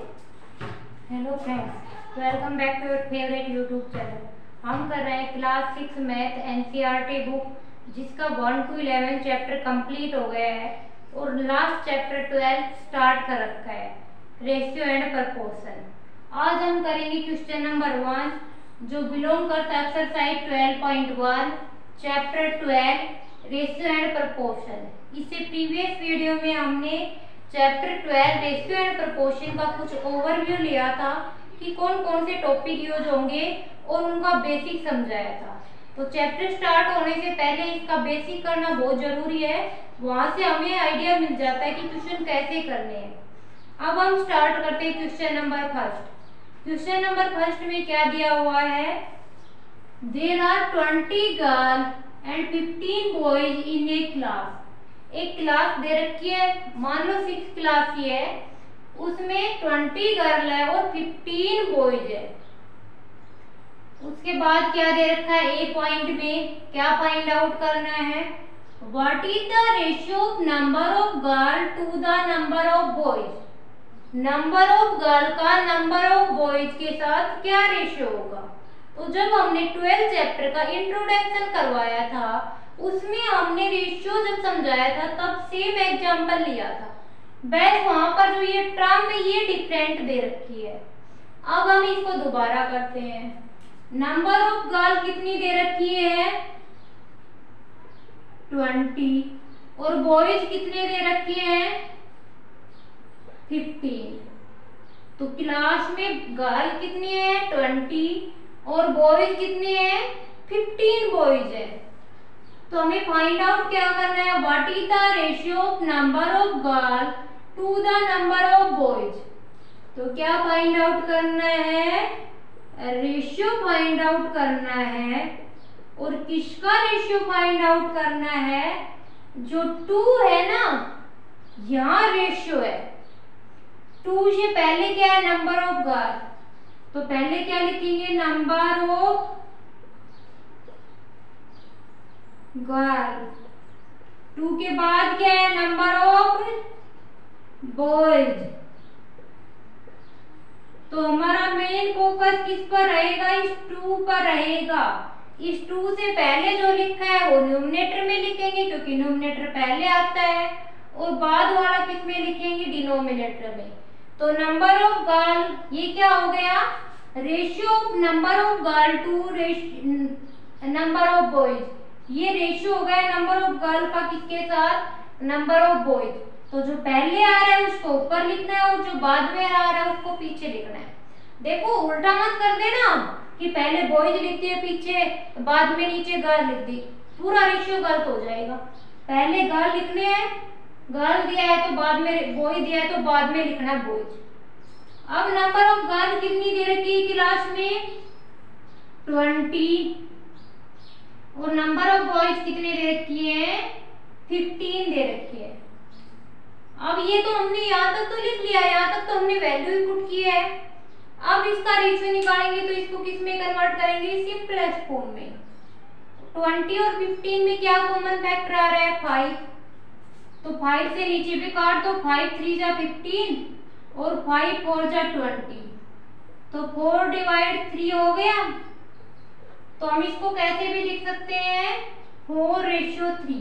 Hello friends welcome back to your favourite YouTube channel हम कर रहे हैं class six math NCERT book जिसका one two eleven chapter complete हो गया है और लास्ट चैप्टर ट्वेल्थ स्टार्ट कर रखा है रेशियो एंड प्रपोर्शन आज हम करेंगे क्वेश्चन नंबर वन जो बिलोंग करता है exercise twelve point one chapter twelve ratio and proportion इससे प्रीवियस वीडियो में हमने chapter twelve ratio and proportion का कुछ ओवरव्यू लिया था कि कौन कौन से टॉपिक यूज़ होंगे और उनका बेसिक समझाया था। तो चैप्टर स्टार्ट होने से पहले इसका बेसिक करना बहुत ज़रूरी है। वहाँ से हमें आइडिया मिल जाता है कि क्वेश्चन कैसे करने हैं। अब हम स्टार्ट करते हैं question number first question number first में क्या दिया हुआ है? There are twenty girl and fifteen boys in a class एक क्लास दे रखी है, मान लो सिक्स क्लास की है, उसमें ट्वेंटी गर्ल है और फिफ्टीन बॉयज़ है। उसके बाद क्या दे रखा है ए पॉइंट में, क्या फाइंड आउट करना है? What is the ratio of number of girl to the number of boys number of girl का नंबर ऑफ़ बॉयज़ के साथ क्या रेशियो होगा? तो जब हमने ट्वेल्थ चैप्टर का इंट्रोडक्शन करवाया था उसमें हमने रेशियो जब समझाया था, तब सेम एग्जांपल लिया था। बस वहाँ पर जो ये टर्म में ये डिफरेंट दे रखी है। अब हम इसको दोबारा करते हैं। नंबर ऑफ़ गर्ल कितनी दे रखी है? ट्वेंटी और बॉयज़ कितने दे रखे हैं? फिफ्टीन तो क्लास में गर्ल कितनी है? ट्वेंटी और बॉयज़ कितने हैं? फिफ्टीन बॉयज़ है। तो हमें फाइंड आउट क्या करना है? What is the ratio of number of girl to the number of boys तो क्या फाइंड आउट करना है? रेशियो फाइंड आउट करना है। और किसका रेशियो फाइंड आउट करना है? जो टू है ना, यहाँ रेशियो है। टू से पहले क्या है? नंबर ऑफ़ गर्ल तो पहले क्या लिखेंगे? नंबर ऑफ़ गर्ल टू के बाद क्या है? नंबर ऑफ़ बॉयज़ तो हमारा मेन फोकस किस पर रहेगा? इस टू पर रहेगा। इस टू से पहले जो लिखा है, वो न्यूमिनेटर में लिखेंगे, क्योंकि न्यूमिनेटर पहले आता है। और बाद वाला किसमें लिखेंगे? डिनोमिनेटर में। तो नंबर ऑफ़ गर्ल ये क्या हो गया? Ratio of number of girl to number of boys ये रेशियो हो गया नंबर ऑफ़ गर्ल का किसके साथ? नंबर ऑफ़ बॉयज़ तो जो पहले आ रहा है, उसको ऊपर लिखना है और जो बाद में आ रहा है, उसको पीछे लिखना है। देखो, उल्टा मत कर देना कि पहले बॉयज़ लिख दिए पीछे, बाद में नीचे गर्ल लिख दी पूरा रेशियो गलत हो जाएगा। पहले गर्ल लिखने हैं गर्ल दिया है तो बाद में बॉय दिया है तो बाद में लिखना है बॉयज़ अब नंबर ऑफ़ गर्ल कितनी दे रखी है क्लास में ट्वेंटी और नंबर ऑफ़ बॉयज़ कितने दे रखी है? फिफ्टीन दे रखी है। अब ये तो हमने यहाँ तक तो लिख लिया, यहाँ तक तो हमने वैल्यू ही पुट की है। अब इसका रेशियो निकालेंगे तो इसको किसमें कन्वर्ट करेंगे? सिंपलेस्ट फॉर्म में। ट्वेंटी और फिफ्टीन में क्या कॉमन फैक्टर आ रहा है? फाइव तो फाइव से नीचे भी काट दो फाइव थ्री जा फिफ्टीन और फाइव फोर जा ट्वेंटी तो फोर डिवाइड थ्री हो गया। तो हम इसको कैसे भी लिख सकते हैं? फोर रेशियो थ्री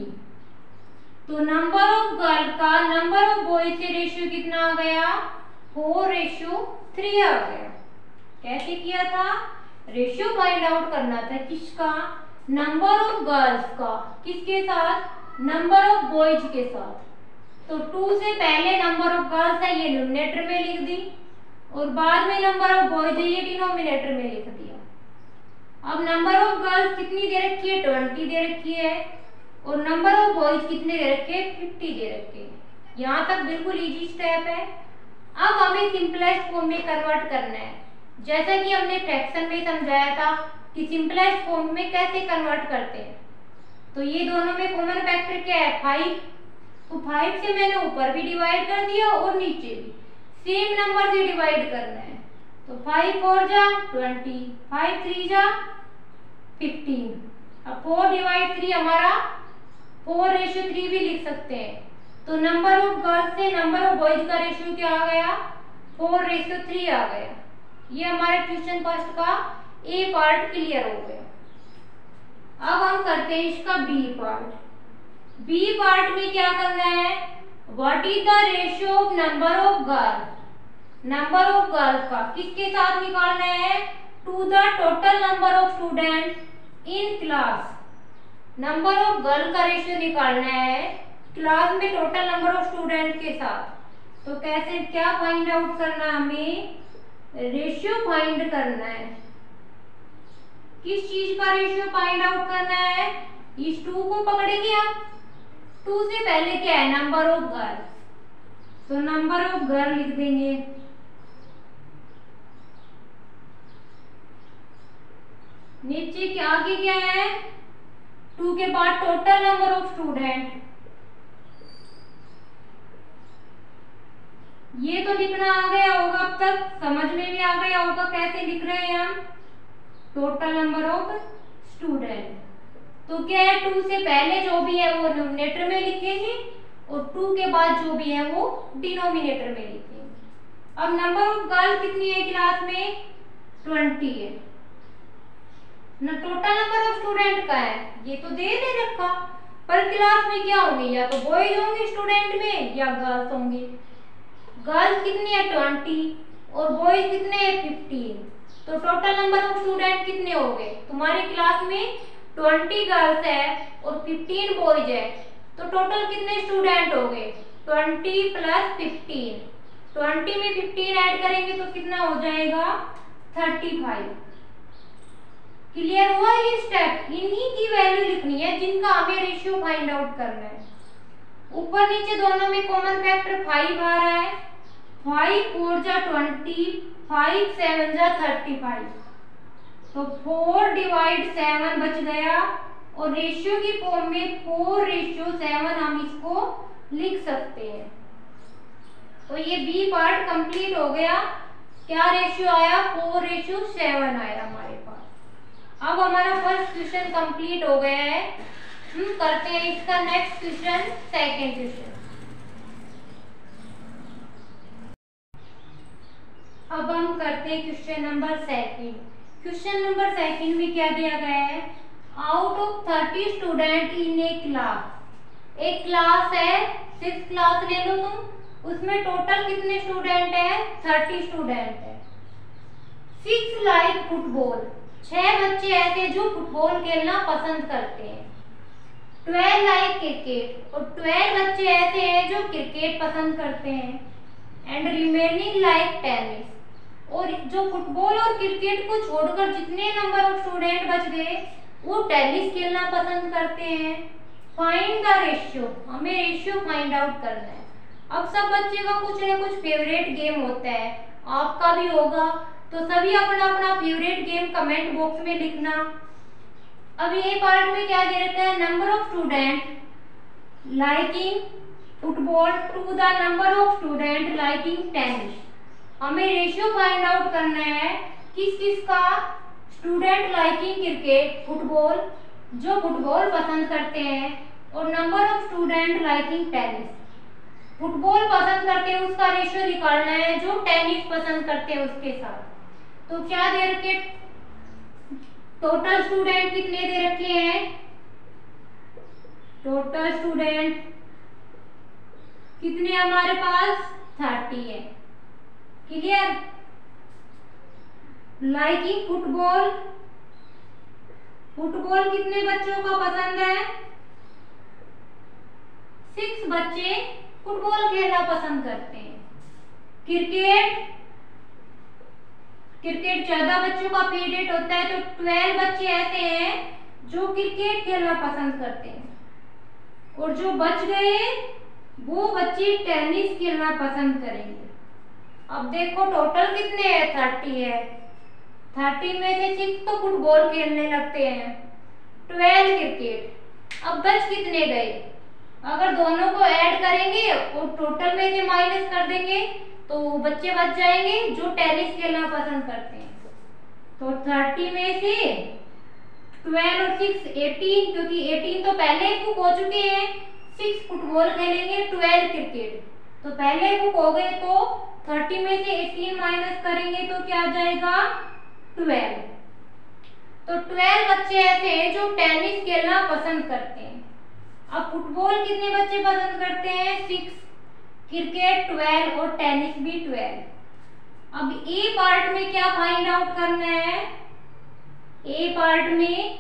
तो नंबर ऑफ़ गर्ल का नंबर ऑफ़ बॉय से रेशियो कितना आ गया? फोर रेशियो थ्री आ गया. कैसे किया था? रेशियो फाइंड आउट करना था किसका? नंबर ऑफ़ गर्ल्स का. किसके साथ? नंबर ऑफ़ बॉयज़ के साथ. तो टू से पहले नंबर ऑफ़ गर्ल्स है, ये न्यूमिनेटर में लिख दी. और बाद में नंबर ऑफ़ बॉयज़ है, ये डिनोमिनेटर में लिख दिया अब नंबर ऑफ़ गर्ल्स कितनी दे रखी है? ट्वेंटी दे रखी है। और नंबर ऑफ़ बॉयज़ कितने दे रखे हैं? फिफ्टी दे रखे हैं। यहाँ तक बिल्कुल इजी स्टेप है। अब हमें सिंपलेस्ट फॉर्म में कन्वर्ट करना है। जैसा कि हमने फ्रैक्शन में समझाया था कि सिंपलेस्ट फॉर्म में कैसे कन्वर्ट करते हैं। तो ये दोनों में कॉमन फैक्टर क्या है? फाइव तो फाइव से मैंने ऊपर भी डिवाइड कर दिया और नीचे भी। सेम नंबर से डिवाइड करना है। तो फाइव फोर जा ट्वेंटी फाइव थ्री जा फिफ्टीन अब फोर डिवाइड थ्री हमारा फोर रेशियो थ्री भी लिख सकते हैं। तो नंबर ऑफ़ गर्ल्स से नंबर ऑफ़ बॉयज़ का रेशियो क्या आ गया? फोर रेशियो थ्री आ गया। ये हमारे क्वेश्चन फ़र्स्ट का ए पार्ट क्लियर हो गया। अब हम करते हैं इसका बी पार्ट बी पार्ट में क्या करना है? What is the ratio of number of girl number of girl का किसके साथ निकालना है? To the total number of student in class number of girl का रेशियो निकालना है क्लास में टोटल नंबर ऑफ़ स्टूडेंट के साथ. तो कैसे, क्या फाइंड आउट करना हमें? रेशियो फाइंड करना है. किस चीज़ का रेशियो फाइंड आउट करना है? इस टू को पकड़ेंगे आप? टू से पहले क्या है? नंबर ऑफ़ गर्ल तो नंबर ऑफ़ गर्ल लिख देंगे. नीचे क्या आगे क्या है? टू के बाद टोटल नंबर ऑफ़ स्टूडेंट ये तो लिखना आ गया होगा, अब तक समझ में भी आ गया होगा कैसे लिख रहे हैं हम. टोटल नंबर ऑफ़ स्टूडेंट तो क्या है? टू से पहले जो भी है वो नोमिनेटर में लिखेंगे और टू के बाद जो भी है वो डिनोमिनेटर में लिखेंगे. अब नंबर ऑफ़ गर्ल कितनी है क्लास में? ट्वेंटी है. न टोटल नंबर ऑफ़ स्टूडेंट का है। ये तो दे दे रखा। पर क्लास में क्या होंगे? या तो बॉयज़ होंगे स्टूडेंट में, या गर्ल्स होंगे। गर्ल्स कितनी है? ट्वेंटी और बॉयज़ कितने हैं? फिफ्टीन तो टोटल नंबर ऑफ़ स्टूडेंट कितने हो गए? तुम्हारी क्लास में ट्वेंटी गर्ल्स है और फिफ्टीन बॉयज़ है। तो टोटल कितने स्टूडेंट हो गए? ट्वेंटी प्लस फिफ्टीन ट्वेंटी में फिफ्टीन ऐड करेंगे तो कितना हो जाएगा? थर्टी फाइव क्लियर हुआ ये स्टेप इन्हीं की वैल्यू लिखनी है जिनका हमें रेशियो फाइंड आउट करना है। ऊपर नीचे दोनों में कॉमन फैक्टर फाइव आ रहा है। फाइव फोर जा ट्वेंटी फाइव सेवन जा थर्टी फाइव तो फोर डिवाइड सेवन बच गया और रेशियो की फॉर्म में फोर रेशियो सेवन हम इसको लिख सकते हैं। तो ये बी पार्ट कंप्लीट हो गया। क्या रेशियो आया? फोर रेशियो सेवन आया हमारे पास। अब हमारा फ़र्स्ट क्वेश्चन कंप्लीट हो गया है। हम करते हैं इसका नेक्स्ट क्वेश्चन सेकेंड क्वेश्चन अब हम करते हैं question number second question number second में क्या दिया गया है? Out of thirty student in a class एक क्लास है सिक्स क्लास ले लो तुम। उसमें टोटल कितने स्टूडेंट है? थर्टी स्टूडेंट है। सिक्स लाइक फुटबॉल छह बच्चे ऐसे जो फुटबॉल खेलना पसंद करते हैं। ट्वेल्व लाइक क्रिकेट और ट्वेल्व बच्चे ऐसे हैं जो क्रिकेट पसंद करते हैं। एंड रिमेनिंग लाइक टेनिस और जो फुटबॉल और क्रिकेट को छोड़कर जितने नंबर ऑफ़ स्टूडेंट बच गए, वो टेनिस खेलना पसंद करते हैं। फाइंड द रेशियो हमें रेशियो फाइंड आउट करना है। अब सब बच्चे का कुछ ना कुछ फेवरेट गेम होता है। आपका भी होगा। तो सभी अपना अपना फेवरेट गेम कमेंट बॉक्स में लिखना। अब ये पार्ट में क्या दे रखा है? Number of student liking football to the number of student liking tennis हमें रेशियो फाइंड आउट करना है किस किस का स्टूडेंट लाइकिंग क्रिकेट फुटबॉल जो फुटबॉल पसंद करते हैं, और number of student liking tennis football पसंद करते हैं उसका रेशियो निकालना है, जो टेनिस पसंद करते हैं उसके साथ। तो क्या दे रखे? टोटल स्टूडेंट कितने दे रखे हैं? टोटल स्टूडेंट कितने हमारे पास? थर्टी है। क्लियर लाइकिंग फुटबॉल फुटबॉल कितने बच्चों का पसंद है? सिक्स बच्चे फुटबॉल खेलना पसंद करते हैं। क्रिकेट क्रिकेट ज़्यादा बच्चों का पीरियड होता है तो ट्वेल्व बच्चे ऐसे हैं जो क्रिकेट खेलना पसंद करते हैं। और जो बच गए, वो बच्चे टेनिस खेलना पसंद करेंगे। अब देखो टोटल कितने हैं? थर्टी है। थर्टी में से सिक्स तो फुटबॉल खेलने लगते हैं। ट्वेल्व क्रिकेट अब बच कितने गए? अगर दोनों को ऐड करेंगे और टोटल में से माइनस कर देंगे। तो बच्चे बच जाएँगे जो टेनिस खेलना पसंद करते हैं। तो थर्टी में से ट्वेल्व और सिक्स एटीन क्योंकि एटीन तो पहले ही बुक हो चुके हैं। सिक्स फुटबॉल खेलेंगे ट्वेल्व क्रिकेट तो पहले बुक हो गए तो थर्टी में से एटीन माइनस करेंगे तो क्या आ जाएगा? ट्वेल्व तो ट्वेल्व बच्चे ऐसे हैं जो टेनिस खेलना पसंद करते हैं। अब फुटबॉल कितने बच्चे पसंद करते हैं? सिक्स क्रिकेट ट्वेल्व और टेनिस भी ट्वेल्व। अब ए पार्ट में क्या फाइंड आउट करना है? ए पार्ट में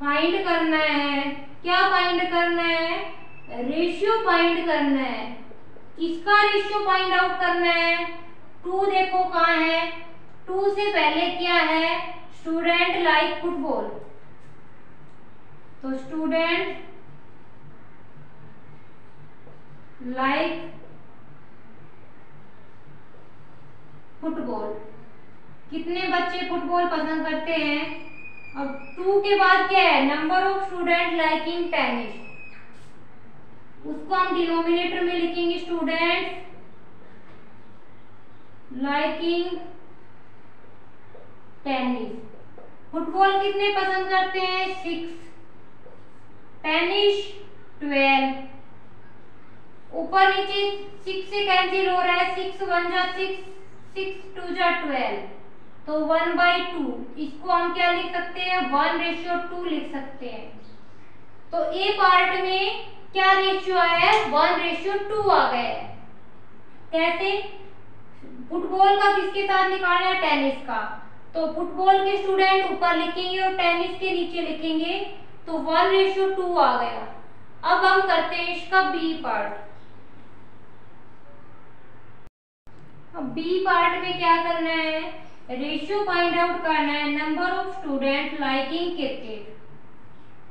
फाइंड करना है। क्या फाइंड करना है? रेशियो फाइंड करना है। किसका रेशियो फाइंड आउट करना है? टू देखो कहाँ है? टू से पहले क्या है? स्टूडेंट लाइक फुटबॉल तो स्टूडेंट लाइक फुटबॉल कितने बच्चे फुटबॉल पसंद करते हैं? अब टू के बाद क्या है? Number of student liking tennis उसको हम डिनोमिनेटर में लिखेंगे स्टूडेंट लाइकिंग टेनिस फुटबॉल कितने पसंद करते हैं? सिक्स टेनिस ट्वेल्व ऊपर नीचे सिक्स से कैंसिल हो रहा है सिक्स वन जा सिक्स सिक्स टू जा ट्वेल्व तो वन बाई टू इसको हम क्या लिख सकते हैं? वन रेशियो टू लिख सकते हैं. तो ए पार्ट में क्या रेशियो आया है? वन रेशियो टू आ गया है. कैसे? फुटबॉल का किसके साथ निकालना है? टेनिस का. तो फुटबॉल के स्टूडेंट ऊपर लिखेंगे और टेनिस के नीचे लिखेंगे तो वन रेशियो टू आ गया. अब हम करते हैं इसका बी पार्ट अब बी पार्ट में क्या करना है? रेशियो फाइंड आउट करना है number of student liking cricket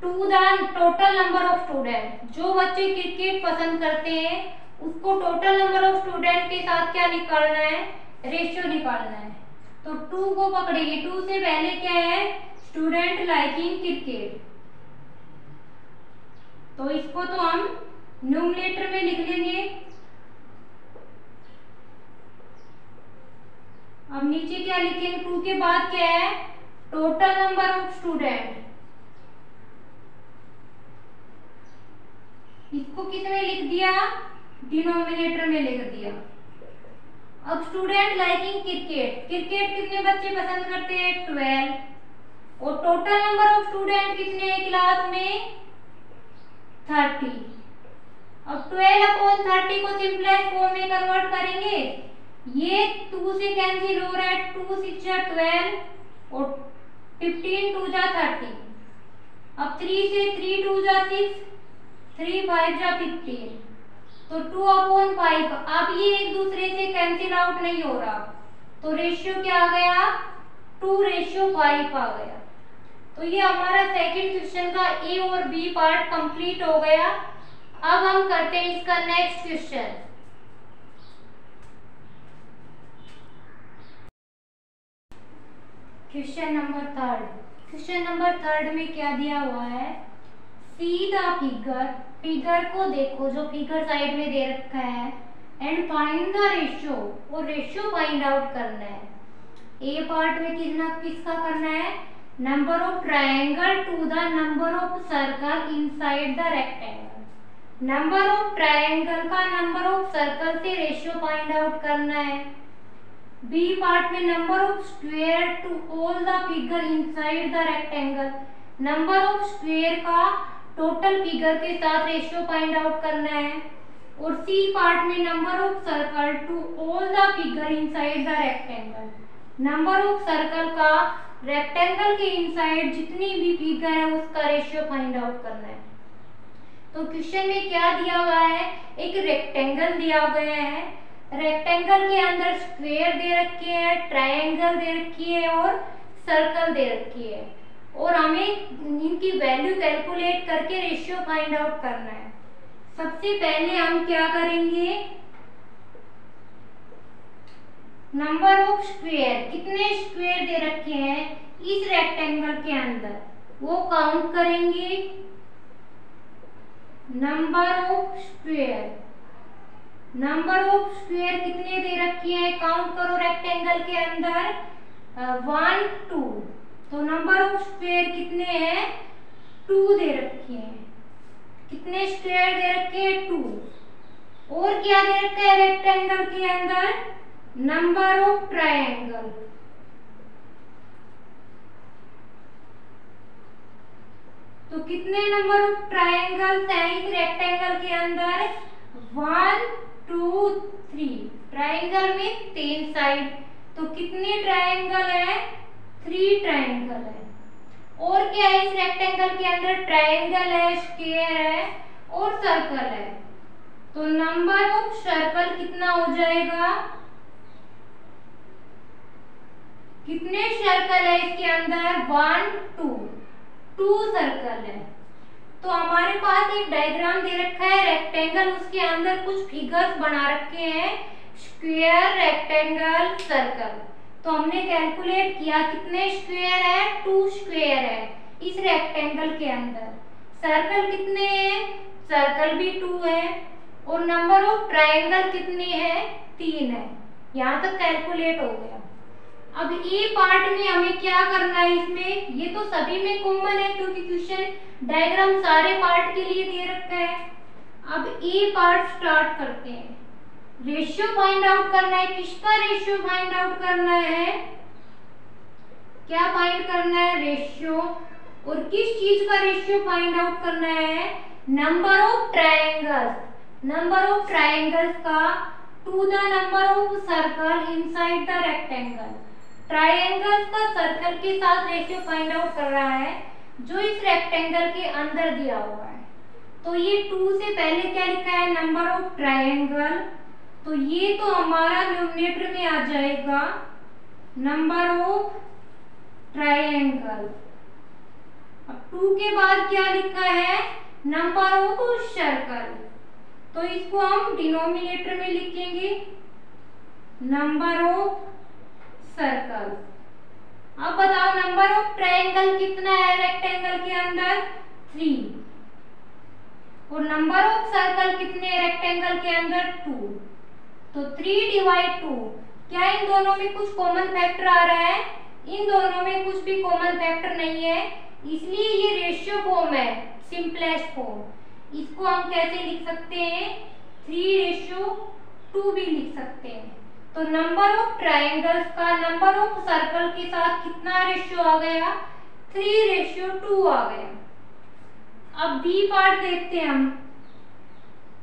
to the total number of student जो बच्चे क्रिकेट पसंद करते हैं, उसको टोटल नंबर ऑफ़ स्टूडेंट के साथ क्या निकालना है? रेशियो निकालना है. तो टू को पकड़ेंगे. टू से पहले क्या है? स्टूडेंट लाइकिंग क्रिकेट तो इसको तो हम न्यूमलेटर में लिख लेंगे. अब नीचे क्या लिखेंगे टू के बाद क्या है? टोटल नंबर ऑफ़ स्टूडेंट इसको में लिख दिया? डिनोमिनेटर में लिख दिया। अब स्टूडेंट लाइकिंग क्रिकेट क्रिकेट कितने बच्चे पसंद करते हैं? ट्वेल्व और टोटल नंबर ऑफ़ स्टूडेंट कितने हैं क्लास में? थर्टी अब ट्वेल्व अपॉन थर्टी को सिंपलेस्ट फॉर्म में कन्वर्ट करेंगे? ये टू से कैंसिल हो रहा है टू सिक्स जा ट्वेल्व और फिफ्टीन टू जा थर्टी अब थ्री से थ्री टू जा सिक्स थ्री फाइव जा फिफ्टीन तो टू अपॉन फाइव अब ये एक दूसरे से कैंसिल आउट नहीं हो रहा. तो रेशियो क्या आ गया? टू रेशियो फाइव आ गया. तो ये हमारा सेकंड क्वेश्चन का ए और बी पार्ट कंप्लीट हो गया. अब हम करते हैं इसका next question question number third question number third में क्या दिया हुआ है? सी द फिगर फिगर को देखो जो फिगर साइड में दे रखा है एंड फाइंड द रेशियो और रेशियो फाइंड आउट करना है. ए पार्ट में कितना, किसका करना है? Number of triangle to the number of circle inside the rectangle number of triangle का नंबर ऑफ़ सर्कल से रेशियो फाइंड आउट करना है. बी पार्ट में number of square to all the figure inside the rectangle number of square का total figure के साथ ratio find out करना है। और सी पार्ट में number of circle to all the figure inside the rectangle number of circle का rectangle के inside जितनी भी फिगर है, उसका रेशियो फाइंड आउट करना है। तो क्वेश्चन में क्या दिया हुआ है? एक रेक्टेंगल दिया गया है। रेक्टेंगल के अंदर स्क्वेयर दे रखी है ट्रायंगल दे रखी है और सर्कल दे रखी है। और हमें इनकी वैल्यू कैलकुलेट करके रेशियो फाइंड आउट करना है। सबसे पहले हम क्या करेंगे? नंबर ऑफ़ स्क्वेयर कितने स्क्वेयर दे रखे हैं इस रेक्टेंगल के अंदर? वो काउंट करेंगे। Number of square number of square कितने दे रखी है? काउंट करो रेक्टेंगल के अंदर। वन टू तो नंबर ऑफ़ स्क्वेयर कितने हैं? टू दे रखे हैं। कितने स्क्वेयर दे रखे हैं? टू और क्या दे रखा है रेक्टेंगल के अंदर? नंबर ऑफ़ ट्रायंगल तो कितने नंबर ऑफ़ ट्रायंगल्स हैं इस रेक्टेंगल के अंदर? वन टू थ्री ट्रायंगल में तीन साइड तो कितने ट्रायंगल है? थ्री ट्रायंगल है. और क्या है इस रेक्टेंगल के अंदर? ट्रायंगल है स्क्वायर है और सर्कल है. तो नंबर ऑफ़ सर्कल कितना हो जाएगा? कितने सर्कल है इसके अंदर? वन टू टू सर्कल है. तो हमारे पास एक डायग्राम दे रखा है रेक्टेंगल उसके अंदर कुछ फिगर्स बना रखे हैं स्क्वायर रेक्टेंगल सर्कल तो हमने कैलकुलेट किया कितने स्क्वायर है? टू स्क्वायर है इस रेक्टेंगल के अंदर. सर्कल कितने हैं? सर्कल भी टू है. और नंबर ऑफ़ ट्राइंगल कितने हैं? तीन है. यहाँ तक कैलकुलेट हो गया. अब ए पार्ट में हमें क्या करना है इसमें? ये तो सभी में कॉमन है, क्योंकि क्वेश्चन डायग्राम सारे पार्ट के लिए दे रखा है। अब ए पार्ट स्टार्ट करते हैं। रेशियो फाइंड आउट करना है, किसका रेशियो फाइंड आउट करना है? क्या फाइंड करना है? रेशियो और किस चीज़ का रेशियो फाइंड आउट करना है? Number of triangles number of triangles का to the number of circle inside the rectangle triangles का सर्कल के साथ रेशियो फाइंड आउट कर रहा है, जो इस रेक्टेंगल के अंदर दिया हुआ है। तो ये टू से पहले क्या लिखा है? नंबर ऑफ़ ट्रायंगल तो ये तो हमारा न्यूमिनेटर में आ जाएगा। नंबर ऑफ़ ट्रायंगल अब टू के बाद क्या लिखा है? नंबर ऑफ़ सर्कल तो इसको हम डिनोमिनेटर में लिखेंगे। नंबर ऑफ़ सर्कल अब बताओ नंबर ऑफ़ ट्रायंगल कितना है रेक्टेंगल के अंदर? थ्री और नंबर ऑफ़ सर्कल कितने रेक्टेंगल के अंदर? टू तो थ्री डिवाइड टू क्या इन दोनों में कुछ कॉमन फैक्टर आ रहा है? इन दोनों में कुछ भी कॉमन फैक्टर नहीं है। इसलिए ये रेशियो फॉर्म है सिंपलेस्ट फॉर्म इसको हम कैसे लिख सकते हैं? थ्री रेशियो टू भी लिख सकते हैं। तो नंबर ऑफ़ ट्राइंगल्स का नंबर ऑफ़ सर्कल के साथ कितना रेशियो आ गया? थ्री रेशियो टू आ गया। अब बी पार्ट देखते हैं हम।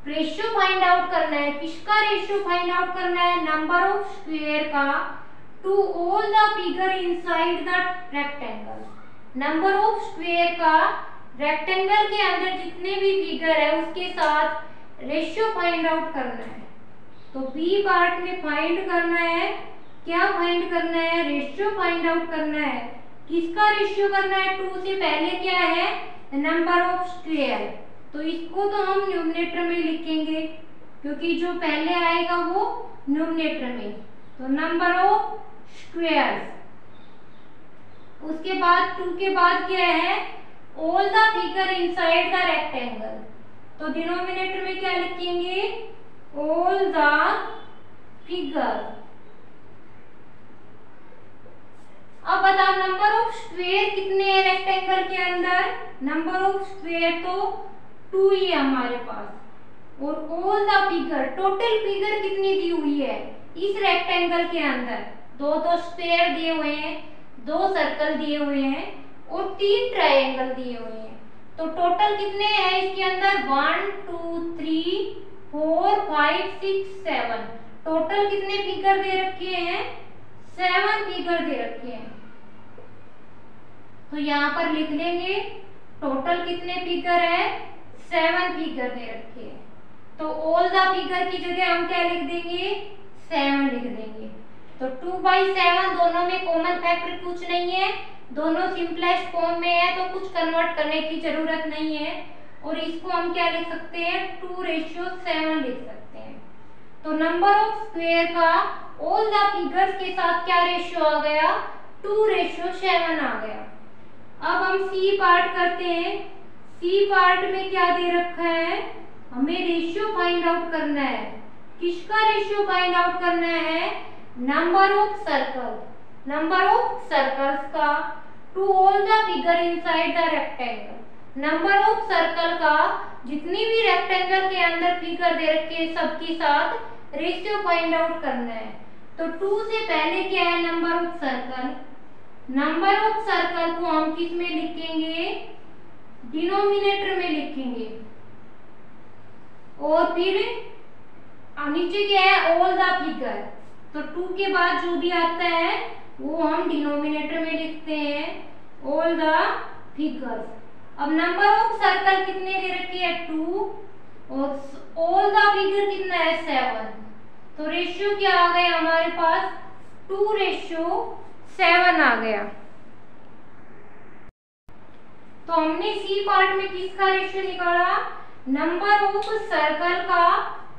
रेशियो फाइंड आउट करना है। किसका रेशियो फाइंड आउट करना है? नंबर ऑफ़ स्क्वेयर का। To all the figure inside the rectangle number of square का रेक्टेंगल के अंदर जितने भी फिगर है, उसके साथ रेशियो फाइंड आउट करना है। तो बी पार्ट में फाइंड करना है। क्या फाइंड करना है? रेशियो फाइंड आउट करना है। किसका रेशियो करना है? टू से पहले क्या है? नंबर ऑफ़ स्क्वेयर तो इसको तो हम न्यूमिनेटर में लिखेंगे, क्योंकि जो पहले आएगा वो न्यूमिनेटर में। तो नंबर ऑफ़ स्क्वेयर उसके बाद टू के बाद क्या है? All the figure inside the rectangle तो डिनोमिनेटर में क्या लिखेंगे? All the figure. अब बताओ नंबर ऑफ़ स्क्वेयर कितने हैं रेक्टेंगल के अंदर? नंबर ऑफ़ स्क्वेयर तो टू ही है हमारे पास। और all the figure total figure कितनी दी हुई है? इस रेक्टेंगल के अंदर। दो दो स्क्वेयर दिए हुए हैं, दो सर्कल दिए हुए हैं, और तीन ट्रायंगल दिए हुए हैं। तो टोटल कितने हैं इसके अंदर? One two three four, five, six, seven. Total कितने फिगर दे रखे हैं? सेवन फिगर दे रखे हैं। तो यहाँ पर लिख लेंगे, टोटल कितने फिगर है? सेवन फिगर दे रखे हैं। तो ऑल द फिगर की जगह हम क्या लिख देंगे? सेवन लिख देंगे। तो टू बाई सेवन दोनों में कॉमन फैक्टर कुछ नहीं है। दोनों सिंपलेस्ट फॉर्म में है तो कुछ कन्वर्ट करने की ज़रूरत नहीं है। और इसको हम क्या लिख सकते हैं? टू रेशियो सेवन लिख सकते हैं। तो नंबर ऑफ़ स्क्वेयर का ऑल द फिगर्स के साथ क्या रेशियो आ गया? टू रेशियो सेवन आ गया। अब हम सी पार्ट करते हैं। सी पार्ट में क्या दे रखा है? हमें रेशियो फाइंड आउट करना है। किसका रेशियो फाइंड आउट करना है? Number of circle number of circles का। To all the figure inside the rectangle number of circle का जितनी भी रेक्टेंगल के अंदर फिगर दे रखे सबके साथ रेशियो फाइंड आउट करना है। तो टू से पहले क्या है number of circle number of circle को हम किसमें लिखेंगे? डिनोमिनेटर में लिखेंगे। और फिर नीचे क्या है? ऑल द फिगर तो टू के बाद जो भी आता है, वो हम डिनोमिनेटर में लिखते हैं। ऑल द फिगर्स अब नंबर ऑफ़ सर्कल कितने दे रखी है? टू और ऑल द फिगर कितना है? सेवन तो रेशियो क्या आ गया हमारे पास? टू रेशियो सेवन आ गया। तो हमने सी पार्ट में किसका रेशियो निकाला? नंबर ऑफ़ सर्कल का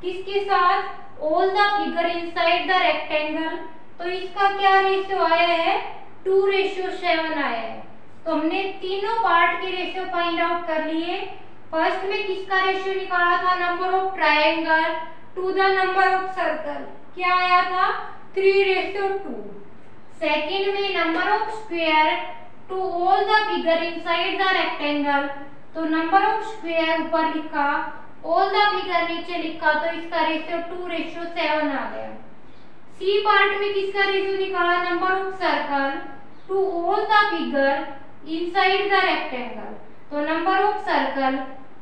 किसके साथ? All the figure inside the rectangle तो इसका क्या रेशियो आया है? टू रेशियो सेवन आया है। तो हमने तीनों पार्ट के रेशियो फाइंड आउट कर लिए फ़र्स्ट में किसका रेशियो निकाला था? Number of triangle to the number of circle क्या आया था? थ्री रेशियो टू सेकेंड में number of square to all the figure inside the rectangle तो नंबर ऑफ़ स्क्वेयर ऊपर लिखा ऑल द फिगर नीचे लिखा तो इसका रेशियो टू रेशियो सेवन आ गया। सी पार्ट में किसका रेशियो निकाला? Number of circle to all the figure inside the rectangle तो नंबर ऑफ़ सर्कल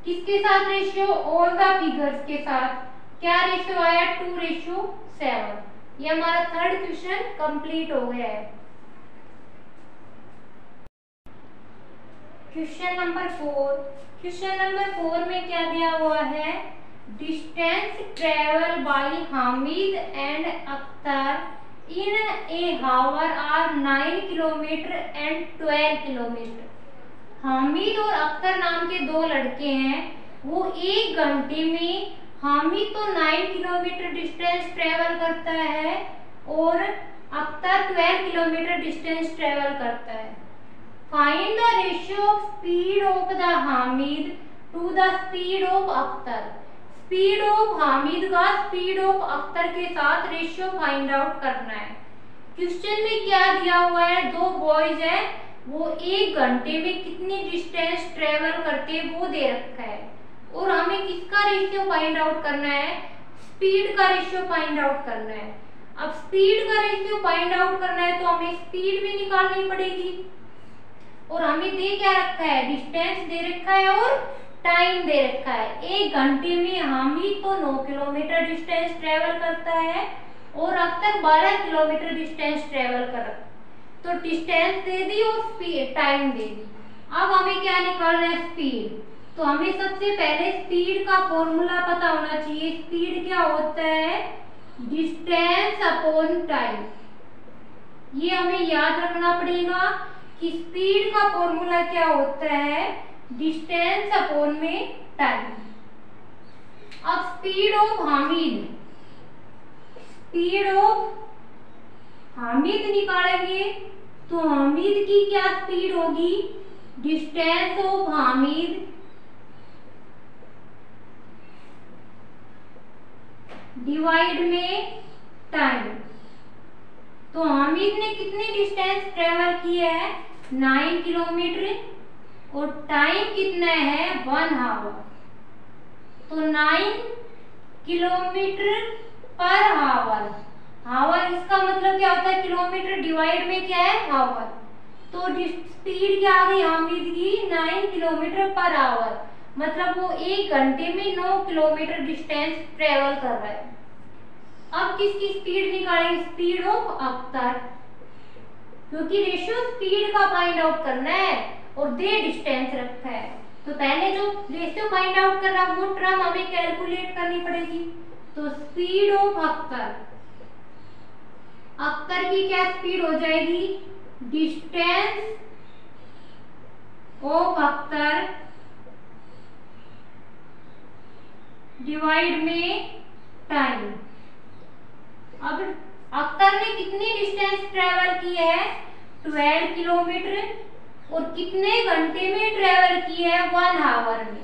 किसके साथ रेशियो ऑल द फिगर्स के साथ। क्या रेशियो आया? टू रेशियो सेवन ये हमारा थर्ड क्वेश्चन कंप्लीट हो गया है। Question number four question number four में क्या दिया हुआ है? Distance travel by Hamid and Akhtar in a hour are 9 kilometre and 12 kilometre. Hamid और अख्तर नाम के दो लड़के हैं। वो एक घंटे में हामिद तो 9 किलोमीटर डिस्टेंस ट्रेवल करता है और अख्तर 12 किलोमीटर डिस्टेंस ट्रेवल करता है। Find the ratio of speed of the Hamid to the speed of Akhtar speed of Hamid का स्पीड ऑफ़ अख्तर के साथ रेशियो फाइंड आउट करना है। क्वेश्चन में क्या दिया हुआ है? दो बॉयज़ है, वो एक घंटे में कितनी डिस्टेंस ट्रेवल करते वो दे रखा है। और हमें किसका रेशियो फाइंड आउट करना है? स्पीड का रेशियो फाइंड आउट करना है। अब स्पीड का रेशियो फाइंड आउट करना है तो हमें स्पीड भी निकालनी पड़ेगी। और हमें दे क्या रखा है? डिस्टेंस दे रखा है और टाइम दे रखा है। एक घंटे में हामी तो 9 किलोमीटर डिस्टेंस ट्रेवल करता है और अब तक 12 किलोमीटर डिस्टेंस ट्रेवल कर तो डिस्टेंस दे दी और टाइम दे दी। अब हमें क्या निकालना है? स्पीड तो हमें सबसे पहले स्पीड का फॉर्मूला पता होना चाहिए। स्पीड क्या होता है? डिस्टेंस अपॉन टाइम ये हमें याद रखना पड़ेगा कि स्पीड का फॉर्मूला क्या होता है? डिस्टेंस अपॉन में टाइम अब speed of Hamid. Speed of Hamid निकालेंगे तो हामिद की क्या स्पीड होगी? Distance of Hamid. डिवाइड में टाइम तो हामिद ने कितने डिस्टेंस ट्रेवल की है? Nine kilometre. और टाइम कितना है? वन हावर तो nine kilometre per hour hour इसका मतलब क्या होता है? किलोमीटर डिवाइड में क्या है? हावर तो स्पीड क्या आ गई हामिद की नाइन किलोमीटर पर आवर मतलब वो एक घंटे में नौ किलोमीटर डिस्टेंस ट्रेवल कर रहा है। अब किसकी स्पीड निकालेंगे स्पीड ऑफ़ अख्तर क्योंकि रेशियो स्पीड का फाइंड आउट करना है। और दे डिस्टेंस रखा है। तो पहले जो रेशियो फाइंड आउट कर रहा वो टर्म हमें कैलकुलेट करनी पड़ेगी। तो स्पीड ऑफ़ अख्तर अख्तर की क्या स्पीड हो जाएगी? डिस्टेंस ऑफ़ अख्तर डिवाइड में टाइम अब अख्तर ने कितनी डिस्टेंस ट्रेवल की है? 12 किलोमीटर और कितने घंटे में ट्रेवल की है वन आवर में?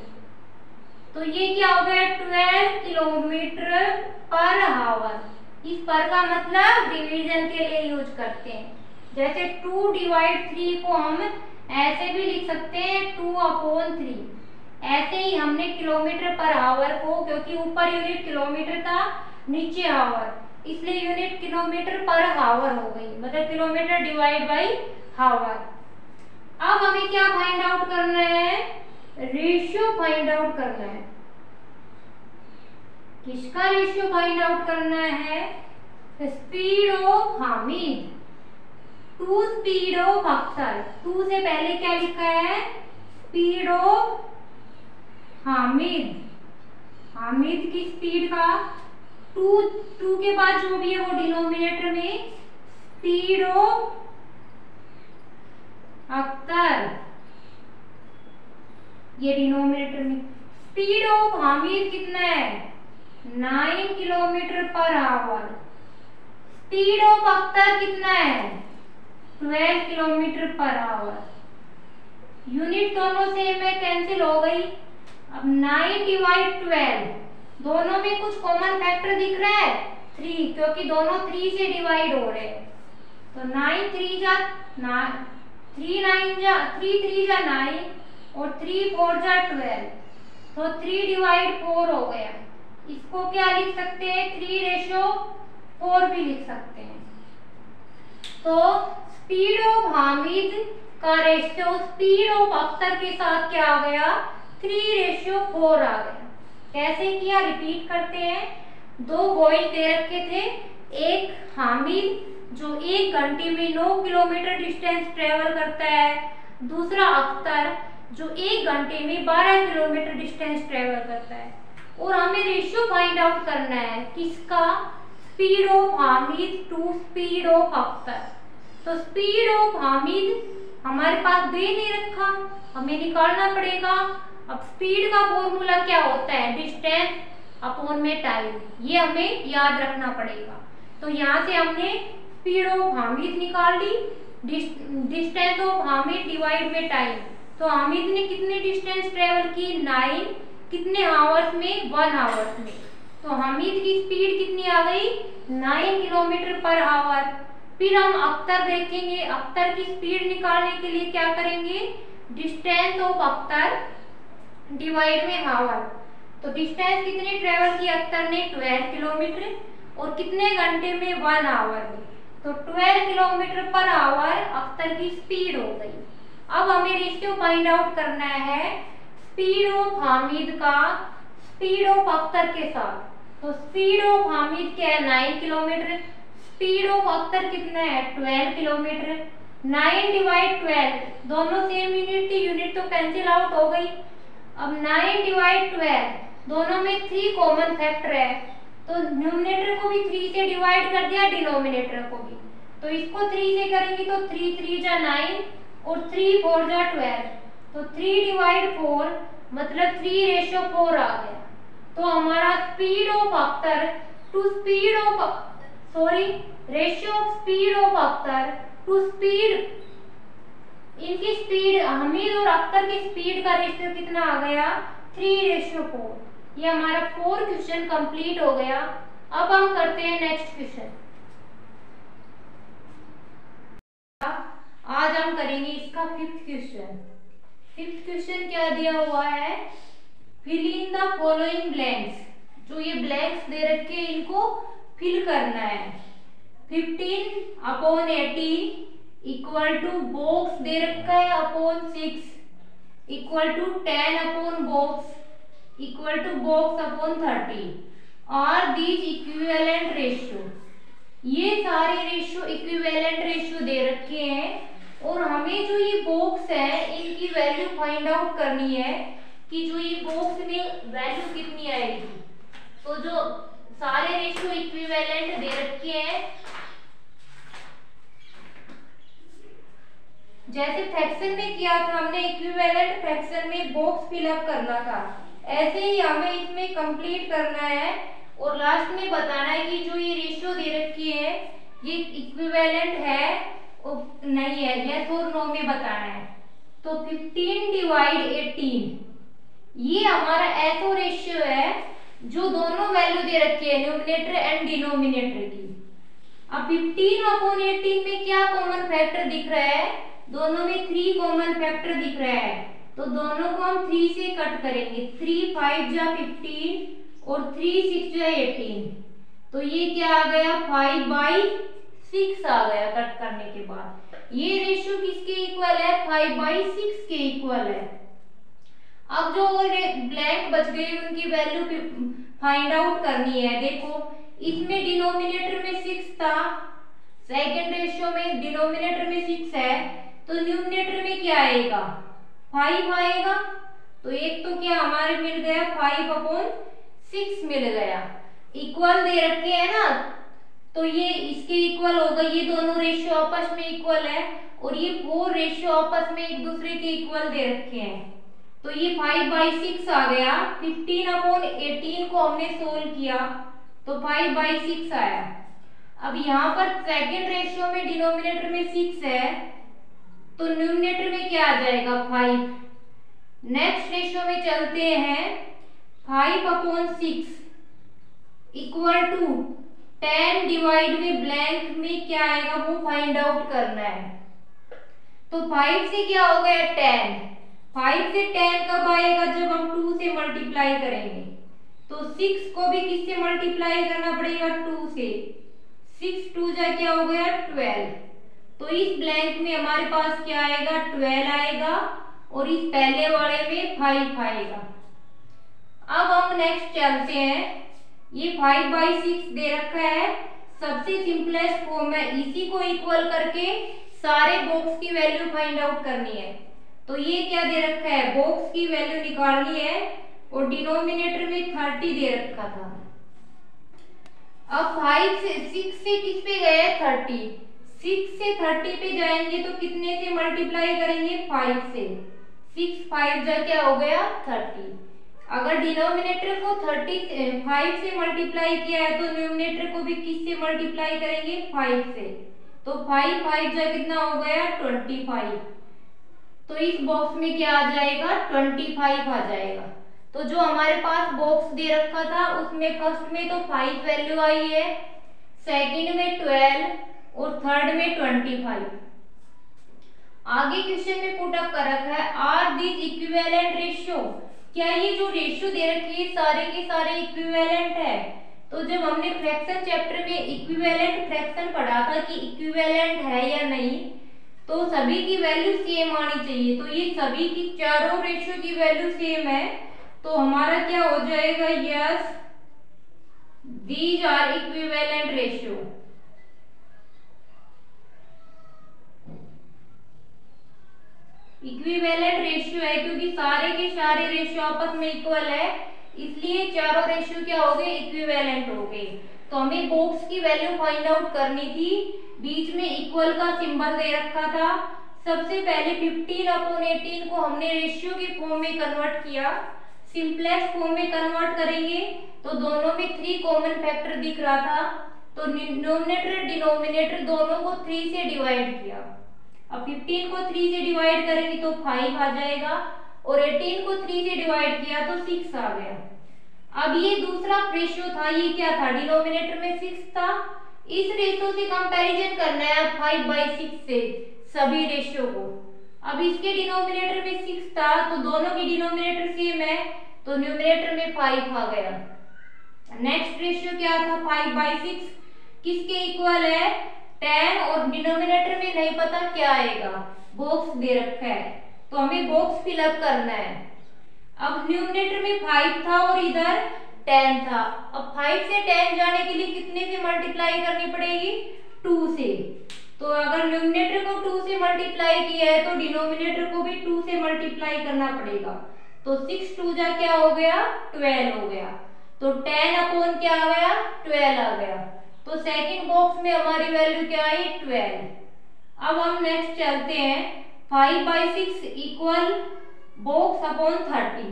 तो ये क्या हो गया? ट्वेल्व किलोमीटर पर आवर इस पर का मतलब डिवीज़न के लिए यूज़ करते हैं। जैसे टू डिवाइड थ्री को हम ऐसे भी लिख सकते हैं टू अपॉन थ्री ऐसे ही हमने किलोमीटर पर आवर को, क्योंकि ऊपर यूनिट किलोमीटर था, नीचे आवर इसलिए यूनिट किलोमीटर पर हावर हो गई। मतलब किलोमीटर डिवाइड बाई हावर अब हमें क्या फाइंड आउट करना है? रेशियो फाइंड आउट करना है। किसका रेशियो फाइंड आउट करना है? Speed of Hamid to speed of Akhtar to से पहले क्या लिखा है? स्पीड ऑफ़ हामिद हामिद की स्पीड का? टू टू के बाद जो भी है वो डिनोमिनेटर में स्पीड ऑफ़ अख्तर ये डिनोमिनेटर में स्पीड ऑफ़ हामिद कितना है? Nine kilometre per hour speed of Akhtar कितना है? Twelve kilometre per hour unit दोनों से में कैंसिल हो गई। अब नाइन डिवाइड ट्वेल्व दोनों में कुछ कॉमन फैक्टर दिख रहा है? थ्री क्योंकि दोनों थ्री से डिवाइड हो रहे। हैं तो नाइन थ्री जा थ्री नाइन जा, थ्री थ्री जा नाइन और थ्री फोर जा ट्वेल्व। तो थ्री डिवाइड फोर हो गया। इसको क्या लिख सकते हैं? थ्री रेशो फोर भी लिख सकते हैं। तो स्पीड ऑफ़ हामिद का रेशियो स्पीड ऑफ़ अख्तर के साथ क्या आ गया? थ्री रेशियो फोर आ गया। कैसे किया? रिपीट करते हैं। दो बॉयज़ दे रखे थे। एक हामिद जो एक घंटे में नौ किलोमीटर डिस्टेंस ट्रेवल करता है। दूसरा अख्तर, जो एक घंटे में बारह किलोमीटर डिस्टेंस ट्रेवल करता है। और हमें रेशियो फाइंड आउट करना है किसका? Speed of Hamid to speed of Akhtar. तो स्पीड ऑफ़ हामिद हमारे पास दे नहीं रखा, हमें निकालना पड़ेगा। अब स्पीड का फॉर्मूला क्या होता है? डिस्टेंस अपॉन में टाइम ये हमें याद रखना पड़ेगा। तो यहाँ से हमने ऑफ़ हामिद निकाल ली डिस्टेंस ऑफ़ हामिद डिवाइड में टाइम। तो हामिद ने कितने डिस्टेंस ट्रेवल की? नाइन। कितने आवर्स में? वन आवर्स में। तो हामिद की स्पीड कितनी आ गई? Nine kilometre per hour. फिर हम अख्तर देखेंगे। अख्तर की स्पीड निकालने के लिए क्या करेंगे? डिस्टेंस ऑफ़ अख्तर डिवाइड में हावर तो डिस्टेंस कितनी ट्रेवल की? अख्तर ने 12 किलोमीटर। और कितने घंटे में? वन आवर में। तो 12 किलोमीटर पर आवर अख्तर की स्पीड हो गई। अब हमें रेशियो फाइंड आउट करना है स्पीड ऑफ़ हामिद का स्पीड ऑफ़ अख्तर के साथ। तो स्पीड ऑफ़ हामिद क्या है? Nine kilometre. Speed of Akhtar कितना है? Twelve kilometre. Nine divide twelve दोनों सेम यूनिट थी यूनिट तो कैंसिल आउट हो गई। अब नाइन डिवाइड ट्वेल्व दोनों में थ्री कॉमन फैक्टर है। तो न्यूमिनेटर को भी थ्री से डिवाइड कर दिया डिनोमिनेटर को भी। तो इसको थ्री से करेंगे तो थ्री थ्री जा नाइन और थ्री फोर जा ट्वेल्व तो थ्री डिवाइड फोर मतलब थ्री रेशियो फोर आ गया। तो हमारा speed of Akhtar to speed of sorry ratio of speed of Akhtar to speed इनकी स्पीड हमीद और अख्तर की स्पीड का रेशियो कितना आ गया? थ्री रेशियो फोर ये हमारा फोर क्वेश्चन कंप्लीट हो गया। अब हम करते हैं नेक्स्ट क्वेश्चन आज हम करेंगे इसका फिफ्थ क्वेश्चन फिफ्थ क्वेश्चन क्या दिया हुआ है? Fill in the following blanks जो ये ब्लैंक्स दे रखे इनको फिल करना है। 15 अपॉन 18 इक्वल टू बॉक्स दे रखा है upon 6 equal to 10 upon box equal to box upon 30 are these equivalent ratio ये सारे रेशियो इक्विवेलेंट रेशियो दे रखे हैं और हमें जो ये बॉक्स है, इनकी वैल्यू फाइंड आउट करनी है कि जो ये बॉक्स में वैल्यू कितनी आएगी। तो जो सारे रेशियो इक्विवेलेंट दे रखे हैं, जैसे फ्रैक्शन में किया था हमने इक्विवेलेंट फ्रैक्शन में बॉक्स फिलअप करना था। ऐसे ही हमें इसमें कंप्लीट करना है और लास्ट में बताना है कि जो ये रेशियो दे रखी है, ये इक्विवेलेंट है नहीं है यस और नो में बताना है। तो 15 डिवाइड 18 ये हमारा एसओ रेशियो है जो दोनों वैल्यू दे रखी है न्यूमिनेटर एंड डिनोमिनेटर की। अब 15 अपॉन 18 में क्या कॉमन फैक्टर दिख रहा है? दोनों में थ्री कॉमन फैक्टर दिख रहा है। तो दोनों को हम थ्री से कट करेंगे. थ्री फाइव जा फिफ्टीन और थ्री सिक्स जा एटीन तो ये क्या आ गया? फाइव बाई सिक्स आ गया कट करने के बाद. ये रेशियो किसके इक्वल है? फाइव बाई सिक्स के इक्वल है. अब जो ब्लैंक बच गई उनकी वैल्यू फाइंड आउट करनी है. देखो, इसमें डिनोमिनेटर में सिक्स था. सेकेंड रेशियो में डिनोमिनेटर में सिक्स है. तो न्यूमिनेटर में क्या आएगा? फाइव आएगा तो एक तो क्या हमारे मिल गया? फाइव अपॉन सिक्स मिल गया। इक्वल दे रखे है ना? तो ये इसके इक्वल होगा ये दोनों रेशियो आपस में इक्वल है और ये फोर रेशियो आपस में एक दूसरे के इक्वल दे रखे हैं। तो ये फाइव बाई सिक्स आ गया। फिफ्टीन अपॉन एटीन को हमने सोल्व किया तो फाइव बाई सिक्स आया। अब यहाँ पर सेकेंड रेशियो में डिनोमिनेटर में सिक्स है। तो न्यूमिनेटर में क्या आ जाएगा? फाइव। नेक्स्ट रेशियो में चलते हैं। Five upon six equal to ten divide में ब्लैंक में क्या आएगा? वो फाइंड आउट करना है। तो फाइव से क्या हो गया? टेन। फाइव से टेन कब आएगा? जब हम टू से मल्टीप्लाई करेंगे। तो सिक्स को भी किससे मल्टीप्लाई करना पड़ेगा? टू से। सिक्स टू जा क्या हो गया? ट्वेल्व। तो इस ब्लैंक में हमारे पास क्या आएगा? ट्वेल्व आएगा और इस पहले वाले में फाइव आएगा। अब हम नेक्स्ट चलते हैं। ये फाइव बाई सिक्स दे रखा है। सबसे सिंपलेस्ट फॉर्म है। इसी को इक्वल करके सारे बॉक्स की वैल्यू फाइंड आउट करनी है। तो ये क्या दे रखा है? बॉक्स की वैल्यू निकालनी है और डिनोमिनेटर में थर्टी दे रखा था। अब फाइव से सिक्स से किस पे गए? थर्टी सिक्स से थर्टी पे जाएँगे तो कितने से मल्टीप्लाई करेंगे? फाइव से। सिक्स, फाइव जा क्या हो गया थर्टी। अगर डिनोमिनेटर को थर्टी फाइव से मल्टीप्लाई किया है तो न्यूमिनेटर को भी किस से मल्टीप्लाई करेंगे? फाइव से। तो फाइव फाइव जा कितना हो गया? Twenty five. तो इस बॉक्स में क्या आ जाएगा? ट्वेंटी फाइव आ जाएगा। तो जो हमारे पास बॉक्स दे रखा था, उसमें फ़र्स्ट में तो फाइव वैल्यू आई है, सेकंड में ट्वेल्व और थर्ड में ट्वेंटी फाइव आगे क्वेश्चन में पुट अप कर रखा है. आर दिस इक्विवेलेंट रेशियो क्या ये जो रेशियो दे रखी है सारे के सारे इक्विवेलेंट है? तो जब हमने फ्रैक्शन चैप्टर में इक्विवेलेंट फ्रैक्शन पढ़ा था कि इक्विवेलेंट है या नहीं तो सभी की वैल्यू सेम आनी चाहिए। तो ये सभी की चारों रेशियो की वैल्यू सेम है। तो हमारा क्या हो जाएगा? Yes these are equivalent ratio equivalent ratio है, क्योंकि सारे के सारे रेशियो आपस में इक्वल है, इसलिए चारों रेशियो क्या हो गए? इक्विवेलेंट हो गए। तो हमें बॉक्स की वैल्यू फाइंड आउट करनी थी। बीच में इक्वल का सिंबल दे रखा था। सबसे पहले 15 अपॉन 18 को हमने रेशियो के फॉर्म में कन्वर्ट किया। सिंपलेक्स फॉर्म में कन्वर्ट करेंगे तो दोनों में थ्री कॉमन फैक्टर दिख रहा था। तो नोमिनेटर डिनोमिनेटर दोनों को थ्री से डिवाइड किया। अब 15 को 3 से डिवाइड करेंगे तो 5 आ जाएगा। और 18 को 3 से डिवाइड किया तो 6 आ गया। अब ये दूसरा रेशियो था, ये क्या था? डिनोमिनेटर में 6 था। इस रेशियो से कंपैरिजन करना है 5 बाई सिक्स से सभी रेशियो को। अब इसके डिनोमिनेटर में 6 था तो दोनों की डिनोमिनेटर सेम है तो न्यूमिनेटर में 5 आ गया। नेक्स्ट रेशियो क्या था? 5 बाई सिक्स किसके इक्वल है? टेन और डिनोमिनेटर में नहीं पता क्या आएगा। बॉक्स दे रखा है। तो हमें बॉक्स फिलअप करना है। अब न्यूमिनेटर में फाइव था और इधर टेन था। अब फाइव से टेन जाने के लिए कितने से मल्टीप्लाई करनी पड़ेगी? टू से। तो अगर न्यूमिनेटर को टू से मल्टीप्लाई किया है तो डिनोमिनेटर को भी टू से मल्टीप्लाई करना पड़ेगा। तो सिक्स टू जा क्या हो गया? ट्वेल्व हो गया। तो टेन अपॉन क्या आ गया? ट्वेल्व आ गया। तो सेकंड बॉक्स में हमारी वैल्यू क्या आई? ट्वेल्व अब हम नेक्स्ट चलते हैं. Five by six equal box upon thirty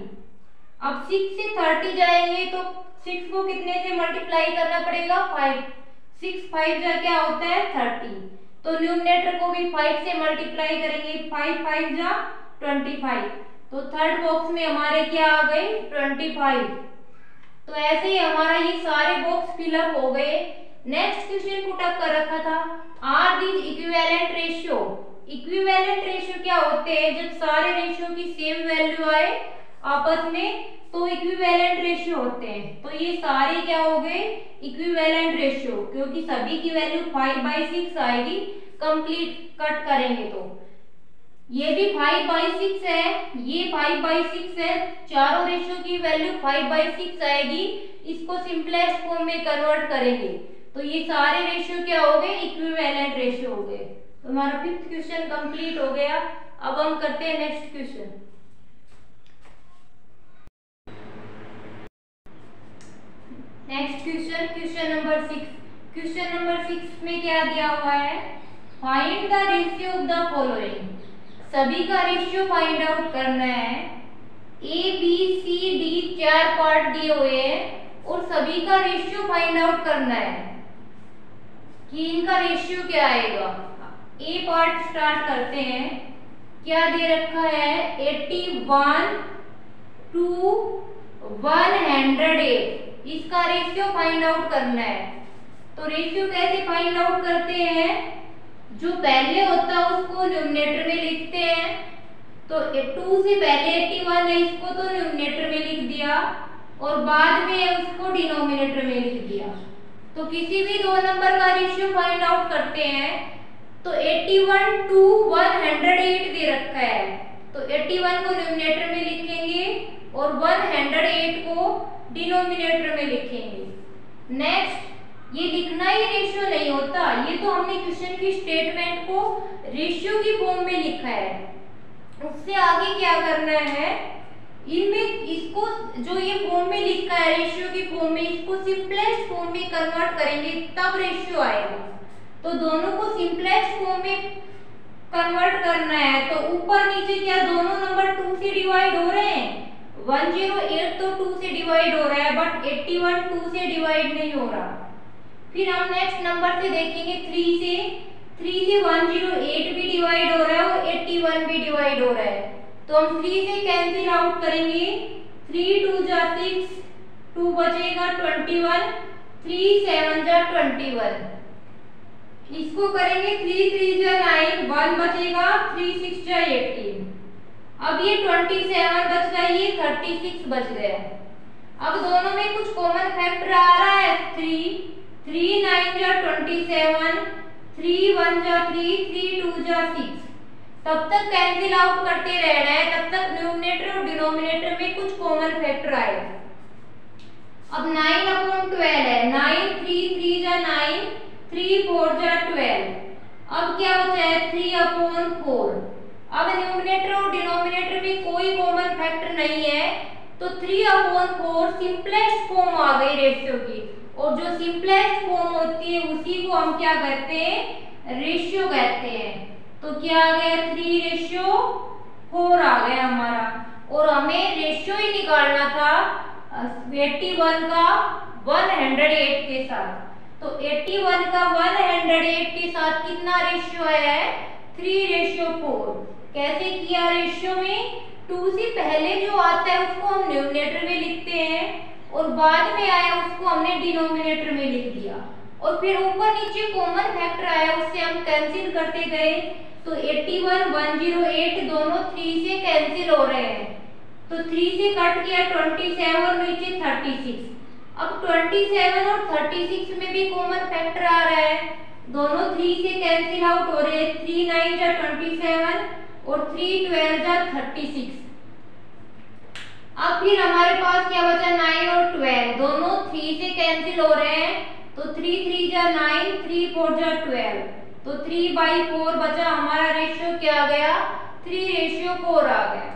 अब सिक्स से थर्टी जाएँगे तो सिक्स को कितने से मल्टीप्लाई करना पड़ेगा? फाइव सिक्स फाइव जा क्या होता है? थर्टी तो न्यूमिनेटर को भी फाइव से मल्टीप्लाई करेंगे. फाइव फाइव जा ट्वेंटी फाइव तो थर्ड बॉक्स में हमारे क्या आ गए? ट्वेंटी फाइव तो ऐसे ही हमारा ये सारे बॉक्स फिलअप हो गए. नेक्स्ट क्वेश्चन पुट अप कर रखा था? Are this equivalent ratio equivalent ratio क्या होते हैं? जब सारे रेशियो की सेम वैल्यू आए आपस में तो इक्विवेलेंट रेशियो होते हैं। तो ये सारे क्या हो गए? इक्विवेलेंट रेशियो क्योंकि सभी की वैल्यू फाइव बाई सिक्स आएगी कंप्लीट कट करेंगे तो। ये भी फाइव बाई सिक्स है, ये फाइव बाई सिक्स है, चारों रेशियो की वैल्यू फाइव बाई सिक्स आएगी, इसको सिंपलेस्ट फॉर्म में कन्वर्ट करेंगे। तो ये सारे रेशियो क्या हो गए? इक्विवेलेंट रेशियो हो गए। तो हमारा फिफ्थ क्वेश्चन कंप्लीट हो गया। अब हम करते हैं next question next question question number six question number six में क्या दिया हुआ है? Find the ratio of the following सभी का रेशियो फाइंड आउट करना है। ए बी सी डी चार पार्ट दिए हुए हैं। और सभी का रेशियो फाइंड आउट करना है। कि इनका रेशियो क्या आएगा? ए पार्ट स्टार्ट करते हैं। क्या दे रखा है? Eighty one to one hundred eight इसका रेशियो फाइंड आउट करना है। तो रेशियो कैसे फाइंड आउट करते हैं? जो पहले होता है, उसको न्यूमिनेटर में लिखते हैं। तो टू से पहले एट्टी वन है, इसको तो न्यूमिनेटर में लिख दिया। और बाद में उसको डिनोमिनेटर में लिख दिया। तो किसी भी दो नंबर का रेशियो फाइंड आउट करते हैं तो 81 टू 108 दे रखा है। तो 81 को न्यूमिनेटर में लिखेंगे और 108 को डिनोमिनेटर में लिखेंगे। नेक्स्ट ये लिखना ही रेशियो नहीं होता। ये तो हमने क्वेश्चन की स्टेटमेंट को रेशियो की फॉर्म में लिखा है। उससे आगे क्या करना है? इनमें इसको जो ये फॉर्म में लिखा है रेशियो की फॉर्म में, इसको सिंपलेस्ट फॉर्म में कन्वर्ट करेंगे, तब रेशियो आएगा। तो दोनों को सिंपलेस्ट फॉर्म में कन्वर्ट करना है तो ऊपर नीचे क्या दोनों नंबर टू से डिवाइड हो रहे हैं? वन ज़ीरो एट तो टू से डिवाइड हो रहा है बट एट्टी वन टू से डिवाइड नहीं हो रहा। फिर हम नेक्स्ट नंबर से देखेंगे थ्री से थ्री से वन ज़ीरो एट भी डिवाइड हो रहा है और एट्टी वन भी डिवाइड हो रहा है। तो हम थ्री से कैंसिल आउट करेंगे। थ्री टू जा सिक्स टू बचेगा ट्वेंटी वन थ्री सेवन जा ट्वेंटी वन इसको करेंगे थ्री थ्री जा नाइन वन बचेगा थ्री सिक्स जा एटीन अब ये ट्वेंटी सेवन बच गया ये थर्टी सिक्स बच गया अब दोनों में कुछ कॉमन फैक्टर आ रहा है थ्री थ्री नाइन जा ट्वेंटी सेवन थ्री वन जा थ्री थ्री टू जा सिक्स तब तक कैंसिल आउट करते रहना है, तब तक न्यूमिनेटर और डिनोमिनेटर में कुछ कॉमन फैक्टर आए। अब नाइन अपॉन ट्वेल्व है। नाइन थ्री थ्री जा नाइन थ्री फोर जा ट्वेल्व अब क्या बचा है? थ्री अपॉन फोर अब न्यूमिनेटर और डिनोमिनेटर में कोई कॉमन फैक्टर नहीं है तो three upon four simplest form आ गई रेशियो की। और जो सिंपलेस्ट फॉर्म होती है, उसी को हम क्या कहते हैं? रेशियो कहते हैं। तो क्या आ गया? थ्री रेशियो फोर आ गया हमारा। और हमें रेशियो ही निकालना था एट्टी वन का वन हंड्रेड एट के साथ। तो एट्टी वन का वन हंड्रेड एट के साथ कितना रेशियो है? थ्री रेशियो फोर कैसे किया रेशियो में? टू से पहले जो आता है, उसको हम न्यूमिनेटर में लिखते हैं। और बाद में आया, उसको हमने डिनोमिनेटर में लिख दिया। और फिर ऊपर नीचे कॉमन फैक्टर आया, उससे हम कैंसिल करते गए। तो 81 108 दोनों 3 से कैंसिल हो रहे हैं। तो 3 से कट किया 27 और नीचे 36 अब 27 और 36 में भी कॉमन फैक्टर आ रहा है। दोनों 3 से कैंसिल आउट हो रहे हैं। 3 9 जा 27 और 3 12 जा 36 अब फिर हमारे पास क्या बचा? नाइन और ट्वेल्व दोनों थ्री से कैंसिल हो रहे हैं। तो थ्री थ्री जा नाइन थ्री फोर जा ट्वेल्व तो थ्री बाई फोर बचा हमारा रेशियो क्या गया? थ्री रेशियो फोर आ गया.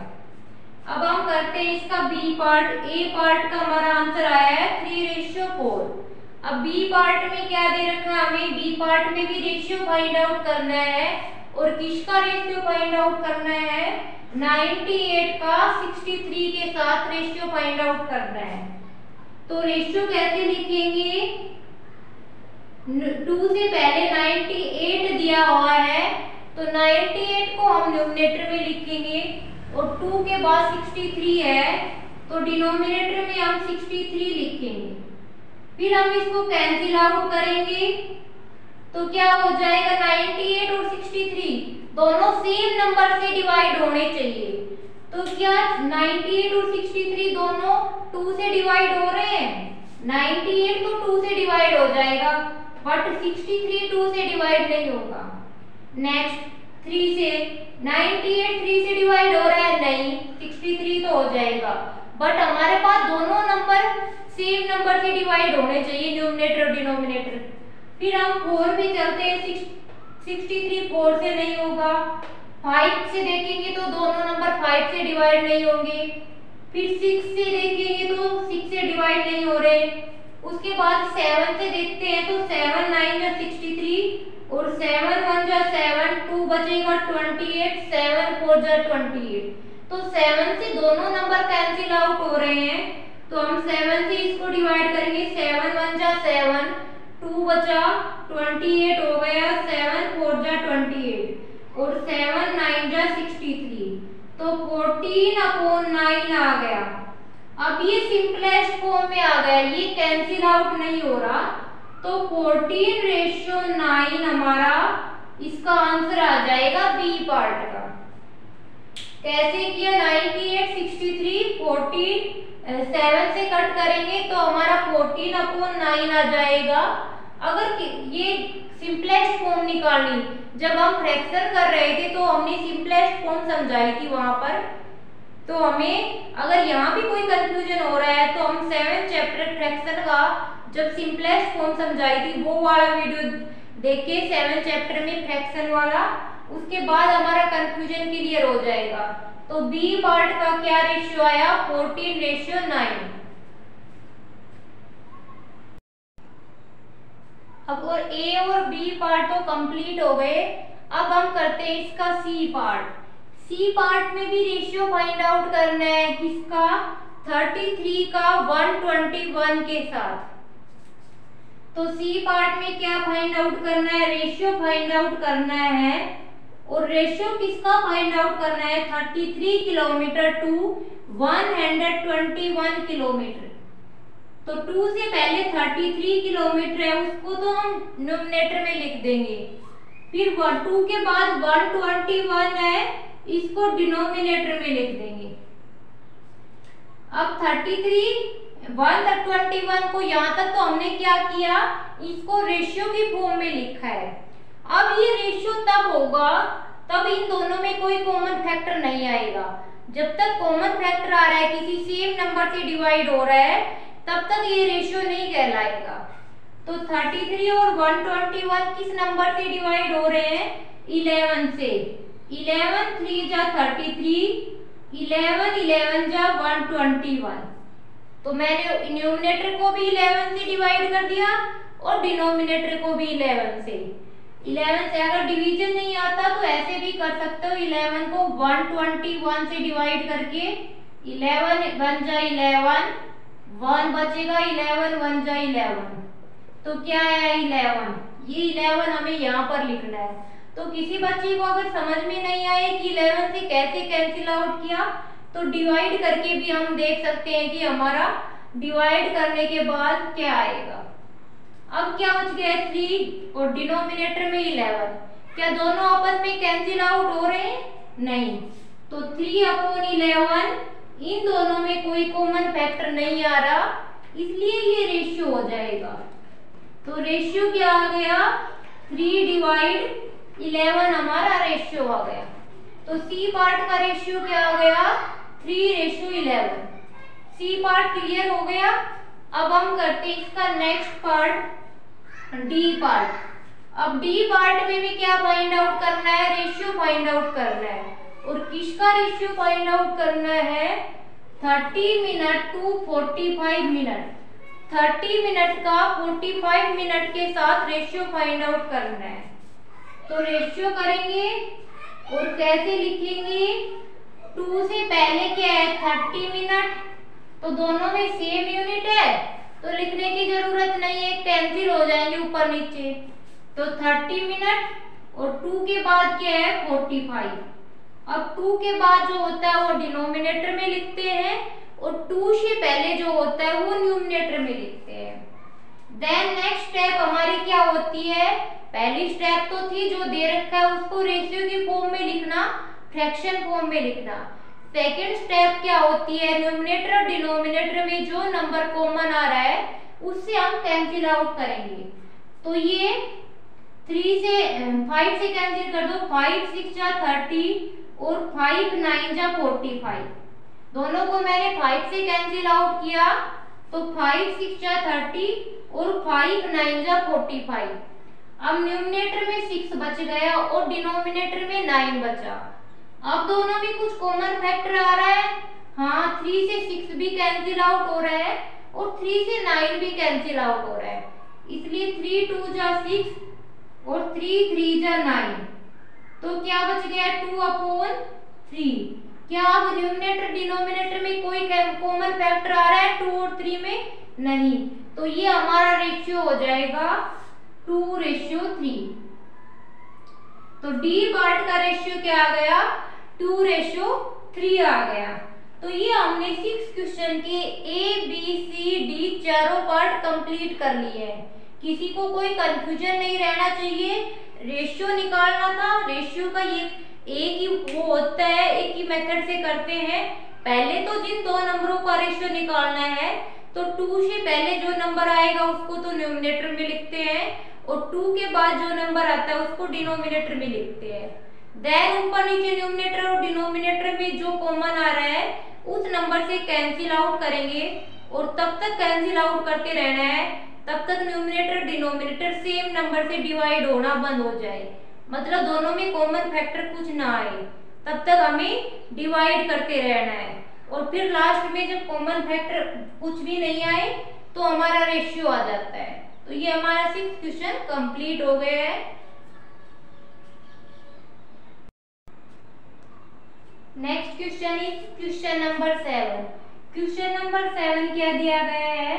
अब हम करते हैं इसका बी पार्ट ए पार्ट का हमारा आंसर आया है थ्री रेशियो फोर अब बी पार्ट में क्या दे रखा है हमें? बी पार्ट में भी रेशियो फाइंड आउट करना है और किसका रेशियो फाइंड आउट करना है? 98 का 63 के साथ रेशियो फाइंड आउट करना है. तो रेशियो कैसे लिखेंगे? टू से पहले 98 दिया हुआ है तो 98 को हम न्यूमिनेटर में लिखेंगे, और 2 के बाद 63 है तो डिनोमिनेटर में हम 63 लिखेंगे। फिर हम इसको कैंसिल आउट करेंगे तो क्या हो जाएगा 98 और 63 दोनों सेम नंबर से डिवाइड होने चाहिए। तो क्या 98 और 63 दोनों 2 से डिवाइड हो रहे हैं? 98 तो 2 से डिवाइड हो जाएगा। बट 63 2 से डिवाइड नहीं होगा। नेक्स्ट 3 से 98 3 से डिवाइड हो रहा है, नहीं 63 तो हो जाएगा। बट हमारे पास दोनों नंबर सेम नंबर से डिवाइड होने चाहिए न्यूमिनेटर और डिनोमिनेटर फिर हम 4 भी चलते हैं 63 4 से नहीं होगा। फाइव से देखेंगे तो दोनों नंबर फाइव से डिवाइड नहीं होंगे। फिर सिक्स से देखेंगे तो सिक्स से डिवाइड नहीं हो रहे। उसके बाद सेवन से देखते हैं तो सेवन नाइन जा सिक्सटी थ्री और सेवन वन जा सेवन टू बचेगा ट्वेंटी एट सेवन फोर जा ट्वेंटी एट तो सेवन से दोनों नंबर कैंसिल आउट हो रहे हैं तो हम सेवन से इसको डिवाइड करेंगे। सेवन वन जा सेवन टू बचा ट्वेंटी एट हो गया सेवन फोर जा ट्वेंटी एट और सेवन नाइन जा सिक्सटी थ्री तो फोर्टीन अपॉन नाइन आ गया। अब ये सिंपलेस्ट फॉर्म में आ गया ये कैंसिल आउट नहीं हो रहा। तो फोर्टीन रेशियो नाइन हमारा इसका आंसर आ जाएगा बी पार्ट का। कैसे किया? Ninety eight sixty three fourteen seven से कट करेंगे तो हमारा फोर्टीन अपॉन नाइन आ जाएगा। अगर ये सिंपलेस्ट फॉर्म निकालनी, जब हम फ्रैक्शन कर रहे थे तो हमने सिंपलेस्ट फॉर्म समझाई थी वहाँ पर। तो हमें अगर यहाँ भी कोई कंफ्यूजन हो रहा है तो हम सेवन चैप्टर फ्रैक्शन का जब सिंपलेस्ट फॉर्म समझाई थी, वो वाला वीडियो देख के सेवन चैप्टर में फ्रैक्शन वाला, उसके बाद हमारा कंफ्यूजन क्लियर हो जाएगा। तो बी पार्ट का क्या रेशियो आया? फोर्टीन रेशियो नाइन अब और ए और बी पार्ट तो कंप्लीट हो गए, अब हम करते हैं इसका सी पार्ट सी पार्ट में भी रेशियो फाइंड आउट करना है किसका? 33 का 121 के साथ। तो सी पार्ट में क्या फाइंड आउट करना है? रेशियो फाइंड आउट करना है। और रेशियो किसका फाइंड आउट करना है? 33 किलोमीटर टू 121 किलोमीटर। तो टू से पहले थर्टी थ्री किलोमीटर है, उसको तो हम नोमिनेटर में लिख देंगे। फिर टू के बाद वन ट्वेंटी वन है। इसको डिनोमिनेटर में लिख देंगे। अब thirty three one twenty one को यहाँ तक तो हमने क्या किया? इसको रेशियो की फॉर्म में लिखा है। अब ये रेशियो तब होगा, तब इन दोनों में कोई कॉमन फैक्टर नहीं आएगा। जब तक कॉमन फैक्टर आ रहा है, किसी सेम नंबर से डिवाइड हो रहा है, तब तक ये रेशियो नहीं कहलाएगा। तो 33 और 121 किस नंबर से डिवाइड हो रहे हैं? 11 से। 11 3 जा 33 11 11 जा 121 तो मैंने न्यूमिनेटर को भी 11 से डिवाइड कर दिया और डिनोमिनेटर को भी 11 से। 11 से अगर डिवीज़न नहीं आता तो ऐसे भी कर सकते हो 11 को 121 से डिवाइड करके इलेवन वन जा 11 वन बचेगा इलेवन, वन जा इलेवन। तो क्या है इलेवन? ये इलेवन हमें यहाँ पर लिखना है। तो किसी बच्चे को अगर समझ में नहीं आए कि इलेवन से कैसे कैंसिल आउट किया तो डिवाइड करके भी हम देख सकते हैं कि हमारा डिवाइड करने के बाद क्या आएगा। अब क्या बच गया थ्री और डिनोमिनेटर में इलेवन क्या दोनों आपस में कैंसिल आउट हो रहे हैं? नहीं। तो थ्री अपॉन इलेवन इन दोनों में कोई कॉमन फैक्टर नहीं आ रहा, इसलिए ये रेशियो हो जाएगा। तो रेशियो क्या आ गया? थ्री डिवाइड इलेवन हमारा रेशियो आ गया। तो सी पार्ट का रेशियो क्या आ गया? Three ratio eleven C part clear हो गया? अब हम करते हैं इसका नेक्स्ट पार्ट डी पार्ट अब डी पार्ट में भी क्या फाइंड आउट करना है? रेशियो फाइंड आउट करना है। और किसका रेशियो फाइंड आउट करना है? 30 मिनट टू 45 मिनट 30 मिनट का 45 मिनट के साथ रेशियो फाइंड आउट करना है। तो रेशियो करेंगे और कैसे लिखेंगे? टू से पहले क्या है? 30 मिनट तो दोनों में सेम यूनिट है? तो लिखने की ज़रूरत नहीं है कैंसिल हो जाएँगे ऊपर नीचे। तो 30 मिनट और टू के बाद क्या है? 45 अब टू के बाद जो होता है, वो डिनोमिनेटर में लिखते हैं और टू से पहले जो होता है, वो न्यूमिनेटर में लिखते हैं। देन नेक्स्ट स्टेप हमारी क्या होती है? पहली स्टेप तो थी जो दे रखा है उसको रेशियो की फॉर्म में लिखना फ्रैक्शन फॉर्म में लिखना। सेकेंड स्टेप क्या होती है? न्यूमिनेटर और डिनोमिनेटर में जो नंबर कॉमन आ रहा है, उससे हम कैंसिल आउट करेंगे। तो ये थ्री से फाइव से कैंसिल कर दो फाइव सिक्स जा थर्टी और फाइव नाइन जा फोर्टी फाइव दोनों को मैंने फाइव से कैंसिल आउट किया तो फाइव सिक्स जा थर्टी और फाइव नाइन जा फोर्टी फाइव अब न्यूमिनेटर में सिक्स बच गया और डिनोमिनेटर में नाइन बचा। अब दोनों में कुछ कॉमन फैक्टर आ रहा है। हाँ थ्री से सिक्स भी कैंसिल आउट हो रहा है और थ्री से नाइन भी कैंसिल आउट हो रहा है। इसलिए थ्री टू जा सिक्स और थ्री थ्री जा नाइन तो क्या बच गया? टू अपॉन थ्री क्या अब न्यूमिनेटर डिनोमिनेटर में कोई कॉमन फैक्टर आ रहा है? टू और थ्री में नहीं। तो ये हमारा रेशियो हो जाएगा टू रेशियो थ्री तो डी पार्ट का रेशियो क्या आ गया? टू रेशो थ्री आ गया। तो ये हमने सिक्स क्वेश्चन के ए बी सी डी चारों पार्ट कंप्लीट कर लिए हैं। किसी को कोई कंफ्यूजन नहीं रहना चाहिए। रेशियो निकालना था। रेशियो का ये एक ही वो होता है एक ही मेथड से करते हैं। पहले तो जिन दो नंबरों का रेशियो निकालना है तो टू से पहले जो नंबर आएगा उसको तो न्यूमिनेटर में लिखते हैं और टू के बाद जो नंबर आता है उसको डिनोमिनेटर में लिखते हैं। देन ऊपर नीचे न्यूमिनेटर और डिनोमिनेटर में जो कॉमन आ रहा है, उस नंबर से कैंसिल आउट करेंगे और तब तक कैंसिल आउट करते रहना है, तब तक न्यूमिनेटर डिनोमिनेटर सेम नंबर से डिवाइड होना बंद हो जाए। मतलब दोनों में कॉमन फैक्टर कुछ ना आए, तब तक हमें डिवाइड करते रहना है। और फिर लास्ट में जब कॉमन फैक्टर कुछ भी नहीं आए तो हमारा रेशियो आ जाता है। तो ये हमारा सिक्स क्वेश्चन कंप्लीट हो गया है। Next question is question number seven question number seven क्या दिया गया है?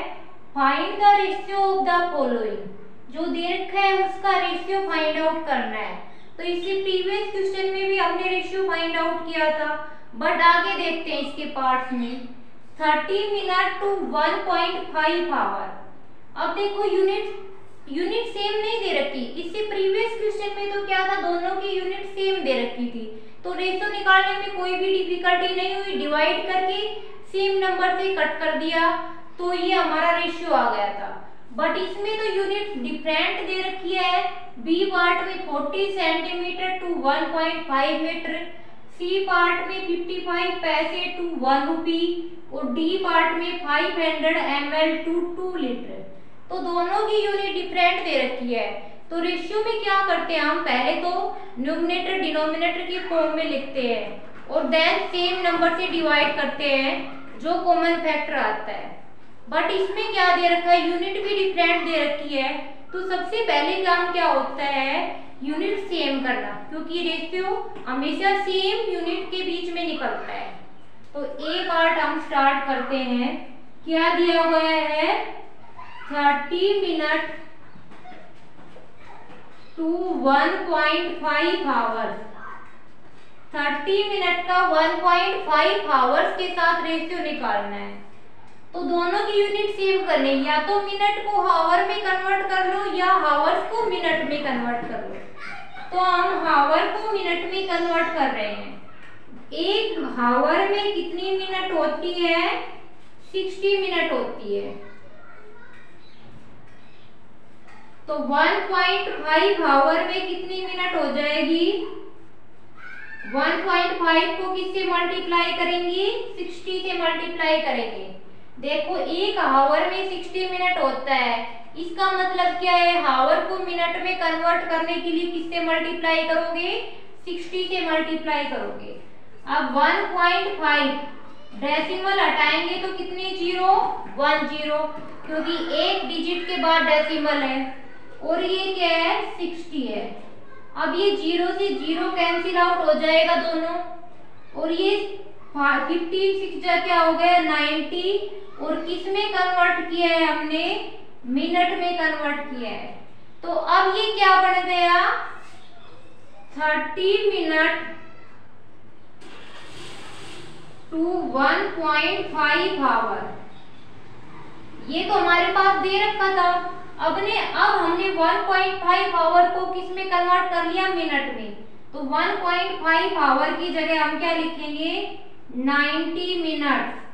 Find the ratio of the following जो दे रखा है, उसका रेशियो फाइंड आउट करना है। तो इससे प्रीवियस क्वेश्चन में भी हमने रेशियो फाइंड आउट किया था। बट आगे देखते हैं इसके पार्ट्स में। 30 मिनट टू 1.5 आवर अब देखो यूनिट यूनिट सेम नहीं दे रखी। इससे प्रीवियस क्वेश्चन में तो क्या था? दोनों की यूनिट सेम दे रखी थी। तो रेशो निकालने में कोई भी डिफिकल्टी नहीं हुई। डिवाइड करके सेम नंबर से कट कर दिया। तो ये हमारा रेशियो आ गया था। बट इसमें तो यूनिट डिफरेंट दे रखी है। बी पार्ट में 40 centimetre to 1.5 metre C part में 55 पैसे टू 1 रुपी और डी पार्ट में 500 ml टू 2 लीटर तो दोनों की यूनिट डिफरेंट दे रखी है। तो रेशियो में क्या करते हैं हम? पहले तो न्यूमिनेटर डिनोमिनेटर की फॉर्म में लिखते हैं और देन सेम नंबर से डिवाइड करते हैं, जो कॉमन फैक्टर आता है। बट इसमें क्या दे रखा है? यूनिट भी डिफरेंट दे रखी है। तो सबसे पहले काम क्या होता है? यूनिट सेम करना। क्योंकि रेशियो हमेशा सेम यूनिट के बीच में निकलता है। तो ए पार्ट हम स्टार्ट करते हैं। क्या दिया हुआ है? Thirty minute to 1.5 hours 30 minute का 1.5 आवर्स के साथ रेशियो निकालना है। तो दोनों की यूनिट सेव करनी, या तो मिनट को हावर में कन्वर्ट कर लो, या हावर्स को मिनट में कन्वर्ट कर लो। तो हम हावर को मिनट में कन्वर्ट कर रहे हैं। एक हावर में कितनी मिनट होती है? 60 मिनट होती है। तो 1.5 आवर में कितनी मिनट हो जाएगी? 1.5 को किससे मल्टीप्लाई करेंगे? 60 से मल्टीप्लाई करेंगे। देखो, एक हावर में 60 मिनट होता है। इसका मतलब क्या है? हावर को मिनट में कन्वर्ट करने के लिए किससे मल्टीप्लाई करोगे? 60 से मल्टीप्लाई करोगे। अब 1.5 डेसिमल हटाएँगे तो कितने ज़ीरो वन ज़ीरो क्योंकि एक डिजिट के बाद डेसिमल है। और ये क्या है? सिक्सटी है। अब ये ज़ीरो से ज़ीरो कैंसिल आउट हो जाएगा दोनों। और ये फिफ्टी सिक्स क्या हो गया? नाइन्टी और किसमें कन्वर्ट किया है हमने? मिनट में कन्वर्ट किया है। तो अब ये क्या बन गया? Thirty minute to one point five hour ये तो हमारे पास दे रखा था। अब ने अब हमने 1.5 आवर को किसमें कन्वर्ट कर लिया? मिनट में। तो 1.5 आवर की जगह हम क्या लिखेंगे? 90 मिनट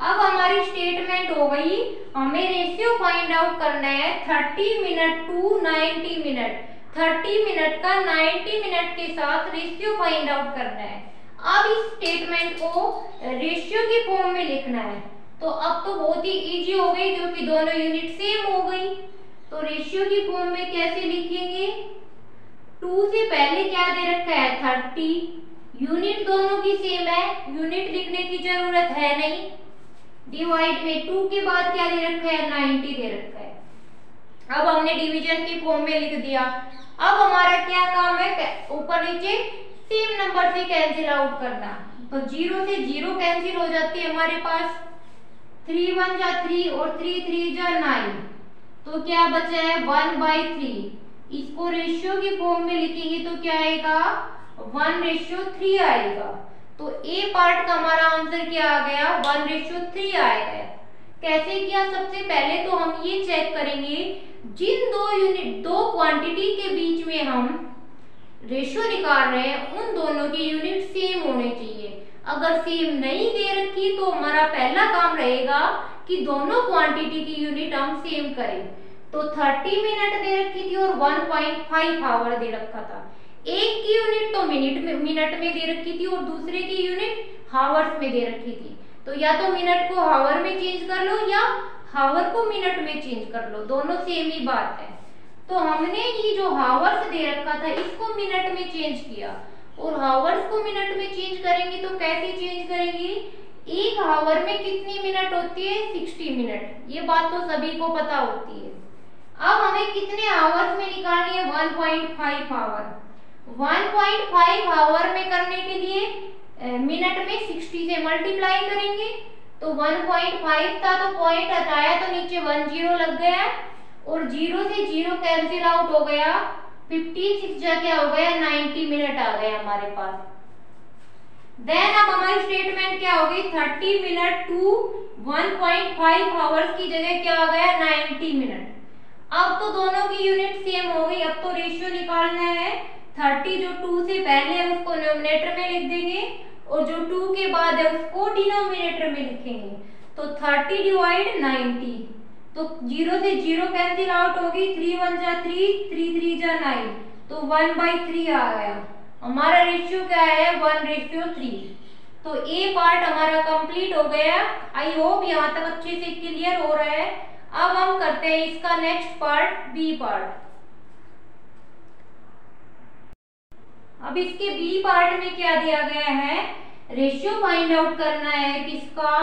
अब हमारी स्टेटमेंट हो गई। हमें रेशियो फाइंड आउट करना है। 30 मिनट टू 90 मिनट 30 मिनट का 90 मिनट के साथ रेशियो फाइंड आउट करना है। अब इस स्टेटमेंट को रेशियो की फॉर्म में लिखना है। तो अब तो बहुत ही इजी हो गई क्योंकि दोनों यूनिट सेम हो गई। तो रेशियो की फॉर्म में कैसे लिखेंगे? टू से पहले क्या दे रखा है? थर्टी यूनिट दोनों की सेम है। यूनिट लिखने की ज़रूरत है नहीं। डिवाइड में टू के बाद क्या दे रखा है? नाइनटी दे रखा है। अब हमने डिवीज़न की फॉर्म में लिख दिया। अब हमारा क्या काम है? ऊपर नीचे सेम नंबर से कैंसिल आउट करना। तो ज़ीरो से ज़ीरो कैंसिल हो जाती है हमारे पास। थ्री वन जा थ्री और थ्री थ्री जा नाइन। तो क्या बचा है? One by three. इसको रेशियो की फॉर्म में लिखेंगे तो क्या आएगा? वन रेशियो थ्री आएगा। तो ए पार्ट का हमारा आंसर क्या आ गया? वन रेशियो थ्री आएगा कैसे किया? सबसे पहले तो हम ये चेक करेंगे, जिन दो यूनिट दो क्वांटिटी के बीच में हम रेशियो निकाल रहे हैं, उन दोनों की यूनिट सेम होने चाहिए। अगर सेम नहीं दे रखी तो हमारा पहला काम रहेगा कि दोनों क्वांटिटी की यूनिट हम सेम करें। तो 30 मिनट दे रखी थी और 1.5 आवर दे रखा था। एक की यूनिट तो मिनट में मिनट में दे रखी थी और दूसरे की यूनिट हावर्स में दे रखी थी। तो या तो मिनट को हावर में चेंज कर लो या हावर को मिनट में चेंज कर लो। दोनों सेम ही बात है। तो हमने ये जो हावर्स दे रखा था, इसको मिनट में चेंज किया। और हावर्स को मिनट में चेंज करेंगे तो कैसे चेंज करेंगे? एक हावर में कितनी मिनट होती है? सिक्सटी मिनट ये बात तो सभी को पता होती है। अब हमें कितने आवर्स में निकालनी है? 1.5 आवर 1.5 आवर में करने के लिए मिनट में 60 से मल्टीप्लाई करेंगे तो 1.5 था तो पॉइंट हटाया तो नीचे वन ज़ीरो लग गया, और ज़ीरो से ज़ीरो कैंसिल आउट हो गया, फिफ्टीन सिक्स जा क्या हो गया, नाइनटी मिनट आ गया हमारे पास। देन अब हमारी स्टेटमेंट क्या होगी thirty minute to one point five hours की जगह क्या आ गया? Ninety minute. अब तो दोनों की यूनिट सेम हो गई, अब तो रेशियो निकालना है। थर्टी जो टू से पहले है, उसको नोमिनेटर में लिख देंगे और जो टू के बाद है, उसको डिनोमिनेटर में लिखेंगे। तो थर्टी डिवाइड नाइनटी तो ज़ीरो से ज़ीरो कैंसिल आउट होगी थ्री वन जा थ्री थ्री थ्री जा नाइन तो वन बाई थ्री आ गया। हमारा रेशियो क्या है? वन रेशियो थ्री तो ए पार्ट हमारा कंप्लीट हो गया। आई होप यहाँ तक अच्छे से क्लियर हो रहा है। अब हम करते हैं इसका नेक्स्ट पार्ट बी पार्ट अब इसके बी पार्ट में क्या दिया गया है? रेशियो फाइंड आउट करना है किसका?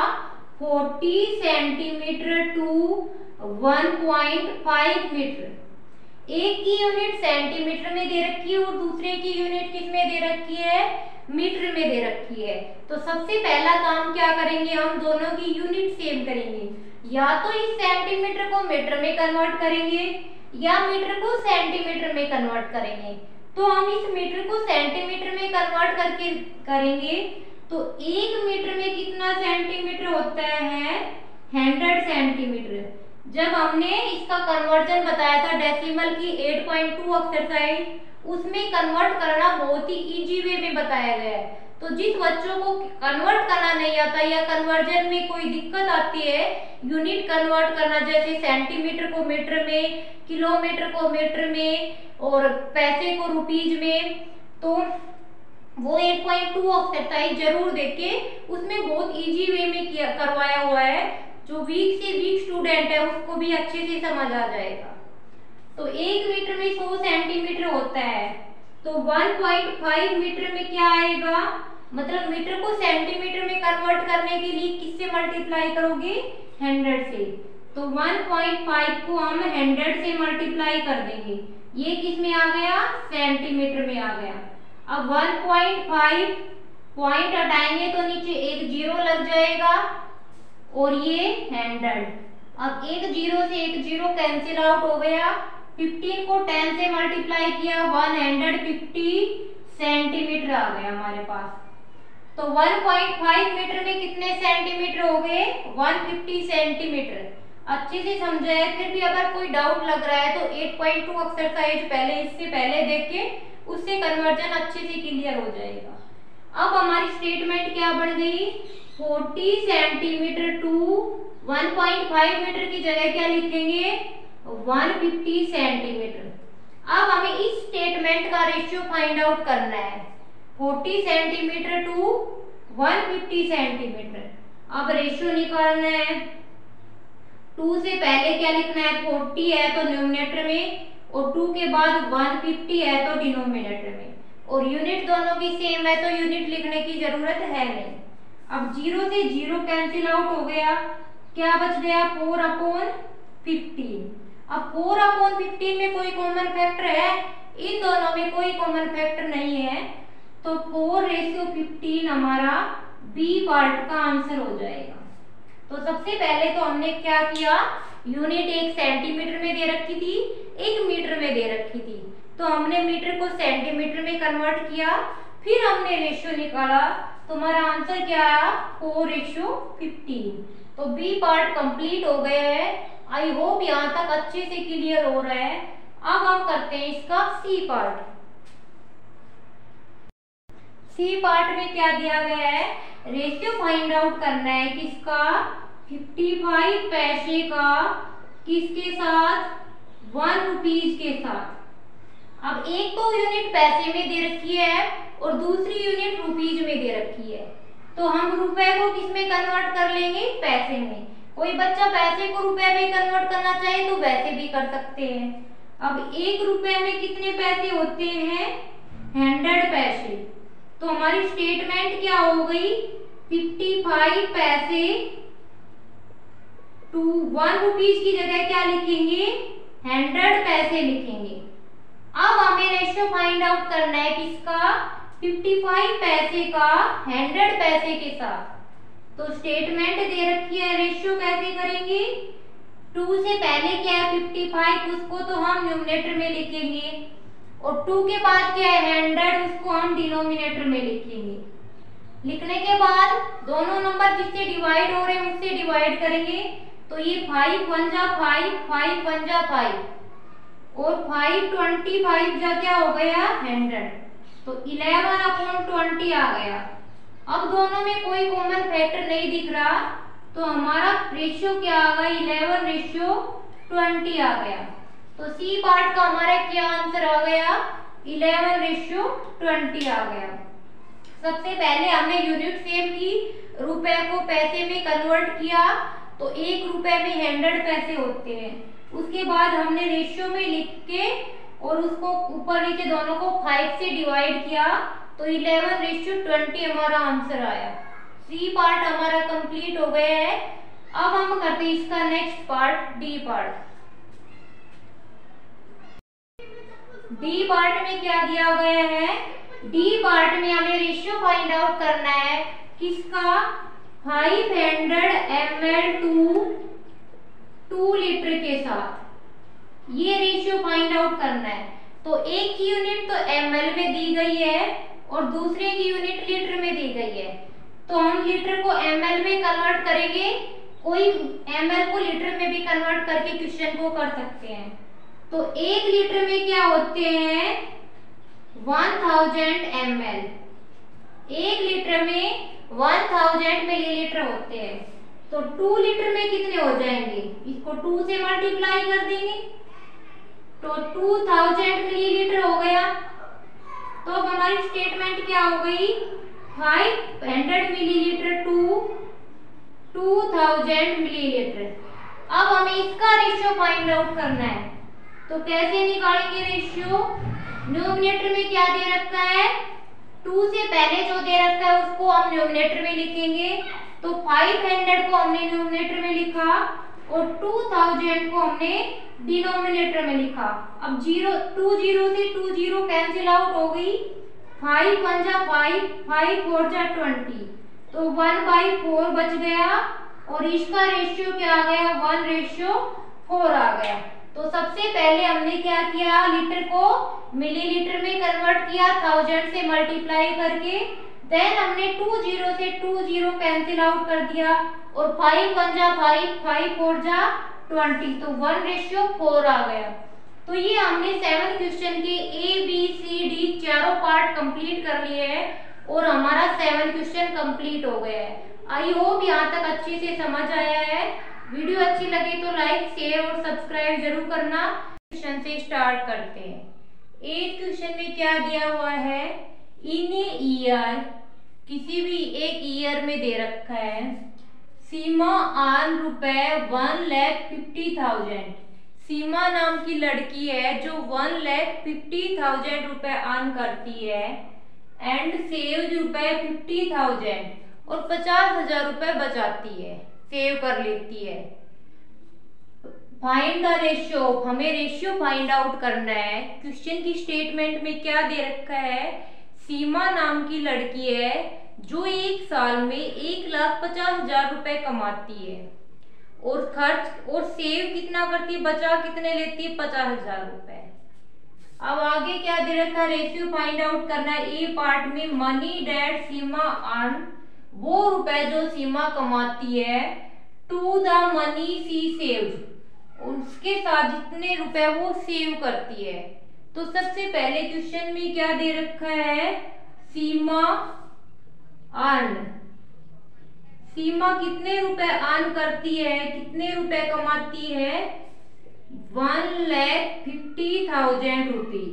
40 सेंटीमीटर टू 1.5 मीटर। एक की यूनिट सेंटीमीटर में दे रखी है और दूसरे की यूनिट किसमें दे रखी है? मीटर में दे रखी है। तो सबसे पहला काम क्या करेंगे हम? दोनों की यूनिट सेम करेंगे। या तो इस सेंटीमीटर को मीटर में कन्वर्ट करेंगे या मीटर को सेंटीमीटर में कन्वर्ट करेंगे। तो हम इस मीटर को सेंटीमीटर में कन्वर्ट करके करेंगे। तो एक मीटर में कितना सेंटीमीटर होता है? Hundred centimetre. जब हमने इसका कन्वर्जन बताया था डेसिमल की 8.2 एक्सरसाइज उसमें कन्वर्ट करना बहुत ही इजी वे में बताया गया है। तो जिस बच्चों को कन्वर्ट करना नहीं आता या कन्वर्जन में कोई दिक्कत आती है यूनिट कन्वर्ट करना, जैसे सेंटीमीटर को मीटर में किलोमीटर को मीटर में और पैसे को रुपीज़ में तो वो 8.2 एक्सरसाइज ज़रूर देखे उसमें बहुत इजी वे में किया, करवाया हुआ है। जो वीक से वीक स्टूडेंट है, उसको भी अच्छे से समझ आ जाएगा। तो एक मीटर में 100 सेंटीमीटर होता है। तो 1.5 मीटर में क्या आएगा? मतलब मीटर को सेंटीमीटर में कन्वर्ट करने के लिए किससे मल्टीप्लाई करोगे? 100 से। तो 1.5 को हम 100 से मल्टीप्लाई कर देंगे। ये किसमें आ गया? सेंटीमीटर में आ गया। अब 1.5 पॉइंट हटाएँगे तो नीचे एक ज़ीरो लग जाएगा और ये हंड्रेड अब एक ज़ीरो से एक ज़ीरो कैंसिल आउट हो गया। 15 को 10 से मल्टीप्लाई किया 150 सेंटीमीटर आ गया हमारे पास। तो 1.5 मीटर में कितने सेंटीमीटर हो गए? 150 सेंटीमीटर अच्छे से समझा है, फिर भी अगर कोई डाउट लग रहा है तो 8.2 एक्सरसाइज पहले, इससे पहले देख के उससे कन्वर्जन अच्छे से क्लियर हो जाएगा। अब हमारी स्टेटमेंट क्या बन गई? 40 सेंटीमीटर टू 1.5 मीटर की जगह क्या लिखेंगे? 150 सेंटीमीटर। अब हमें इस स्टेटमेंट का रेशियो फाइंड आउट करना है। 40 सेंटीमीटर टू 150 सेंटीमीटर। अब रेशियो निकालना है। टू से पहले क्या लिखना है? 40 है तो न्यूमिनेटर में, और टू के बाद 150 है तो डिनोमिनेटर में। और यूनिट दोनों की सेम है तो यूनिट लिखने की ज़रूरत है नहीं। अब ज़ीरो से ज़ीरो कैंसिल आउट हो गया। क्या बच गया? फोर अपॉन फिफ्टीन अब फोर अपॉन फिफ्टीन में कोई कॉमन फैक्टर है? इन दोनों में कोई कॉमन फैक्टर नहीं है। तो फोर रेशियो फिफ्टीन हमारा बी पार्ट का आंसर हो जाएगा। तो सबसे पहले तो हमने क्या किया? यूनिट एक सेंटीमीटर में दे रखी थी, एक मीटर में दे रखी थी। तो हमने मीटर को सेंटीमीटर में कन्वर्ट किया, फिर हमने रेशियो निकाला। तो हमारा आंसर क्या आया? फोर रेशियो फिफ्टीन तो बी पार्ट कंप्लीट हो गया है। आई होप यहाँ तक अच्छे से क्लियर हो रहा है। अब हम करते हैं इसका सी पार्ट सी पार्ट में क्या दिया गया है? रेशियो फाइंड आउट करना है किसका? 55 पैसे का किसके साथ? वन रुपीज़ के साथ. अब एक तो यूनिट पैसे में दे रखी है और दूसरी यूनिट रुपीज़ में दे रखी है। तो हम रुपए को किसमें कन्वर्ट कर लेंगे? पैसे में। कोई बच्चा पैसे को रुपए में कन्वर्ट करना चाहे तो वैसे भी कर सकते हैं। अब एक रुपए में कितने पैसे होते हैं? हंड्रेड पैसे। तो हमारी स्टेटमेंट क्या हो गई? फिफ्टी फाइव पैसे टू वन रुपीज़ की जगह क्या लिखेंगे? हंड्रेड पैसे लिखेंगे। अब हमें रेशियो फाइंड आउट करना है किसका? 55 पैसे का 100 पैसे के साथ। तो स्टेटमेंट दे रखी है रेशियो कैसे करेंगे? टू से पहले क्या है 55 उसको तो हम न्यूमिनेटर में लिखेंगे। और टू के बाद क्या है हंड्रेड उसको हम डिनोमिनेटर में लिखेंगे। लिखने के बाद दोनों नंबर जिससे डिवाइड हो रहे हैं, उससे डिवाइड करेंगे। तो ये फाइव वन जा फाइव फाइव वन जा फाइव और फाइव ट्वेंटी फाइव जा क्या हो गया हंड्रेड तो इलेवन अपॉन ट्वेंटी आ गया। अब दोनों में कोई कॉमन फैक्टर नहीं दिख रहा तो हमारा रेशियो क्या आ गया? इलेवन रेशियो ट्वेंटी आ गया। तो सी पार्ट का हमारा क्या आंसर आ गया? इलेवन रेशियो ट्वेंटी आ गया। सबसे पहले हमने यूनिट सेम की रुपए को पैसे में कन्वर्ट किया तो एक रुपए में हंड्रेड पैसे होते हैं। उसके बाद हमने रेशियो में लिख के और उसको ऊपर नीचे दोनों को फाइव से डिवाइड किया। तो इलेवन रेशियो ट्वेंटी हमारा आंसर आया। सी पार्ट हमारा कंप्लीट हो गया है। अब हम करते हैं इसका next part D part D part में क्या दिया गया है? डी पार्ट में हमें रेशियो फाइंड आउट करना है किसका? 500 ml टू टू लीटर के साथ। ये रेशियो फाइंड आउट करना है। तो एक यूनिट तो एम में दी गई है। और दूसरे की यूनिट लीटर में दी गई है। तो हम लीटर को एमएल में कन्वर्ट करेंगे। कोई एमएल को लीटर में भी कन्वर्ट करके क्वेश्चन को कर सकते हैं। तो एक लीटर में क्या होते हैं? वन थाउज़ेंड एम एक लीटर में वन थाउज़ेंड मिलीलीटर होते हैं। तो टू लीटर में कितने हो जाएँगे? इसको टू से मल्टीप्लाई कर देंगे। तो 2000 मिलीलीटर हो गया। तो अब हमारी स्टेटमेंट क्या हो गई? 500 मिलीलीटर टू 2000 मिलीलीटर अब हमें इसका रेशियो फाइंड आउट करना है। तो कैसे निकालेंगे रेशियो न्यूमिनेटर में क्या दे रखा है? टू से पहले जो दे रखा है, उसको हम न्यूमिनेटर में लिखेंगे। तो 500 को हमने न्यूमिनेटर में लिखा। और 2000 को हमने डिनोमिनेटर में लिखा। अब ज़ीरो टू ज़ीरो से टू ज़ीरो कैंसिल आउट हो गई। फाइव वन जा फाइव फाइव फोर जा ट्वेंटी तो वन बाई फोर बच गया और इसका रेशियो क्या आ गया? वन रेशियो फोर आ गया। तो सबसे पहले हमने क्या किया? लीटर को मिलीलीटर में कन्वर्ट किया थाउज़ेंड से मल्टीप्लाई करके। देन हमने टू ज़ीरो से टू ज़ीरो कैंसिल आउट कर दिया और फाइव वन जा फाइव फाइव फोर जा ट्वेंटी तो वन रेशियो फोर आ गया। तो ये हमने सेवन क्वेश्चन के ए बी सी डी चारों पार्ट कंप्लीट कर लिए हैं और हमारा सेवन क्वेश्चन कंप्लीट हो गया है। आई होप यहाँ तक अच्छे से समझ आया है। वीडियो अच्छी लगे तो लाइक शेयर और सब्सक्राइब ज़रूर करना। क्वेश्चन से स्टार्ट करते हैं। एट क्वेश्चन में क्या दिया हुआ है? इन ईयर, किसी भी एक ईयर में दे रखा है। सीमा आन रुपए one lakh fifty thousand. Seema नाम की लड़की है जो वन लैख फिफ्टी थाउज़ेंड रुपए आन करती है। एंड सेव रुपए फिफ्टी थाउज़ेंड और पचास हज़ार रुपए बचाती है। सेव कर लेती है। फाइंड द रेशियो हमें रेशियो फाइंड आउट करना है। क्वेश्चन की स्टेटमेंट में क्या दे रखा है? सीमा नाम की लड़की है, जो एक साल में एक लाख पचास हज़ार रुपए कमाती है। और खर्च, और सेव कितना करती है, बचा कितने लेती है, पचास हज़ार रुपए। अब आगे क्या दे रखा है, रेशियो फाइंड आउट करना है, ए पार्ट में मनी डेट सीमा अर्न वो रुपए जो सीमा कमाती है, to the money she save उसके साथ जितने रुपए वो सेव करती है। तो सबसे पहले क्वेश्चन में क्या दे रखा है? सीमा अर्न सीमा कितने रुपए अर्न करती है? कितने रुपए कमाती है? One lakh fifty thousand rupee.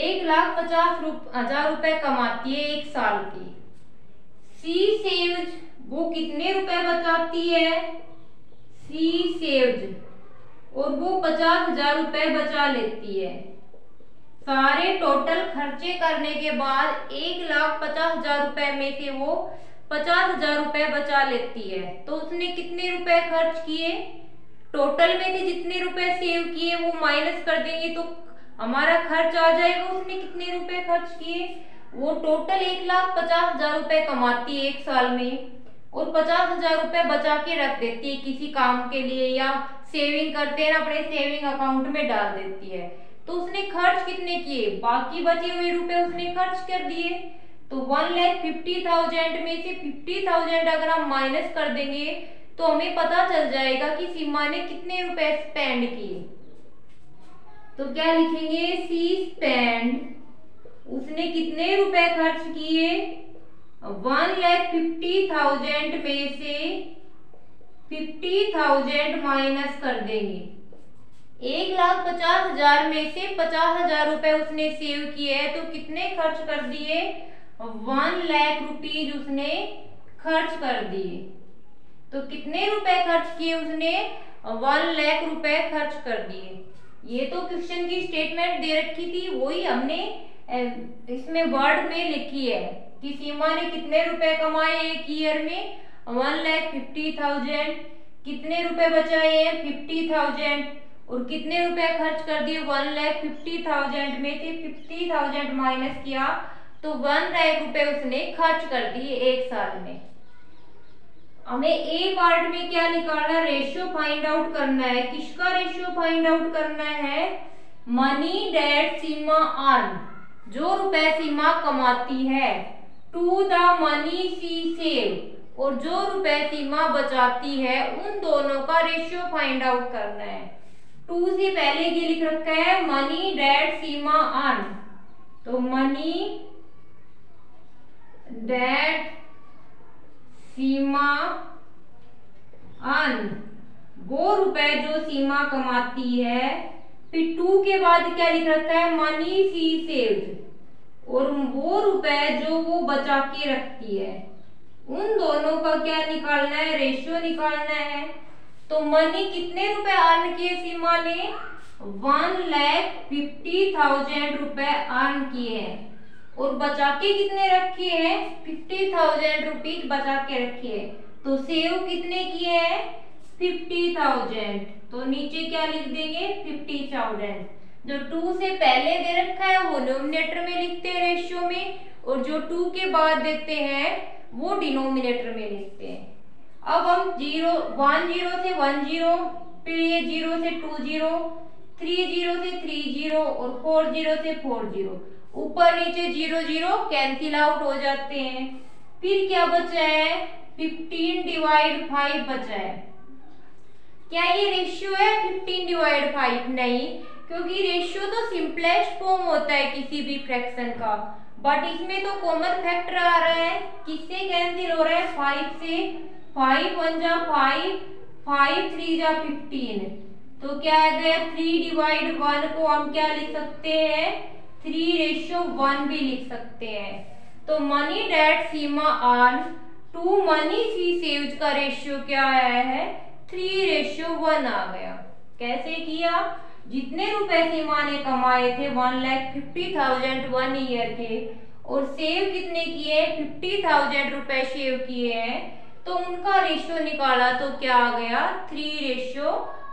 एक लाख पचास हज़ार रुपए कमाती है एक साल की। सी सेव्स वो कितने रुपए बचाती है? सी सेव्ड और वो पचास हज़ार रुपए बचा लेती है। सारे टोटल खर्चे करने के बाद एक लाख पचास हज़ार रुपए में से वो पचास हज़ार रुपए बचा लेती है। तो उसने कितने रुपए खर्च किए? टोटल में से जितने रुपए सेव किए वो माइनस कर देंगे तो हमारा खर्च आ जाएगा। उसने कितने रुपए खर्च किए? वो टोटल एक लाख पचास हज़ार रुपए कमाती है एक साल में और पचास हज़ार रुपए बचा के रख देती है किसी काम के लिए या सेविंग करते हैं अपने सेविंग अकाउंट में डाल देती है। तो उसने खर्च कितने किए? बाकी बचे हुए रुपए उसने खर्च कर दिए। तो वन लैख फिफ्टी थाउज़ेंड में से फिफ्टी थाउज़ेंड अगर हम माइनस कर देंगे तो हमें पता चल जाएगा कि सीमा ने कितने रुपए स्पेंड किए। तो क्या लिखेंगे? सी स्पेंड उसने कितने रुपए खर्च किए? वन लैख फिफ्टी थाउज़ेंड में से फिफ्टी थाउज़ेंड माइनस कर देंगे। एक लाख पचास हज़ार में से पचास हज़ार रुपए उसने सेव किए तो कितने खर्च कर दिए? वन लाख रुपीज़ उसने खर्च कर दिए। तो कितने रुपए खर्च किए उसने? वन लाख रुपए खर्च कर दिए। ये तो क्वेश्चन की स्टेटमेंट दे रखी थी, वही हमने इसमें वर्ड में लिखी है कि सीमा ने कितने रुपए कमाए एक ईयर में? One lakh fifty thousand. कितने रुपए बचाए हैं फिफ्टी थाउज़ेंड। और कितने रुपए खर्च कर दिए? वन लैख फिफ्टी थाउज़ेंड में से फिफ्टी थाउज़ेंड माइनस किया तो वन लाख रुपए उसने खर्च कर दिए एक साल में। हमें ए पार्ट में क्या निकालना? रेशियो फाइंड आउट करना है। किसका रेशियो फाइंड आउट करना है? मनी डेट सीमा अर्न जो रुपए सीमा कमाती है। To the money she save. और जो रुपए सीमा बचाती है, उन दोनों का रेशियो फाइंड आउट करना है। टू से पहले ये लिख रखा है मनी डेट सीमा अर्न तो मनी डेट सीमा अर्न वो रुपए जो सीमा कमाती है, फिर टू के बाद क्या लिख रखा है मनी सी सेव्ड और वो रुपए जो वो बचा के रखती है। उन दोनों का क्या निकालना है? रेशियो निकालना है। तो मनी कितने रुपए अर्न किए सीमा ने? वन लैख फिफ्टी थाउज़ेंड रुपए अर्न किए हैं। और बचा के कितने रखे हैं? फिफ्टी थाउज़ेंड रुपीज़ बचा के रखे हैं। तो सेव कितने किए हैं? फिफ्टी थाउज़ेंड तो नीचे क्या लिख देंगे? फिफ्टी थाउज़ेंड जो टू से पहले दे रखा है, वो नोमिनेटर में लिखते हैं रेशियो में। और जो टू के बाद देते हैं वो डिनोमिनेटर में लिखते हैं। अब हम ज़ीरो, वन ज़ीरो से वन ज़ीरो, फिर ये ज़ीरो से टू ज़ीरो, थ्री ज़ीरो से थ्री ज़ीरो और फोर ज़ीरो से फोर ज़ीरो। ऊपर नीचे ज़ीरो ज़ीरो कैंसिल आउट हो जाते हैं। फिर क्या बचा है? फिफ्टीन डिवाइड फाइव बचा है। क्या ये रेशियो है? फिफ्टीन डिवाइड फाइव नहीं, क्योंकि रेशियो तो सिंपलेस्ट फॉर्म होता है किसी भी फ्रैक्शन का। बट इसमें तो कॉमन फैक्टर आ रहा है। किससे कैंसिल हो रहा है? फाइव से। फाइव वन जा फाइव फाइव थ्री जा फिफ्टीन तो क्या आ गया थ्री डिवाइड वन को हम क्या लिख सकते हैं? थ्री रेशियो वन भी लिख सकते हैं। तो money that Seema earn to money she saved का रेशियो क्या आया है? थ्री रेशियो वन आ गया। कैसे किया? जितने रुपए सीमा ने कमाए थे one lakh fifty thousand one year के, और सेव कितने किए फिफ्टी थाउज़ेंड रुपए सेव किए हैं। तो उनका रेशियो निकाला तो क्या आ गया? थ्री रेशियो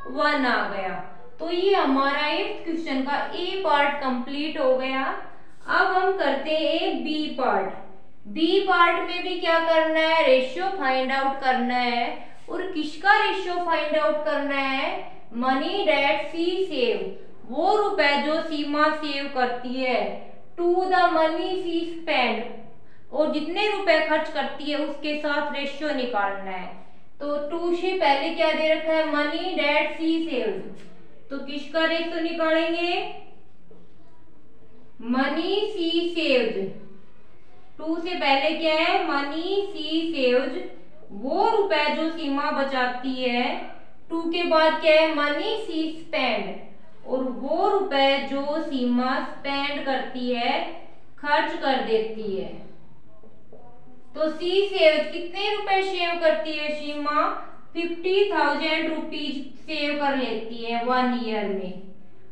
वन आ गया। तो ये हमारा एट्थ क्वेश्चन का ए पार्ट कंप्लीट हो गया। अब हम करते हैं बी पार्ट बी पार्ट में भी क्या करना है? रेशियो फाइंड आउट करना है। और किसका रेशियो फाइंड आउट करना है? Money that she save. वो रुपए जो सीमा सेव करती है। To the money she spend. और जितने रुपए खर्च करती है, उसके साथ रेशियो निकालना है। तो टू से पहले क्या दे रखा है? Money that she save. तो किसका रेशियो निकालेंगे? मनी सी सेव्ड टू से पहले क्या है? मनी सी सेव्ड वो रुपए जो सीमा बचाती है टू के बाद क्या है? मनी सी स्पेंड और वो रुपए जो सीमा स्पेंड करती है, खर्च कर देती है। तो सी सेव कितने रुपए सेव करती है Seema? Fifty thousand rupees save कर लेती है वन ईयर में।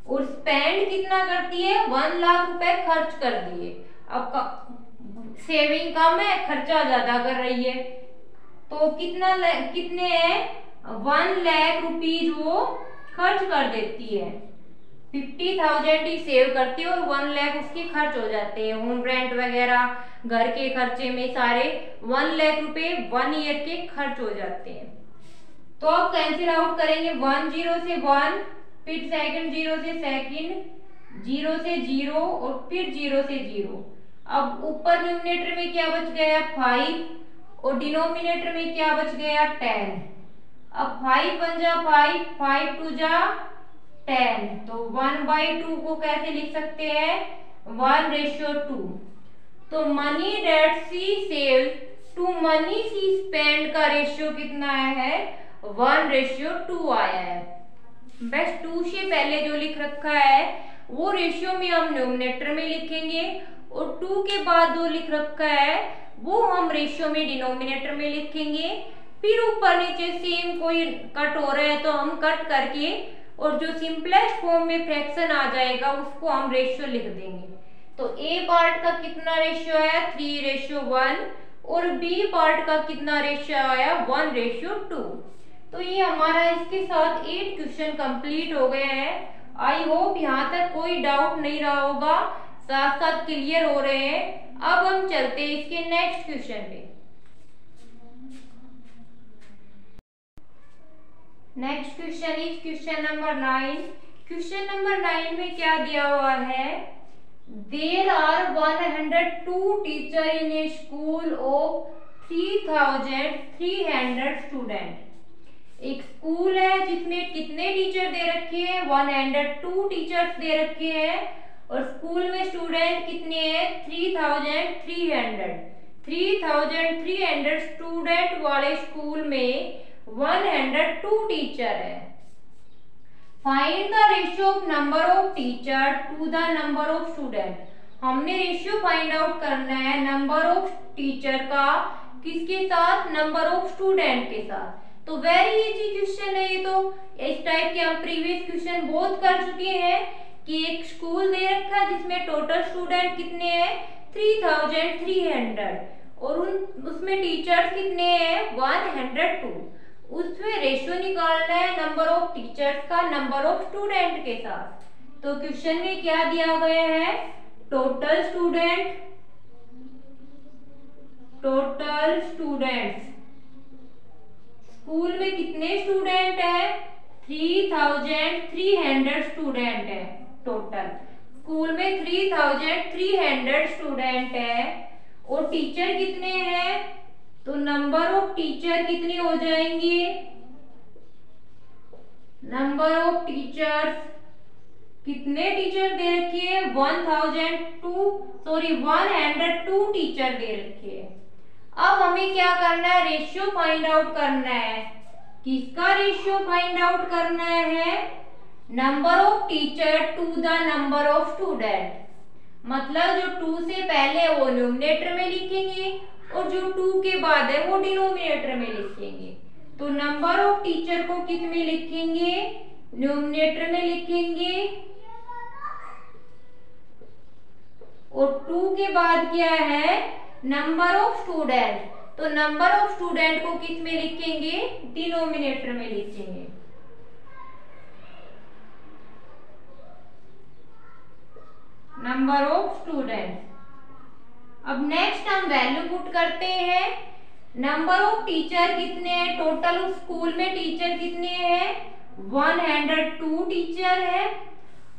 और स्पेंड कितना करती है? वन लाख रुपए खर्च कर दिए। अब सेविंग कम है, खर्चा ज़्यादा कर रही है। तो कितना कितने है? वन लाख रुपीज़ वो खर्च कर देती है। फिफ्टी थाउज़ेंड ही सेव करती है और वन लाख उसके खर्च हो जाते हैं। होम रेंट वगैरह, घर के खर्चे में सारे वन लाख रुपए वन ईयर के खर्च हो जाते हैं। तो अब कैंसिल आउट करेंगे। वन ज़ीरो से वन, फिर सेकंड ज़ीरो से सेकंड ज़ीरो से ज़ीरो और फिर ज़ीरो से ज़ीरो। अब ऊपर न्यूमिनेटर में क्या बच गया? फाइव और डिनोमिनेटर में क्या बच गया? टेन अब फाइव वन जा फाइव फाइव टू जा टेन तो वन बाई टू को कैसे लिख सकते हैं? वन रेशियो टू तो money that she save to money she spend का रेशियो कितना आया है? वन रेशियो टू आया है. बस टू से पहले जो लिख रखा है, वो रेशियो में हम न्यूमिनेटर में लिखेंगे और टू के बाद जो लिख रखा है, वो हम रेशियो में डिनोमिनेटर में लिखेंगे। फिर ऊपर नीचे सेम कोई कट हो रहे हैं तो हम कट करके और जो सिंपलेस्ट फॉर्म में फ्रैक्शन आ जाएगा, उसको हम रेशियो लिख देंगे। तो ए पार्ट का कितना रेशियो है थ्री रेशियो वन और बी पार्ट का कितना रेशियो आया? वन रेशियो टू तो ये हमारा इसके साथ एट क्वेश्चन कंप्लीट हो गए हैं। आई होप यहाँ तक कोई डाउट नहीं रहा होगा। साथ साथ क्लियर हो रहे हैं। अब हम चलते हैं इसके नेक्स्ट क्वेश्चन पे। Next question is question number nine question number nine में क्या दिया हुआ है? There are one hundred two teacher in a school of three thousand three hundred student एक स्कूल है जिसमें कितने टीचर दे रखे हैं? वन हंड्रेड टू टीचर्स दे रखे हैं। और स्कूल में स्टूडेंट कितने हैं? Three thousand three hundred three thousand three hundred student वाले स्कूल में वन हंड्रेड टू टीचर है। Find the ratio of number of teacher to the number of student हमने रेशियो फाइंड आउट करना है number of teacher का किसके साथ? Number of student के साथ। तो वेरी इजी क्वेश्चन है ये तो। इस टाइप के हम प्रीवियस क्वेश्चन बहुत कर चुके हैं कि एक स्कूल दे रखा है जिसमें टोटल स्टूडेंट कितने हैं? थ्री थाउज़ेंड थ्री हंड्रेड और उन, उसमें टीचर्स कितने हैं? वन हंड्रेड टू उसमें रेशियो निकालना है नंबर ऑफ़ टीचर्स का नंबर ऑफ़ स्टूडेंट के साथ। तो क्वेश्चन में क्या दिया गया है? Total student total students school में कितने स्टूडेंट है? Three thousand three hundred student है टोटल स्कूल में three thousand three hundred student है। और टीचर कितने हैं? तो नंबर ऑफ़ टीचर कितने हो जाएँगे? नंबर ऑफ़ टीचर्स कितने टीचर दे रखी है? One thousand two sorry one hundred two teacher दे रखे है। अब हमें क्या करना है? रेशियो फाइंड आउट करना है। किसका रेशियो फाइंड आउट करना है? Number of teacher to the number of student मतलब जो टू से पहले वो न्यूमिनेटर में लिखेंगे और जो टू के बाद है वो डिनोमिनेटर में लिखेंगे। तो नंबर ऑफ़ टीचर को किसमें लिखेंगे? डिनोमिनेटर में लिखेंगे। और टू के बाद क्या है? नंबर ऑफ़ स्टूडेंट तो नंबर ऑफ़ स्टूडेंट को किसमें लिखेंगे? डिनोमिनेटर में लिखेंगे। नंबर ऑफ़ स्टूडेंट अब नेक्स्ट हम वैल्यू पुट करते हैं। नंबर ऑफ़ टीचर कितने हैं? टोटल स्कूल में टीचर कितने हैं? वन हंड्रेड टू टीचर है।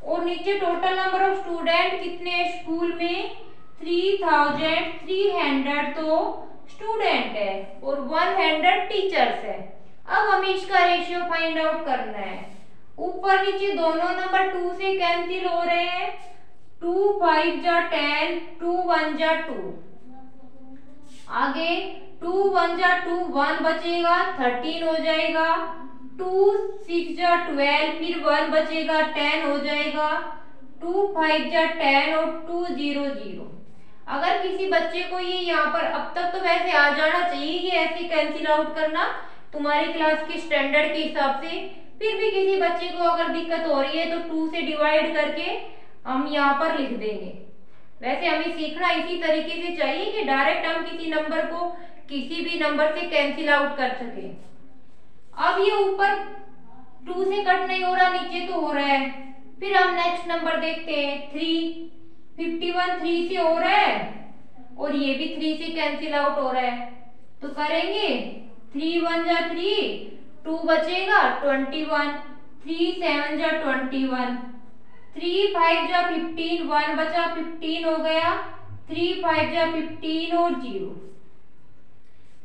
और नीचे टोटल नंबर ऑफ़ स्टूडेंट कितने हैं स्कूल में? थ्री थाउज़ेंड थ्री हंड्रेड तो स्टूडेंट है और वन हंड्रेड टीचर्स है। अब हमें इसका रेशियो फाइंड आउट करना है। ऊपर नीचे दोनों नंबर टू से कैंसिल हो रहे हैं। टू फाइव जा टेन, टू वन जा टू। आगे टू वन जा टू, वन बचेगा, थर्टीन हो जाएगा। टू सिक्स जा ट्वेल्व, फिर वन बचेगा, टेन हो जाएगा। टू फाइव जा टेन और टू ज़ीरो ज़ीरो। अगर किसी बच्चे को ये यहाँ पर, अब तक तो वैसे आ जाना चाहिए कि ऐसे कैंसिल आउट करना तुम्हारी क्लास के स्टैंडर्ड के हिसाब से। फिर भी किसी बच्चे को अगर दिक्कत हो रही है तो टू से डिवाइड करके हम यहाँ पर लिख देंगे। वैसे हमें सीखना इसी तरीके से चाहिए कि डायरेक्ट हम किसी नंबर को किसी भी नंबर से कैंसिल आउट कर सके। अब ये ऊपर टू से कट नहीं हो रहा, नीचे तो हो रहा है। फिर हम नेक्स्ट नंबर देखते हैं थ्री फिफ्टी वन थ्री से हो रहा है और ये भी थ्री से कैंसिल आउट हो रहा है। तो करेंगे थ्री वन जा थ्री टू बचेगा ट्वेंटी वन थ्री सेवन जा ट्वेंटी वन थ्री फाइव जा फिफ्टीन, वन बचा फिफ्टीन हो गया। थ्री फाइव जा फिफ्टीन और ज़ीरो।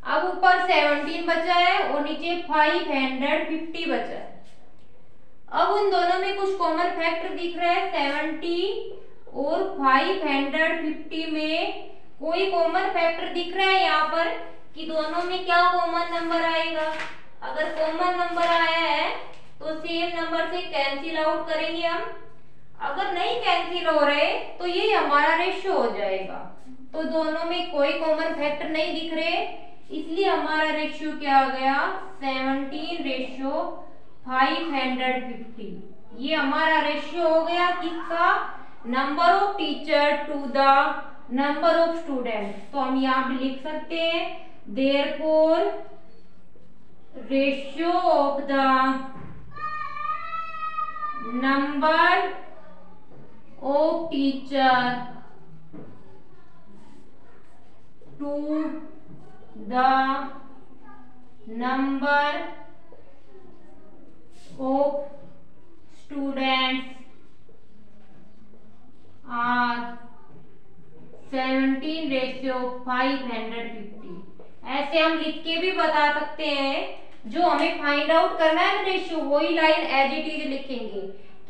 अब ऊपर सेवनटीन बचा है और नीचे फाइव हंड्रेड फिफ्टी बचा है। अब उन दोनों में कुछ कॉमन फैक्टर दिख रहा है सेवनटी और फाइव हंड्रेड फिफ्टी में कोई कॉमन फैक्टर दिख रहा है यहाँ पर कि दोनों में क्या कॉमन नंबर आएगा? अगर कॉमन नंबर आया है तो सेम नंबर से कैंसिल आउट करेंगे हम। अगर नहीं कैंसिल हो रहे तो ये हमारा रेशियो हो जाएगा। तो दोनों में कोई कॉमन फैक्टर नहीं दिख रहे, इसलिए हमारा रेशियो क्या आ गया? Seventeen ratio five hundred fifty ये हमारा रेशियो हो गया किसका? Number of teacher to the number of student तो हम यहाँ पे लिख सकते हैं therefore ratio of the number of teacher to the number of students are 17 ratio 550 ऐसे हम लिख के भी बता सकते हैं, जो हमें फाइंड आउट करना है रेशियो वही लाइन एज इट इज़ लिखेंगे।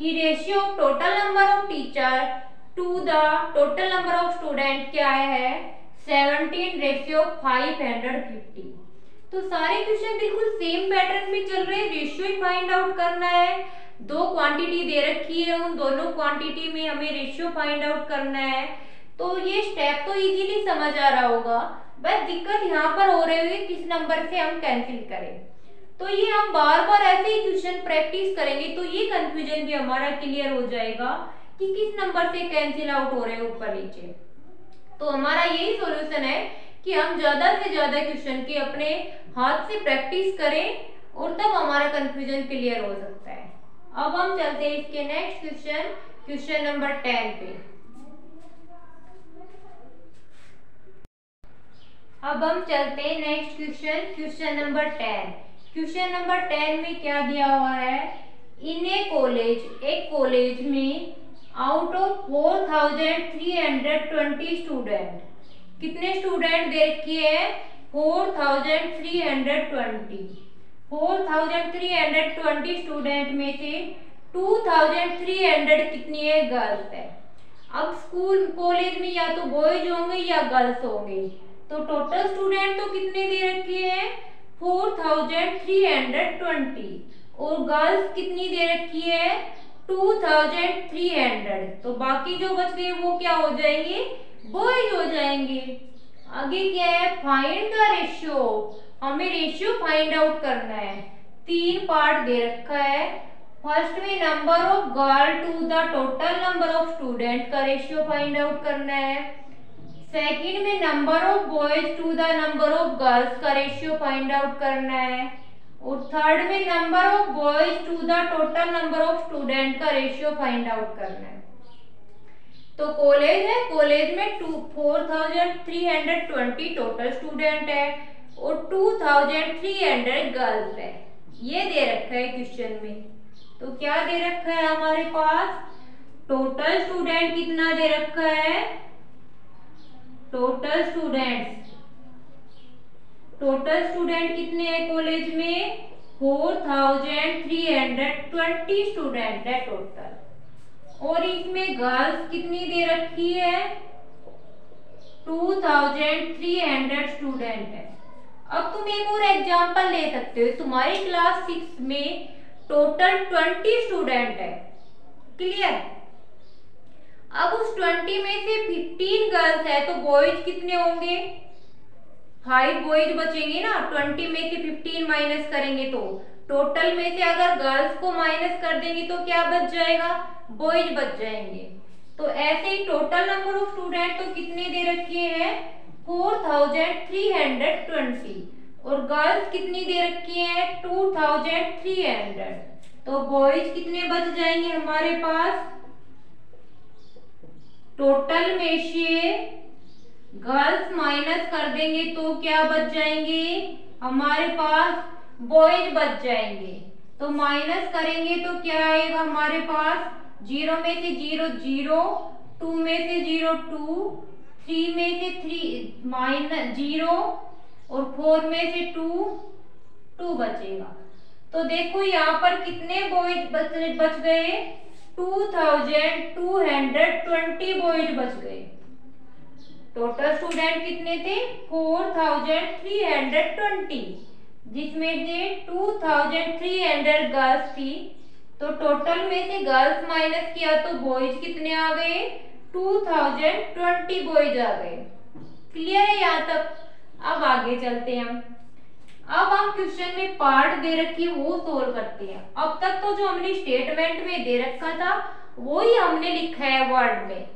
कि ratio total number of teacher to the total number of student क्या है? Seventeen ratio five hundred fifty तो सारे क्वेश्चन बिल्कुल सेम पैटर्न में चल रहे हैं। रेशियो ही फाइंड आउट करना है। दो क्वांटिटी दे रखी है उन दोनों क्वांटिटी में हमें रेशियो फाइंड आउट करना है। तो ये स्टेप तो इजीली समझ आ रहा होगा। बस दिक्कत यहाँ पर हो रही है किस नंबर से हम कैंसिल करें। तो ये हम बार बार ऐसे ही क्वेश्चन प्रैक्टिस करेंगे तो ये कंफ्यूजन भी हमारा क्लियर हो जाएगा कि किस नंबर से कैंसिल आउट हो रहे हैं ऊपर नीचे। तो हमारा यही सॉल्यूशन है कि हम ज़्यादा से ज़्यादा क्वेश्चन की अपने हाथ से प्रैक्टिस करें और तब हमारा कंफ्यूजन क्लियर हो सकता है। अब हम चलते हैं इसके next question question number ten पे। अब हम चलते हैं next question question number ten question number ten में क्या दिया हुआ है? इन ए कॉलेज एक कॉलेज में out of four thousand three hundred twenty student कितने स्टूडेंट दे रखी है? Four thousand three hundred twenty four thousand three hundred twenty student में से टू थाउज़ेंड थ्री हंड्रेड कितनी है? गर्ल्स है। अब स्कूल कॉलेज में या तो बॉयज़ होंगे या गर्ल्स होंगे। तो टोटल स्टूडेंट तो कितने दे रखे हैं? Four thousand three hundred twenty. और गर्ल्स कितनी दे रखी है? Two thousand three hundred. तो बाकी जो बच गए वो क्या हो जाएँगे? बॉयज़ हो जाएँगे। आगे क्या है? फाइंड द रेशियो हमें रेशियो फाइंड आउट करना है। तीन पार्ट दे रखा है। फ़र्स्ट में number of girl to the total number of student का रेशियो फाइंड आउट करना है। सेकंड में number of boys to the number of girls का रेशियो फाइंड आउट करना है। और थर्ड में number of boys to the total number of student का रेशियो फाइंड आउट करना है। तो कॉलेज है कॉलेज में two four thousand three hundred twenty total student है और two thousand three hundred girls है। ये दे रखा है क्वेश्चन में। तो क्या दे रखा है हमारे पास? टोटल स्टूडेंट कितना दे रखा है? टोटल स्टूडेंट्स टोटल स्टूडेंट कितने हैं कॉलेज में? Four thousand three hundred twenty student है टोटल और इसमें गर्ल्स कितनी दे रखी है? Two thousand three hundred student है. अब तुम एक और एग्जांपल ले सकते हो. तुम्हारी क्लास सिक्स में टोटल ट्वेंटी स्टूडेंट है. क्लियर अब उस ट्वेंटी में से फिफ्टीन गर्ल्स है तो बॉयज़ कितने होंगे? फाइव बॉयज़ बचेंगे ना, ट्वेंटी में से फिफ्टीन माइनस करेंगे तो। टोटल में से अगर गर्ल्स को माइनस कर देंगे तो क्या बच जाएगा? बॉयज़ बच जाएँगे। तो ऐसे ही टोटल नंबर ऑफ़ स्टूडेंट तो कितने दे रखे हैं? Four thousand three hundred twenty और गर्ल्स कितनी दे रखी है? टू थाउज़ेंड थ्री हंड्रेड तो बॉयज़ कितने बच जाएँगे हमारे पास? टोटल में से गर्ल्स माइनस कर देंगे तो क्या बच जाएँगे? हमारे पास बॉयज़ बच जाएँगे। तो माइनस करेंगे तो क्या आएगा हमारे पास? ज़ीरो में से ज़ीरो ज़ीरो, टू में से ज़ीरो टू, थ्री में से थ्री, माइनस ज़ीरो, और फोर में से टू टू बचेगा। तो देखो यहाँ पर कितने बॉयज़ बच बच गए? Two thousand two hundred twenty boys बच गए। टोटल स्टूडेंट कितने थे? Four thousand three hundred twenty जिसमें से two thousand three hundred girls थी तो टोटल में से गर्ल्स माइनस किया तो बॉयज़ कितने आ गए? टू थाउज़ेंड ट्वेंटी बॉयज़ आ गए। क्लियर है यहाँ तक? अब आगे चलते हैं हम। अब हम क्वेश्चन में पार्ट दे रखी वो सोल्व करते हैं। अब तक तो जो हमने स्टेटमेंट में दे रखा था वो ही हमने लिखा है वर्ड में।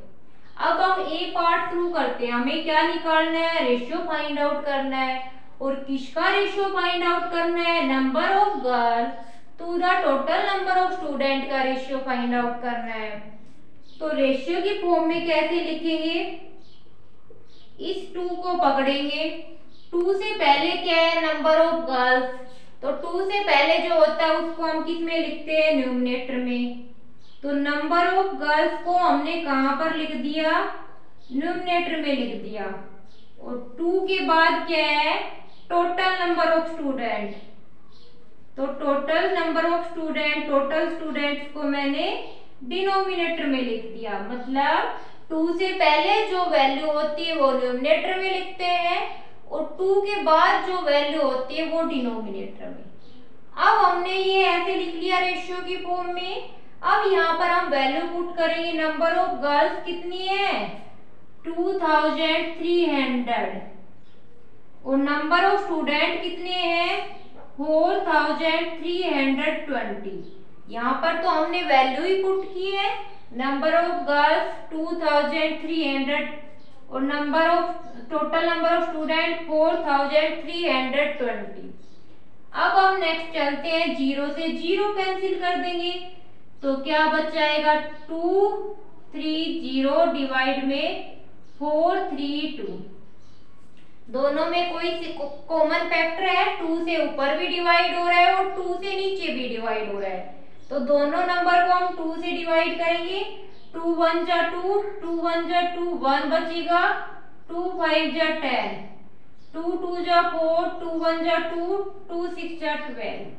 अब हम ए पार्ट थ्रू करते हैं। हमें क्या निकालना है? रेशियो फाइंड आउट करना है। और किसका रेशियो फाइंड आउट करना है? Number of girl to the total number of student का रेशियो फाइंड आउट करना है। तो रेशियो की फॉर्म में कैसे लिखेंगे? इस टू को पकड़ेंगे। टू से पहले क्या है? नंबर ऑफ़ गर्ल्स तो टू से पहले जो होता है, उसको हम किसमें लिखते हैं? न्यूमिनेटर में. तो नंबर ऑफ़ गर्ल्स को हमने कहा पर लिख दिया? न्यूमिनेटर में लिख दिया. और टू के बाद क्या है? टोटल नंबर ऑफ़ स्टूडेंट तो total number of student total students को मैंने डिनोमिनेटर में लिख दिया. मतलब टू से पहले जो वैल्यू होती है, वो न्यूमिनेटर में लिखते हैं. और टू के बाद जो वैल्यू होती है वो डिनोमिनेटर में। अब हमने ये ऐसे लिख लिया रेशियो की फॉर्म में। अब यहाँ पर हम वैल्यू पुट करेंगे नंबर ऑफ़ गर्ल्स कितनी है? टू थाउज़ेंड थ्री हंड्रेड और नंबर ऑफ़ स्टूडेंट कितने हैं? Four thousand three hundred twenty यहाँ पर तो हमने वैल्यू ही पुट की है। Number of girls two thousand three hundred और number of total number of student four thousand three hundred twenty अब हम नेक्स्ट चलते हैं ज़ीरो से ज़ीरो कैंसिल कर देंगे। तो क्या बच जाएगा? टू थ्री ज़ीरो डिवाइड में फोर थ्री टू दोनों में कोई कॉमन फैक्टर है टू से ऊपर भी डिवाइड हो रहा है और टू से नीचे भी डिवाइड हो रहा है। तो दोनों नंबर को हम टू से डिवाइड करेंगे। टू वन जा टू टू वन जा टू वन बचेगा टू फाइव जा टेन टू टू जा फोर टू वन जा टू टू सिक्स जा ट्वेल्व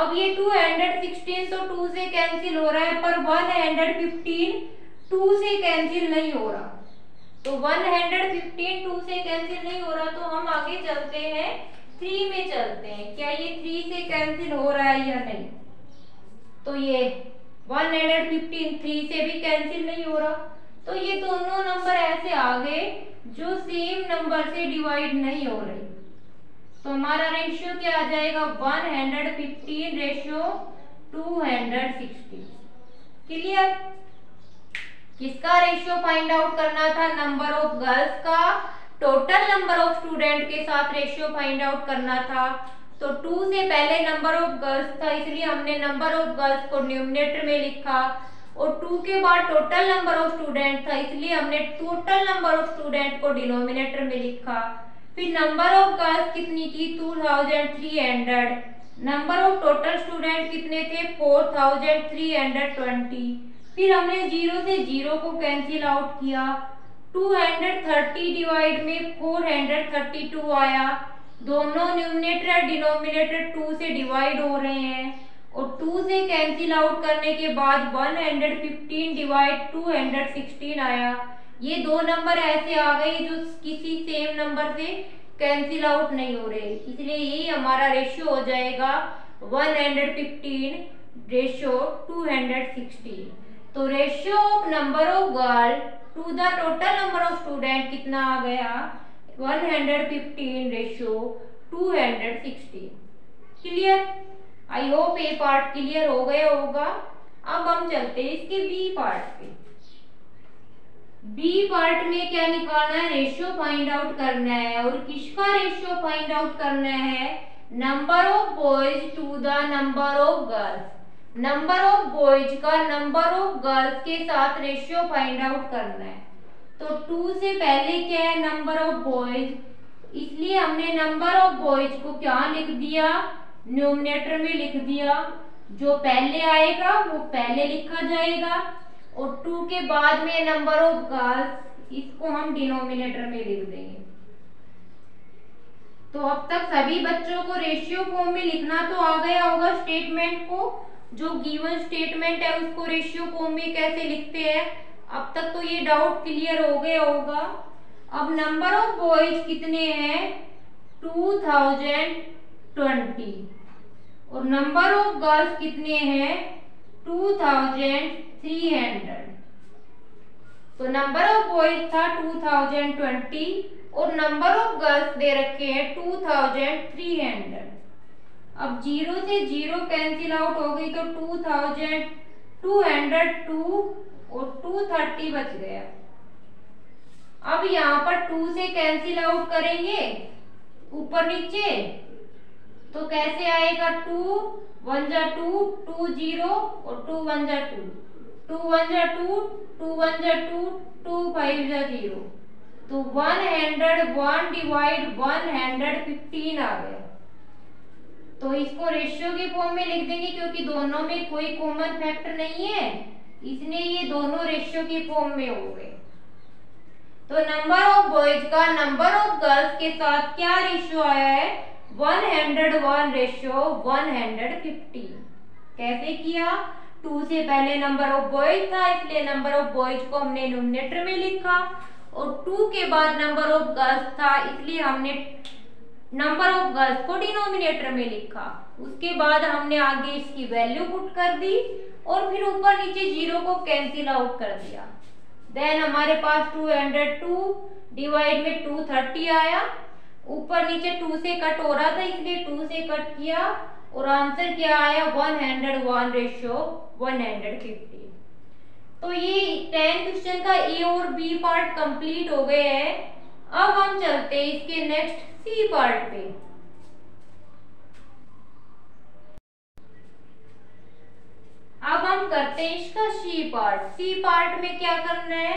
अब ये टू हंड्रेड सिक्सटीन तो टू से कैंसिल हो रहा है, पर वन हंड्रेड फिफ्टीन टू से कैंसिल नहीं हो रहा। तो वन हंड्रेड फिफ्टीन टू से कैंसिल नहीं हो रहा तो हम आगे चलते हैं थ्री में चलते हैं। क्या ये थ्री से कैंसिल हो रहा है या नहीं? तो ये वन हंड्रेड फिफ्टीन थ्री से भी कैंसिल नहीं हो रहा। तो ये दोनों नंबर ऐसे आ गए जो सेम नंबर से डिवाइड नहीं हो रहे। तो हमारा रेशियो क्या आ जाएगा? One hundred fifteen ratio two hundred sixty clear किसका रेशियो फाइंड आउट करना था? नंबर ऑफ़ गर्ल्स का। टोटल नंबर ऑफ़ स्टूडेंट के साथ रेशियो फाइंड आउट करना था। तो टू से पहले नंबर ऑफ़ गर्ल्स था, इसलिए हमने नंबर ऑफ़ गर्ल्स को न्यूमिनेटर में लिखा। और टू के बाद टोटल नंबर ऑफ़ स्टूडेंट था, इसलिए हमने टोटल नंबर ऑफ़ स्टूडेंट को डिनोमिनेटर में लिखा। फिर नंबर ऑफ़ गर्ल्स कितनी थी? Two thousand three hundred number of total student कितने थे? Four thousand three hundred twenty फिर हमने ज़ीरो से ज़ीरो को कैंसिल आउट किया। 230 डिवाइड में 432 आया। दोनों न्यूमिनेटर और डिनोमिनेटर 2 से डिवाइड हो रहे हैं। और 2 से कैंसिल आउट करने के बाद 115 डिवाइड 216 आया। ये दो नंबर ऐसे आ गए जो किसी सेम नंबर से कैंसिल आउट नहीं हो रहे। इसलिए यही हमारा रेशियो हो जाएगा 115 रेशियो 216 तो ratio of number of girl to the total number of student कितना आ गया? 115 ratio 216 clear I hope A part clear हो गया होगा। अब हम चलते हैं इसके बी पार्ट पे। बी पार्ट में क्या निकालना है? रेशियो फाइंड आउट करना है। और किसका रेशियो फाइंड आउट करना है? Number of boys to the number of girls number of boys का नंबर ऑफ़ गर्ल्स के साथ रेशियो फाइंड आउट करना है। तो टू से पहले क्या है? नंबर ऑफ़ बॉयज़ इसलिए हमने नंबर ऑफ़ बॉयज़ को क्या लिख दिया? न्यूमिनेटर में लिख दिया। जो पहले आएगा, वो पहले लिखा जाएगा। और टू के बाद में नंबर ऑफ़ गर्ल्स इसको हम डिनोमिनेटर में लिख देंगे। तो अब तक सभी बच्चों को रेशियो फॉर्म में लिखना तो आ गया होगा स्टेटमेंट को। जो गिवन स्टेटमेंट है, उसको रेशियो फॉर्म में कैसे लिखते हैं? अब तक तो ये डाउट क्लियर हो गया होगा। अब नंबर ऑफ़ बॉयज़ कितने हैं? 2020 और नंबर ऑफ़ गर्ल्स कितने हैं? 2300 तो नंबर ऑफ़ बॉयज़ था 2020 और नंबर ऑफ़ गर्ल्स दे रखे हैं 2300 अब ज़ीरो से ज़ीरो कैंसिल आउट हो गई तो 2202 और टू थर्टी बच गया। अब यहाँ पर टू से कैंसिल आउट करेंगे, ऊपर नीचे तो कैसे आएगा टू वन जा टू टू ज़ीरो और टू वन जा टू टू वन जा टू टू वन जा टू टू फाइव जा ज़ीरो तो one hundred one divide one hundred fifteen आ गया। तो इसको रेशियो के फॉर्म में लिख देंगे क्योंकि दोनों में कोई कॉमन फैक्टर नहीं है। इसलिए ये दोनों रेशियो के फॉर्म में हो गए। तो नंबर ऑफ़ बॉयज़ का नंबर ऑफ़ गर्ल्स के साथ क्या रेशियो आया है? One hundred one ratio one hundred fifty कैसे किया? टू से पहले नंबर ऑफ़ बॉयज़ था, इसलिए नंबर ऑफ़ बॉयज़ को हमने नोमिनेटर में लिखा। और टू के बाद नंबर ऑफ़ गर्ल्स था, इसलिए हमने नंबर ऑफ़ गर्ल्स को डिनोमिनेटर में लिखा। उसके बाद हमने आगे इसकी वैल्यू पुट कर दी। और फिर ऊपर नीचे ज़ीरो को कैंसिल आउट कर दिया। देन हमारे पास 202 डिवाइड में 230 आया। ऊपर नीचे 2 से कट हो रहा था, इसलिए 2 से कट किया। और आंसर क्या आया? 101 रेशियो 150 तो ये टेन क्वेश्चन का ए और बी पार्ट कंप्लीट हो गए हैं। अब हम चलते हैं इसके नेक्स्ट सी पार्ट पे। अब हम करते हैं इसका सी पार्ट सी पार्ट में क्या करना है?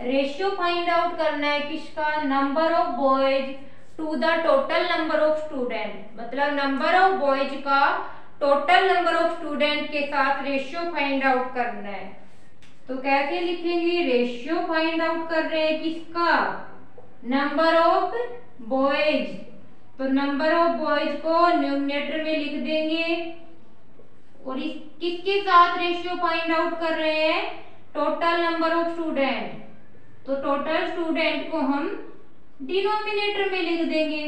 रेशियो फाइंड आउट करना है किसका number of boys to the total number of student मतलब नंबर ऑफ़ बॉयज़ का टोटल नंबर ऑफ़ स्टूडेंट के साथ रेशियो फाइंड आउट करना है. तो कैसे लिखेंगे? रेशियो फाइंड आउट कर रहे हैं किसका? नंबर ऑफ़ बॉयज़ तो नंबर ऑफ़ बॉयज़ को न्यूमिनेटर में लिख देंगे. और इस किसके साथ रेशियो फाइंड आउट कर रहे हैं? टोटल नंबर ऑफ़ स्टूडेंट तो टोटल स्टूडेंट को हम डिनोमिनेटर में लिख देंगे।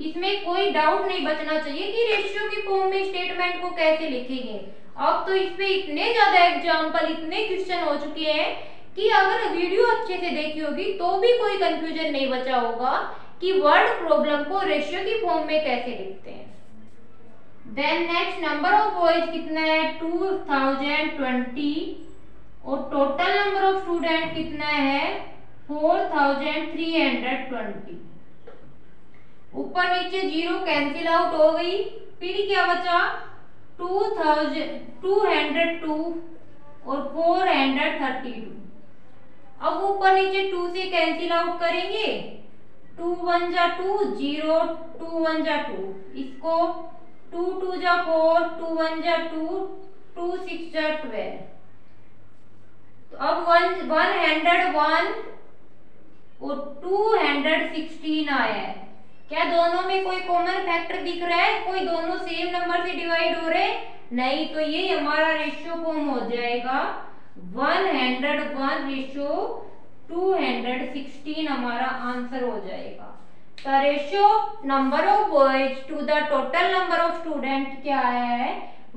इसमें कोई डाउट नहीं बचना चाहिए कि रेशियो की फॉर्म में स्टेटमेंट को कैसे लिखेंगे। अब तो इस पे इतने ज़्यादा एग्ज़ाम्पल इतने क्वेश्चन हो चुके हैं कि अगर वीडियो अच्छे से देखी होगी तो भी कोई कंफ्यूजन नहीं बचा होगा कि वर्ड प्रॉब्लम को रेशियो की फॉर्म में कैसे लिखते हैं। Then next number of boys कितना है? टू थाउज़ेंड ट्वेंटी और टोटल नंबर ऑफ़ स्टूडेंट कितना है? Four thousand three hundred twenty ऊपर नीचे ज़ीरो कैंसिल आउट हो गई। फिर क्या बचा? Two thousand two hundred two और फोर हंड्रेड थर्टी टू अब ऊपर नीचे टू से कैंसिल आउट करेंगे। टू वन जा टू ज़ीरो टू वन जा टू इसको टू टू जा फोर, टू वन जा टू टू सिक्स जा ट्वेल्व। तो अब वन वन हंड्रेड वन और टू हंड्रेड सिक्सटीन आया है। क्या दोनों में कोई कॉमन फैक्टर दिख रहा है? कोई दोनों सेम नंबर से डिवाइड हो रहे नहीं तो ये हमारा रेशियो फॉर्म हो जाएगा। One hundred one ratio two hundred sixteen हमारा आंसर हो जाएगा। The ratio number of boys to the total number of student क्या है?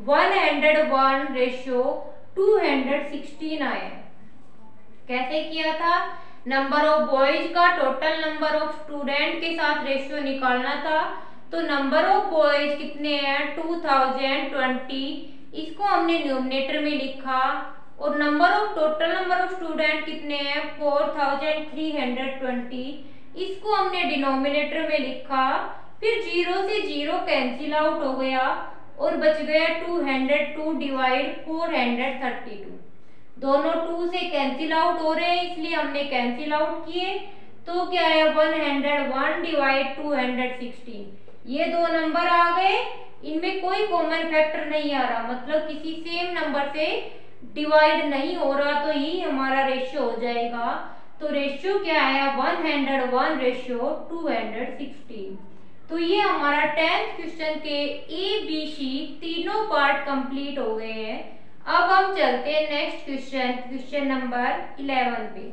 101 रेशियो 216 आया कैसे किया था? नंबर ऑफ़ बॉयज़ का टोटल नंबर ऑफ़ स्टूडेंट के साथ रेशियो निकालना था। तो नंबर ऑफ़ बॉयज़ कितने हैं? 2020 इसको हमने न्यूमिनेटर में लिखा। और number of total number of student कितने हैं? 4320 इसको हमने डिनोमिनेटर में लिखा, फिर ज़ीरो से ज़ीरो कैंसिल आउट हो गया और बच गया two hundred two divide four hundred thirty two दोनों टू से कैंसिल आउट हो रहे हैं, इसलिए हमने कैंसिल आउट किए। तो क्या है one hundred one divide two hundred sixteen ये दो नंबर आ गए। इनमें कोई कॉमन फैक्टर नहीं आ रहा मतलब किसी सेम नंबर से डिवाइड नहीं हो रहा तो यही हमारा रेशियो हो जाएगा। तो रेशियो क्या आया one hundred one ratio two hundred sixteen तो ये हमारा टेंथ क्वेश्चन के ए बी सी तीनों पार्ट कंप्लीट हो गए हैं। अब हम चलते हैं next question question number eleven पे।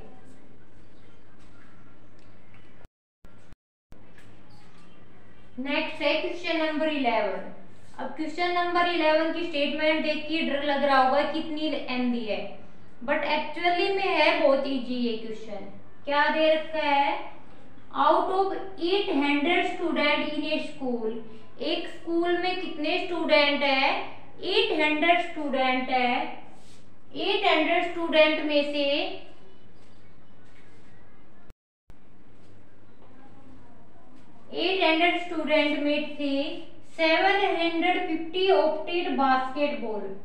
नेक्स्ट है क्वेश्चन नंबर इलेवन अब क्वेश्चन नंबर इलेवन की स्टेटमेंट देख के डर लग रहा होगा कितनी दी है। बट एक्चुअली में है बहुत इजी ये क्वेश्चन क्या दे रखा है? Out of eight hundred student in a school एक स्कूल में कितने स्टूडेंट है? एट हंड्रेड स्टूडेंट है. एट हंड्रेड स्टूडेंट में से एट हंड्रेड स्टूडेंट में से seven hundred fifty opted basketball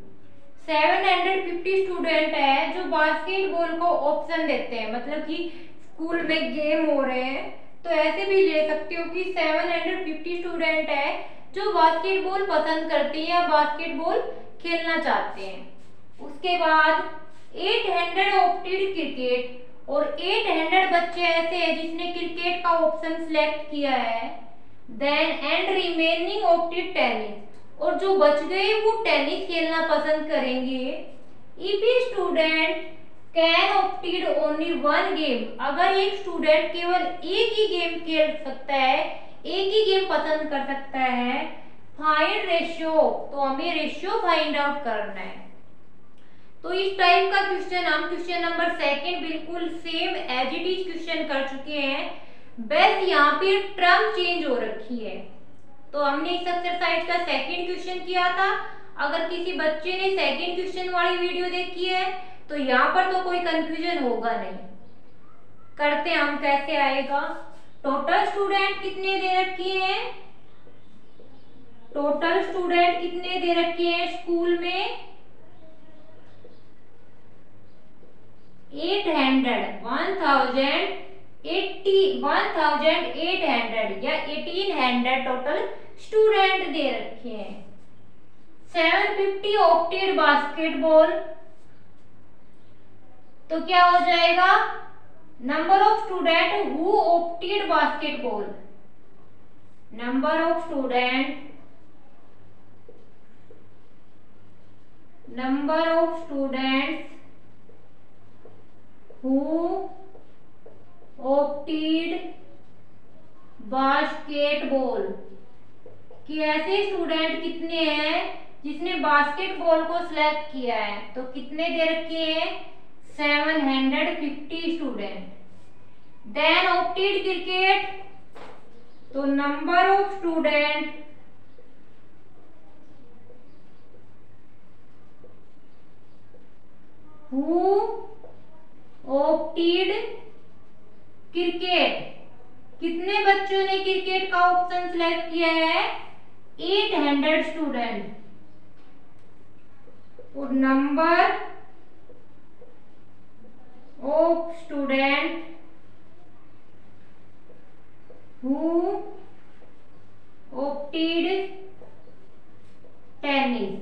750 student है जो बास्केटबॉल को ऑप्शन देते हैं। मतलब कि स्कूल में गेम हो रहे हैं। तो ऐसे भी ले सकते हो कि 750 स्टूडेंट है जो बास्केटबॉल पसंद करते हैं या बास्केटबॉल खेलना चाहते हैं। उसके बाद 800 ऑप्टेड क्रिकेट और 800 बच्चे ऐसे हैं जिसने क्रिकेट का ऑप्शन सिलेक्ट किया है। Then and remaining opted tennis और जो बच गए वो टेनिस खेलना पसंद करेंगे। If student can opted only one game अगर एक स्टूडेंट केवल एक ही गेम खेल सकता है, एक ही गेम पसंद कर सकता है फाइंड रेशियो तो हमें रेशियो फाइंड आउट करना है। तो इस टाइप का क्वेश्चन हम क्वेश्चन नंबर सेकंड बिल्कुल same as it is question कर चुके हैं। बस यहाँ पे ट्रम चेंज हो रखी है। तो हमने इस एक्सरसाइज का सेकंड क्वेश्चन किया था। अगर किसी बच्चे ने सेकंड क्वेश्चन वाली वीडियो देखी है तो यहाँ पर तो कोई कंफ्यूजन होगा नहीं। करते हम कैसे आएगा। टोटल स्टूडेंट कितने दे रखे हैं? टोटल स्टूडेंट कितने दे रखे हैं स्कूल में? Eight hundred one thousand eighty one thousand eight hundred या एटीन हंड्रेड टोटल स्टूडेंट दे रखे हैं। सेवन फिफ्टी ऑप्टेड बास्केटबॉल तो क्या हो जाएगा? Number of student who opted basketball number of student number of student who opted basketball कि ऐसे स्टूडेंट कितने हैं जिसने बास्केटबॉल को सिलेक्ट किया है? तो कितने दे रखे हैं? Seven hundred fifty student then opted cricket तो number of student opted cricket कितने बच्चों ने क्रिकेट का ऑप्शन सिलेक्ट किया है? 800 स्टूडेंट। और number of student who opted tennis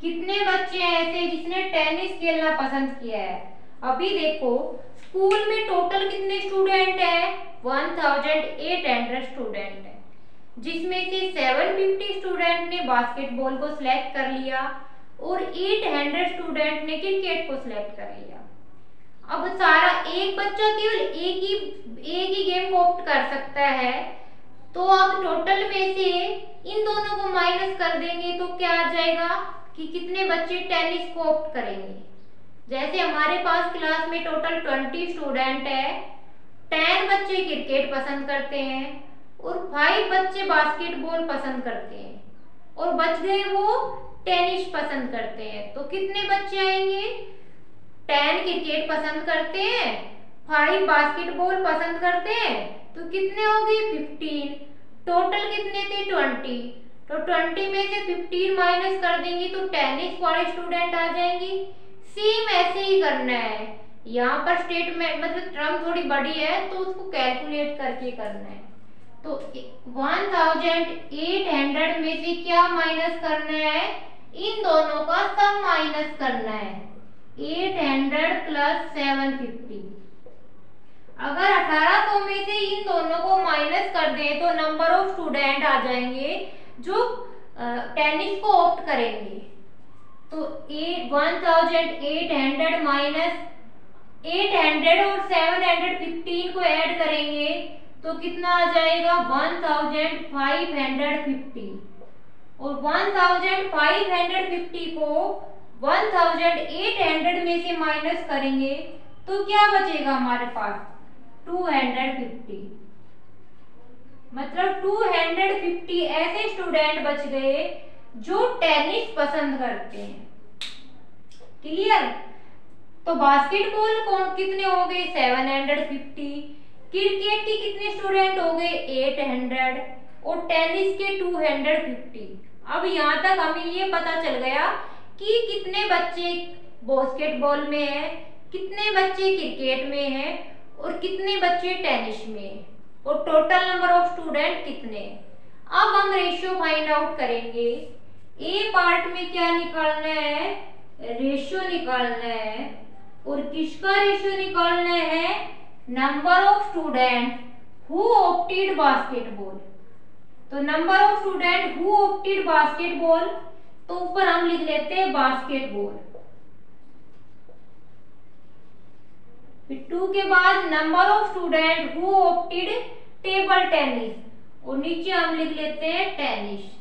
कितने बच्चे ऐसे जिसने टेनिस खेलना पसंद किया है? अभी देखो स्कूल में टोटल कितने स्टूडेंट है? 1800 स्टूडेंट है। जिसमें से 750 स्टूडेंट ने बास्केटबॉल को सिलेक्ट कर लिया और 800 स्टूडेंट ने क्रिकेट को सिलेक्ट कर लिया। अब सारा एक बच्चा केवल एक ही एक ही गेम को ऑप्ट कर सकता है तो अब टोटल में से इन दोनों को माइनस कर देंगे तो क्या आ जाएगा कि कितने बच्चे टेनिस को ऑप्ट करेंगे। जैसे हमारे पास क्लास में टोटल ट्वेंटी स्टूडेंट है टेन बच्चे क्रिकेट पसंद करते हैं और फाइव बच्चे बास्केटबॉल पसंद करते हैं। और बच गए वो टेनिस पसंद करते हैं। तो कितने बच्चे आएँगे? टेन क्रिकेट पसंद करते हैं। फाइव बास्केटबॉल पसंद करते हैं। तो कितने हो गए? फिफ्टीन टोटल कितने थे? ट्वेंटी तो ट्वेंटी में से फिफ्टीन माइनस कर देंगे तो टेनिस वाले स्टूडेंट आ जाएँगे। सेम ऐसे ही करना है। यहाँ पर स्टेटमेंट मतलब ट्रम थोड़ी बड़ी है तो उसको कैलकुलेट करके करना है। तो 1800 में से क्या माइनस करना है? इन दोनों का सम माइनस करना है। 800 प्लस 750 अगर 1800 में से इन दोनों को माइनस कर दें तो नंबर ऑफ़ स्टूडेंट आ जाएँगे जो टेनिस को ऑप्ट करेंगे। तो one thousand eight hundred minus eight hundred और सेवन हंड्रेड फिफ्टीन को ऐड करेंगे। तो कितना आ जाएगा? One thousand five hundred fifty और one thousand five hundred fifty को वन थाउज़ेंड एट हंड्रेड में से माइनस करेंगे तो क्या बचेगा हमारे पास? टू हंड्रेड फिफ्टी मतलब टू हंड्रेड फिफ्टी ऐसे स्टूडेंट बच गए जो टेनिस पसंद करते हैं। क्लियर तो बास्केटबॉल कौन, कितने हो गए? सेवन हंड्रेड फिफ्टी क्रिकेट के कितने स्टूडेंट हो गए? एट हंड्रेड और टेनिस के टू हंड्रेड फिफ्टी अब यहाँ तक हमें ये पता चल गया कि कितने बच्चे बास्केटबॉल में है, कितने बच्चे क्रिकेट में हैं और कितने बच्चे टेनिस में. और टोटल नंबर ऑफ़ स्टूडेंट कितने? अब हम रेशियो फाइंड आउट करेंगे. ए पार्ट में क्या निकालना है? रेशियो निकालना है. और किसका रेशियो निकालना है? Number of student who opted basketball तो number of student who opted basketball तो ऊपर हम लिख लेते हैं बास्केटबॉल फिर टू के बाद number of student who opted table tennis और नीचे हम लिख लेते हैं टेनिस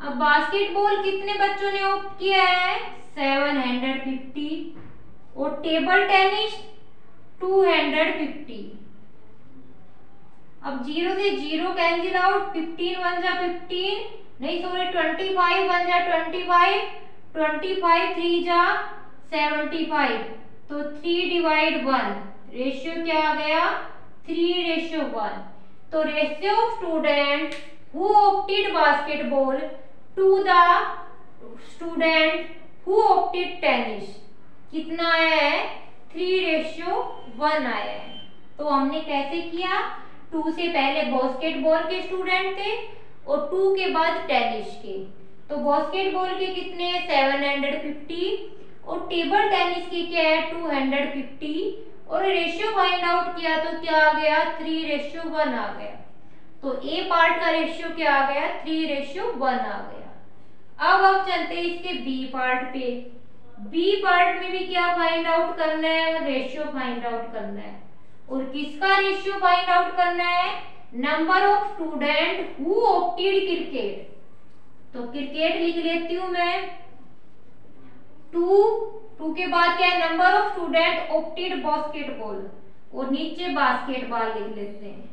अब बास्केटबॉल कितने बच्चों ने ऑप्ट किया है? सेवन हंड्रेड फिफ्टी और table tennis two hundred fifty. अब ज़ीरो से zero cancel out fifteen one जा फिफ्टीन नहीं सॉरी ट्वेंटी फाइव वन जा twenty five twenty five three जा सेवेंटी फाइव तो थ्री डिवाइड वन रेशियो क्या आ गया? थ्री रेशियो वन तो ratio student who opted basketball to the student who opted tennis कितना है? थ्री रेशियो वन आया है तो हमने कैसे किया? टू से पहले बास्केटबॉल के स्टूडेंट थे और टू के बाद टेनिस के। तो बास्केटबॉल के कितने सेवन हंड्रेड फिफ्टी। और टेबल टेनिस के क्या है? Two hundred fifty. और रेशियो फाइंड आउट किया तो क्या आ गया? थ्री रेशियो वन आ गया। तो ए पार्ट का रेशियो क्या आ गया? थ्री रेशियो वन आ गया। अब अब चलते हैं इसके बी पार्ट पे। बी पार्ट में भी क्या फाइंड आउट करना है? रेशियो फाइंड आउट करना है। और किसका रेशियो फाइंड आउट करना है? Number of student who opted cricket तो क्रिकेट लिख लेती हूँ मैं। टू टू के बाद क्या है? Number of student opted basketball और नीचे बास्केटबॉल लिख लेते हैं।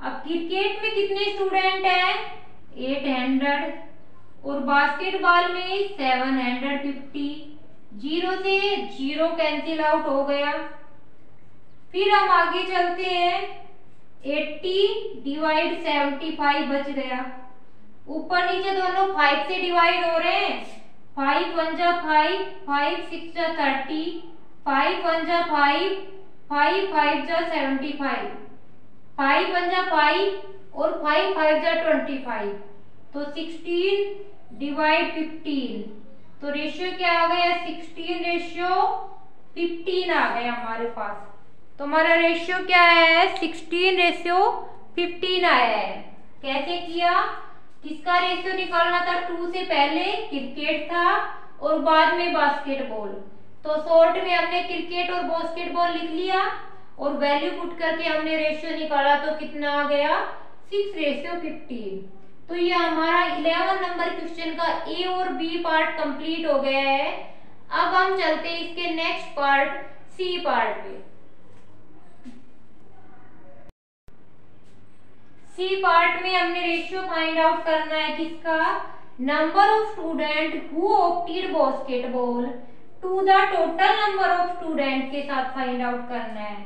अब क्रिकेट में कितने स्टूडेंट हैं? एट हंड्रेड और बास्केटबॉल में सेवन हंड्रेड फिफ्टी ज़ीरो से ज़ीरो कैंसिल आउट हो गया। फिर हम आगे चलते हैं। एट्टी डिवाइड सेवेंटी फाइव बच गया। ऊपर नीचे दोनों फाइव से डिवाइड हो रहे हैं। फाइव वन जा फाइव फाइव सिक्स जा थर्टी फाइव वन जा फाइव फाइव फाइव जा सेवेंटी फाइव फाइव वन जा फाइव और फाइव फाइव जा ट्वेंटी फाइव तो सिक्सटीन डिवाइड फिफ्टीन तो रेशियो क्या आ गया? सिक्सटीन रेशियो फिफ्टीन आ गया हमारे पास। तो हमारा रेशियो क्या है? सिक्सटीन रेशियो फिफ्टीन आया है। कैसे किया? किसका रेशियो निकालना था? टू से पहले क्रिकेट था और बाद में बास्केटबॉल तो शॉर्ट में हमने क्रिकेट और बास्केटबॉल लिख लिया और वैल्यू पुट करके हमने रेशियो निकाला तो कितना आ गया? सिक्स रेशियो फिफ्टीन तो ये हमारा इलेवन नंबर क्वेश्चन का ए और बी पार्ट कंप्लीट हो गया है। अब हम चलते हैं इसके नेक्स्ट पार्ट सी पार्ट पे। सी पार्ट में हमने रेशियो फाइंड आउट करना है किसका? Number of student who opted basketball to the total number of student के साथ फाइंड आउट करना है।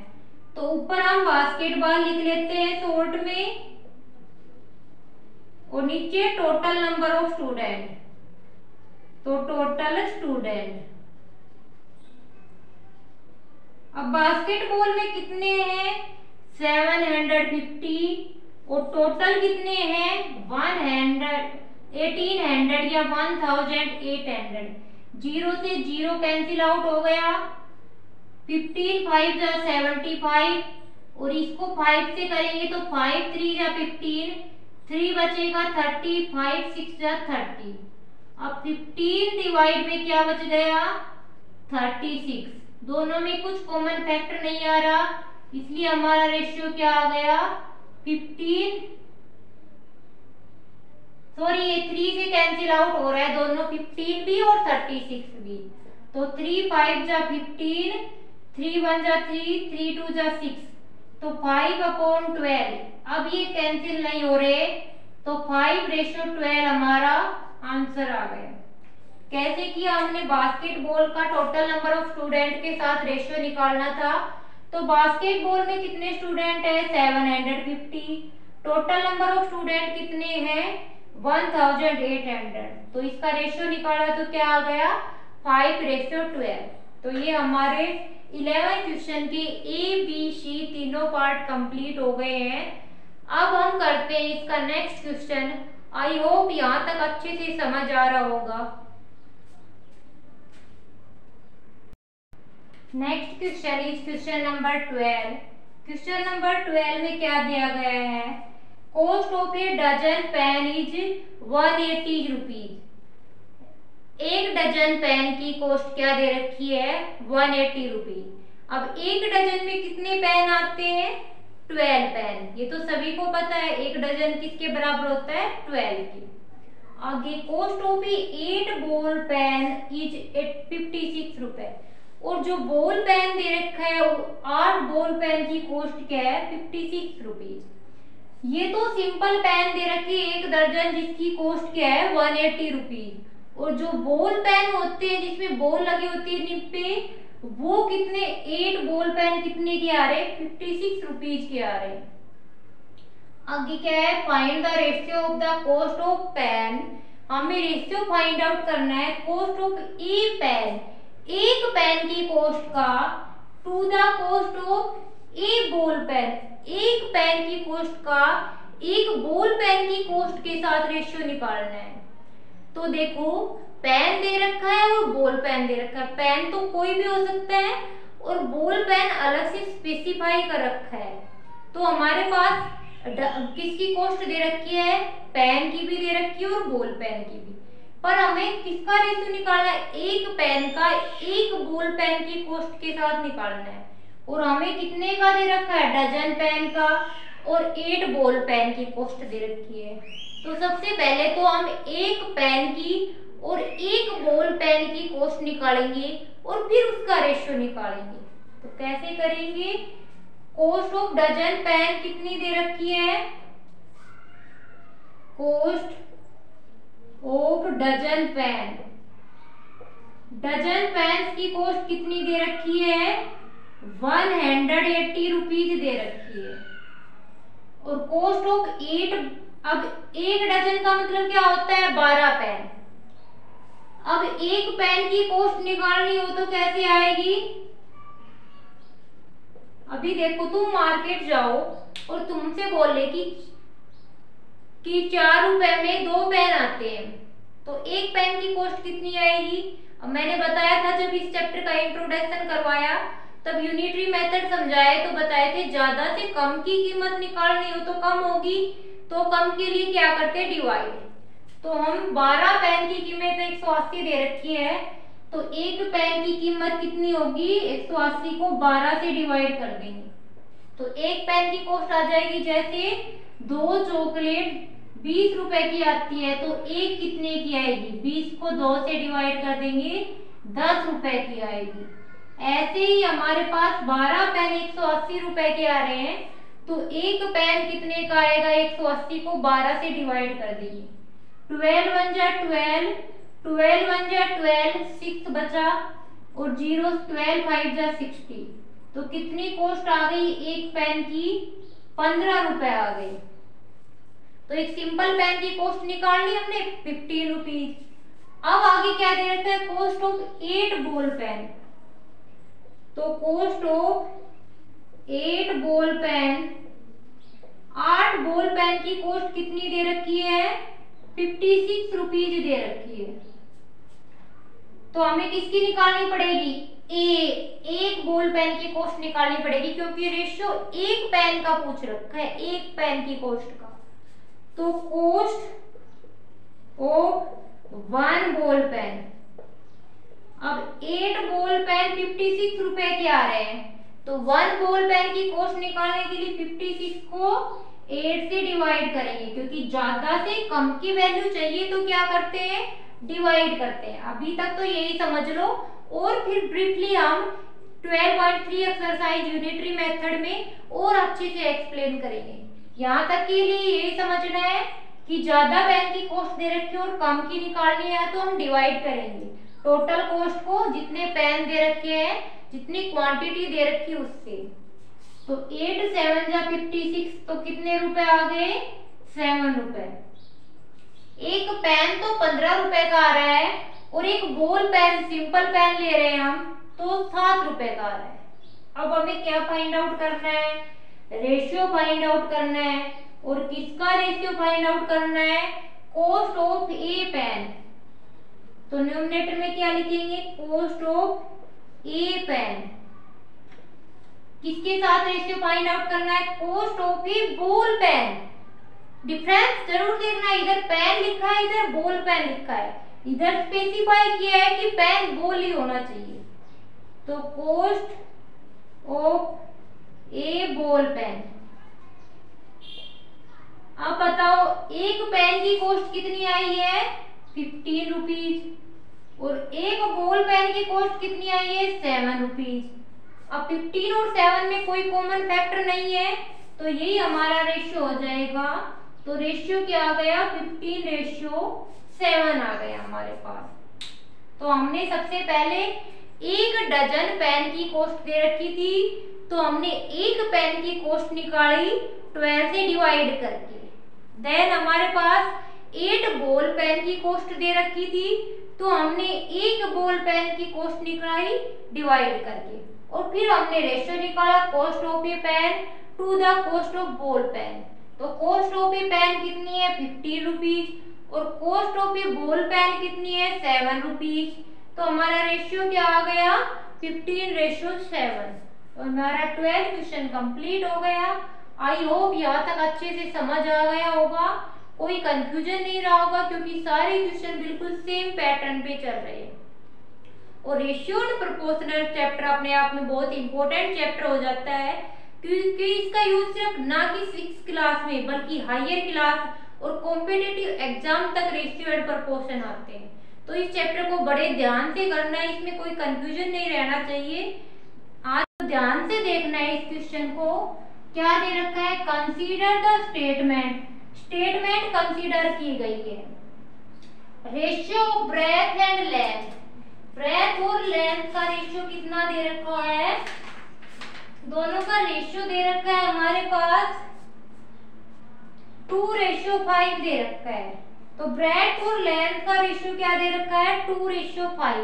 तो ऊपर हम बास्केटबॉल लिख लेते हैं शॉर्ट में। और नीचे टोटल नंबर ऑफ़ स्टूडेंट तो टोटल स्टूडेंट अब बास्केटबॉल में कितने हैं? सेवन हंड्रेड फिफ्टी और टोटल कितने हैं? वन हंड्रेड एटीन हंड्रेड या one thousand eight hundred zero से ज़ीरो कैंसिल आउट हो गया. फिफ्टीन फाइव या सेवेंटी फाइव और इसको फाइव से करेंगे तो फाइव थ्री या फिफ्टीन थ्री बचेगा थर्टी, फाइव, सिक्स थर्टी। अब फिफ्टीन डिवाइड में क्या बच गया? Thirty six. दोनों में कुछ कॉमन फैक्टर नहीं आ रहा, इसलिए हमारा रेशियो क्या आ गया? फिफ्टीन। सॉरी ये थ्री से कैंसिल आउट हो रहा है दोनों फिफ्टीन भी और थर्टी सिक्स भी। तो थ्री फाइव जा फिफ्टीन थ्री वन जा थ्री थ्री टू जा सिक्स तो फाइव अपॉन ट्वेल्व अब ये कैंसिल नहीं हो रहे तो फाइव रेशो ट्वेल्व हमारा आंसर आ गया। कैसे किया हमने? बास्केटबॉल का टोटल नंबर ऑफ़ स्टूडेंट के साथ रेशियो निकालना था। तो बास्केटबॉल में कितने स्टूडेंट है? Seven hundred fifty total number of student कितने हैं? वन थाउज़ेंड एट हंड्रेड तो इसका रेशियो निकाला तो क्या आ गया? फाइव रेशियो ट्वेल्व तो ये हमारे इलेवन क्वेश्चन के ए, बी, सी तीनों पार्ट कंप्लीट हो गए हैं। अब हम करते हैं इसका नेक्स्ट क्वेश्चन आई होप यहाँ तक अच्छे से समझ आ रहा होगा। Next question is question number twelve question number twelve में क्या दिया गया है? Cost of a dozen pen is one eighty rupees एक डजन पेन की कॉस्ट क्या दे रखी है? वन एटी रुपीज़ अब एक डजन में कितने पेन आते हैं? Twelve pen. ये तो सभी को पता है, एक डजन किसके बराबर होता है? ट्वेल्व की। आगे cost of eight ball pen is at fifty six रुपए। और जो बॉल पेन दे रखा है आठ बॉल पेन की कॉस्ट क्या है? फिफ्टी सिक्स रुपीज़ ये तो सिंपल पेन दे रखी है, एक दर्जन जिसकी कॉस्ट क्या है? वन एट्टी रुपीज़ और जो बॉल पेन होते हैं, जिसमें बॉल लगी होती है निप पे, वो कितने एट बॉल पेन कितने के आ रहे फिफ्टी सिक्स रुपीज़ के आ रहे आगे क्या है? Find the ratio of the cost of pen हमें रेशियो फाइंड आउट करना है कॉस्ट ऑफ़ ए पेन एक पेन की कॉस्ट का two the cost of a ball pen एक पेन की कॉस्ट का, एक बॉल पेन की कॉस्ट के साथ रेशियो निकालना है। तो देखो, पेन दे रखा है और बॉल पेन दे रखा है। पेन तो कोई भी हो सकता है और बॉल पेन अलग से स्पेसिफाई कर रखा है। तो हमारे पास किसकी कॉस्ट दे रखी है? पेन की भी दे रखी है और बॉल पेन की भी। पर हमें किसका रेशियो निकालना है? एक पेन का, एक बॉल पेन की कॉस्ट के साथ निकालना है। और हमें कितने का दे रखा है? डजन पेन का और एट बॉल पेन की कॉस्ट दे रखी है। तो सबसे पहले तो हम एक पेन की और एक बॉल पेन की कॉस्ट निकालेंगे और फिर उसका रेशियो निकालेंगे। तो कैसे करेंगे? कॉस्ट ऑफ़ डजन पेन कितनी दे रखी है? Cost of dozen pen dozen pen की कॉस्ट कितनी दे रखी है? वन हंड्रेड एट्टी रुपीज़ दे रखी है। और कॉस्ट ऑफ़ एट अब एक डजन का मतलब क्या होता है? बारह पेन। अब एक पेन की कॉस्ट निकालनी हो तो कैसे आएगी? अभी देखो, तुम मार्केट जाओ और तुमसे बोले कि कि चार रुपए में दो पेन आते हैं। तो एक पेन की कॉस्ट कितनी आएगी? अब मैंने बताया था, जब इस चैप्टर का इंट्रोडक्शन करवाया, तब यूनिटरी मेथड समझाए तो बताए थे, ज़्यादा से कम की कीमत निकालनी हो तो कम होगी। तो कम के लिए क्या करते हैं? डिवाइड तो हम 12 पेन की कीमत एक सौ अस्सी दे रखी है। तो एक पेन की कीमत कितनी होगी? 180 को 12 से डिवाइड कर देंगे। तो एक पेन की कॉस्ट आ जाएगी जैसे दो चॉकलेट बीस रुपए की आती है तो एक कितने की आएगी? बीस को दो से डिवाइड कर देंगे, दस रुपए की आएगी। ऐसे ही हमारे पास बारह पेन एक सौ अस्सी रुपए के आ रहे हैं। तो एक पेन कितने का आएगा? एक सौ अस्सी को बारह से डिवाइड कर देंगे ट्वेल्व वन जा ट्वेल्व ट्वेल्व वन जा ट्वेल्व सिक्स बचा और ज़ीरो ट्वेल्व फाइव जा सिक्सटी तो कितनी कॉस्ट आ गई? एक पेन की पंद्रह रुपए आ गई। तो एक सिंपल पेन की कॉस्ट निकाल ली हमने फिफ्टीन रुपीज़ अब आगे क्या दे रखा है? Cost of eight ball pen तो cost of eight ball pen आठ बॉल पेन की कॉस्ट कितनी दे रखी है? फिफ्टी सिक्स रुपीज़ दे रखी है। तो हमें किसकी निकालनी पड़ेगी? ए एक बॉल पेन की कॉस्ट निकालनी पड़ेगी क्योंकि रेशियो एक पेन का पूछ रखा है, एक पेन की कॉस्ट का। तो cost of one ball pen अब eight ball pen fifty six रुपए के आ रहे हैं। तो वन बॉल पेन की कॉस्ट निकालने के लिए फिफ्टी सिक्स को एट से डिवाइड करेंगे, क्योंकि ज़्यादा से कम की वैल्यू चाहिए तो क्या करते हैं? डिवाइड करते हैं। अभी तक तो यही समझ लो। और फिर ब्रीफली हम 12.3 एक्सरसाइज यूनिटरी मेथड में और अच्छे से एक्सप्लेन करेंगे। यहाँ तक के लिए यही समझना है कि ज़्यादा बैंक की कॉस्ट दे रखी है और कम की निकालनी है तो हम डिवाइड करेंगे। टोटल कॉस्ट को जितने पेन दे रखे हैं जितनी क्वांटिटी दे रखी उससे। तो एट सेवन जा फिफ्टी सिक्स तो कितने रुपए आ गए? सेवन रुपए। एक पेन तो पंद्रह रुपए का आ रहा है और एक गोल पेन सिंपल पेन ले रहे हैं हम तो सात रुपए का आ रहा है। अब हमें क्या फाइंड आउट करना है? रेशियो फाइंड आउट करना है। और किसका रेशियो फाइंड आउट करना है? कॉस्ट ऑफ़ ए पेन तो न्यूमिनेटर में क्या लिखेंगे? कॉस्ट ऑफ़ ए पेन किसके साथ रेशियो फाइंड आउट करना है? Cost of A ball pen difference ज़रूर देखना इधर पेन लिखा है, इधर बोल पेन लिखा है। इधर स्पेसिफाई किया है कि पेन बोल ही होना चाहिए। तो cost of A ball pen अब बताओ, एक पेन की कॉस्ट कितनी आई है? फिफ्टीन रुपीज़ और एक बोल पेन की कॉस्ट कितनी आई है? सेवन रुपीज़ अब फिफ्टीन और सेवन में कोई कॉमन फैक्टर नहीं है तो यही हमारा रेशियो हो जाएगा। तो रेशियो क्या आ गया? फिफ्टीन रेशियो सेवन आ गया हमारे पास। तो हमने सबसे पहले एक डजन पेन की कॉस्ट दे रखी थी तो हमने एक पेन की कॉस्ट निकाली ट्वेल्व से डिवाइड करके। देन हमारे पास एट बॉल पेन की कॉस्ट दे रखी थी तो हमने एक बॉल पेन की कॉस्ट निकाली डिवाइड करके। और फिर हमने रेशियो निकाला cost of a pen to the cost of ball pen तो कॉस्ट ऑफ़ ए पेन कितनी है? फिफ्टी रुपीज़ और cost of a ball pen कितनी है? सेवन रुपीज़ तो हमारा रेशियो क्या आ गया? फिफ्टीन रेशियो सेवन तो हमारा ट्वेल्व क्वेश्चन कंप्लीट हो गया। आई होप यहाँ तक अच्छे से समझ आ गया होगा। कोई कंफ्यूजन नहीं रहा होगा क्योंकि सारे क्वेश्चन बिल्कुल सेम पैटर्न पे चल रहे हैं। और रेशियो एंड प्रोपोर्शनल चैप्टर अपने आप में बहुत इंपॉर्टेंट चैप्टर हो जाता है, क्योंकि इसका यूज़ सिर्फ़ ना कि सिक्स क्लास में, बल्कि हायर क्लास और कॉम्पिटेटिव एग्ज़ाम तक रेशियो एंड प्रोपोर्शन आते हैं। तो इस चैप्टर को बड़े ध्यान से करना है, इसमें कोई कंफ्यूजन नहीं रहना चाहिए। आज ध्यान से देखना है इस क्वेश्चन को। क्या दे रखा है? Consider the statement statement consider की गई है। Ratio breadth and length breadth और लेंथ का रेशियो कितना दे रखा है? दोनों का रेशियो दे रखा है हमारे पास। टू रेशियो फाइव दे रखा है। तो ब्रेथ और लेंथ का रेशियो क्या दे रखा है? Two ratio five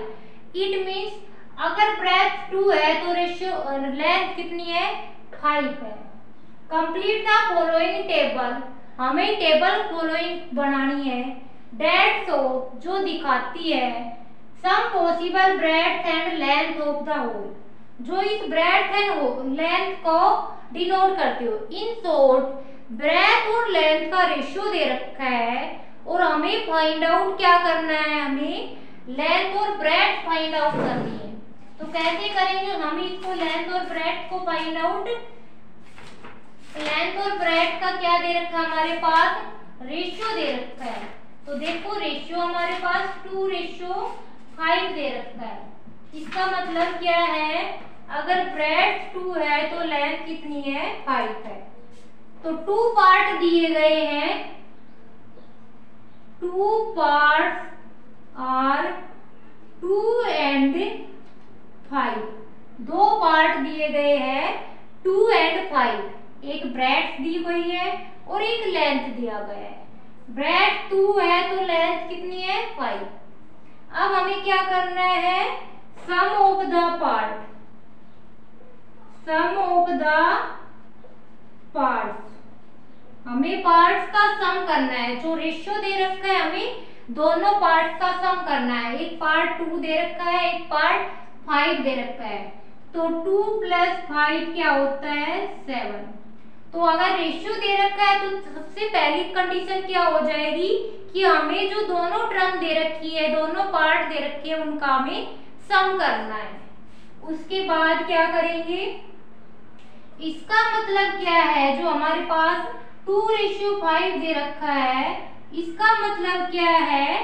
it means अगर ब्रेथ टू है तो रेशियो लेंथ कितनी है? फाइव है। कंप्लीट द फॉलोइंग टेबल हमें टेबल फॉलोइंग बनानी है डेट शो जो दिखाती है। Some possible breadth and length of the hole जो इस ब्रेथ एंड लेंथ को डिनोट करते हो। इन शॉर्ट ब्रेथ और लेंथ का रेशियो दे रखा है और हमें फाइंड आउट क्या करना है हमें? लेंथ और ब्रेथ फाइंड आउट करनी है। तो कैसे करेंगे? हम इसको लेंथ और ब्रेथ को फाइंड आउट लेंथ और ब्रेथ का क्या दे रखा है हमारे पास? रेशियो दे रखा है। तो देखो रेशियो हमारे पास टू रेशियो फाइव दे रखा है। इसका मतलब क्या है? अगर ब्रेड टू है तो लेंथ कितनी है? फाइव है। तो टू पार्ट दिए गए हैं। Two part are two and five दो पार्ट दिए गए हैं टू एंड फाइव एक ब्रेड दी हुई है और एक लेंथ दिया गया है। ब्रेड टू है तो लेंथ कितनी है? फाइव अब हमें क्या करना है? Sum of the part sum of the part हमें पार्ट्स का सम करना है। जो रेशियो दे रखा है हमें, दोनों पार्ट्स का सम करना है। एक पार्ट टू दे रखा है, एक पार्ट फाइव दे रखा है। तो टू प्लस फाइव क्या होता है? सेवन तो अगर रेशियो दे रखा है तो सबसे पहली कंडीशन क्या हो जाएगी कि हमें जो दोनों टर्म दे रखी है, दोनों पार्ट दे रखे हैं, उनका हमें सम करना है। उसके बाद क्या करेंगे? इसका मतलब क्या है? जो हमारे पास टू रेशियो फाइव दे रखा है, इसका मतलब क्या है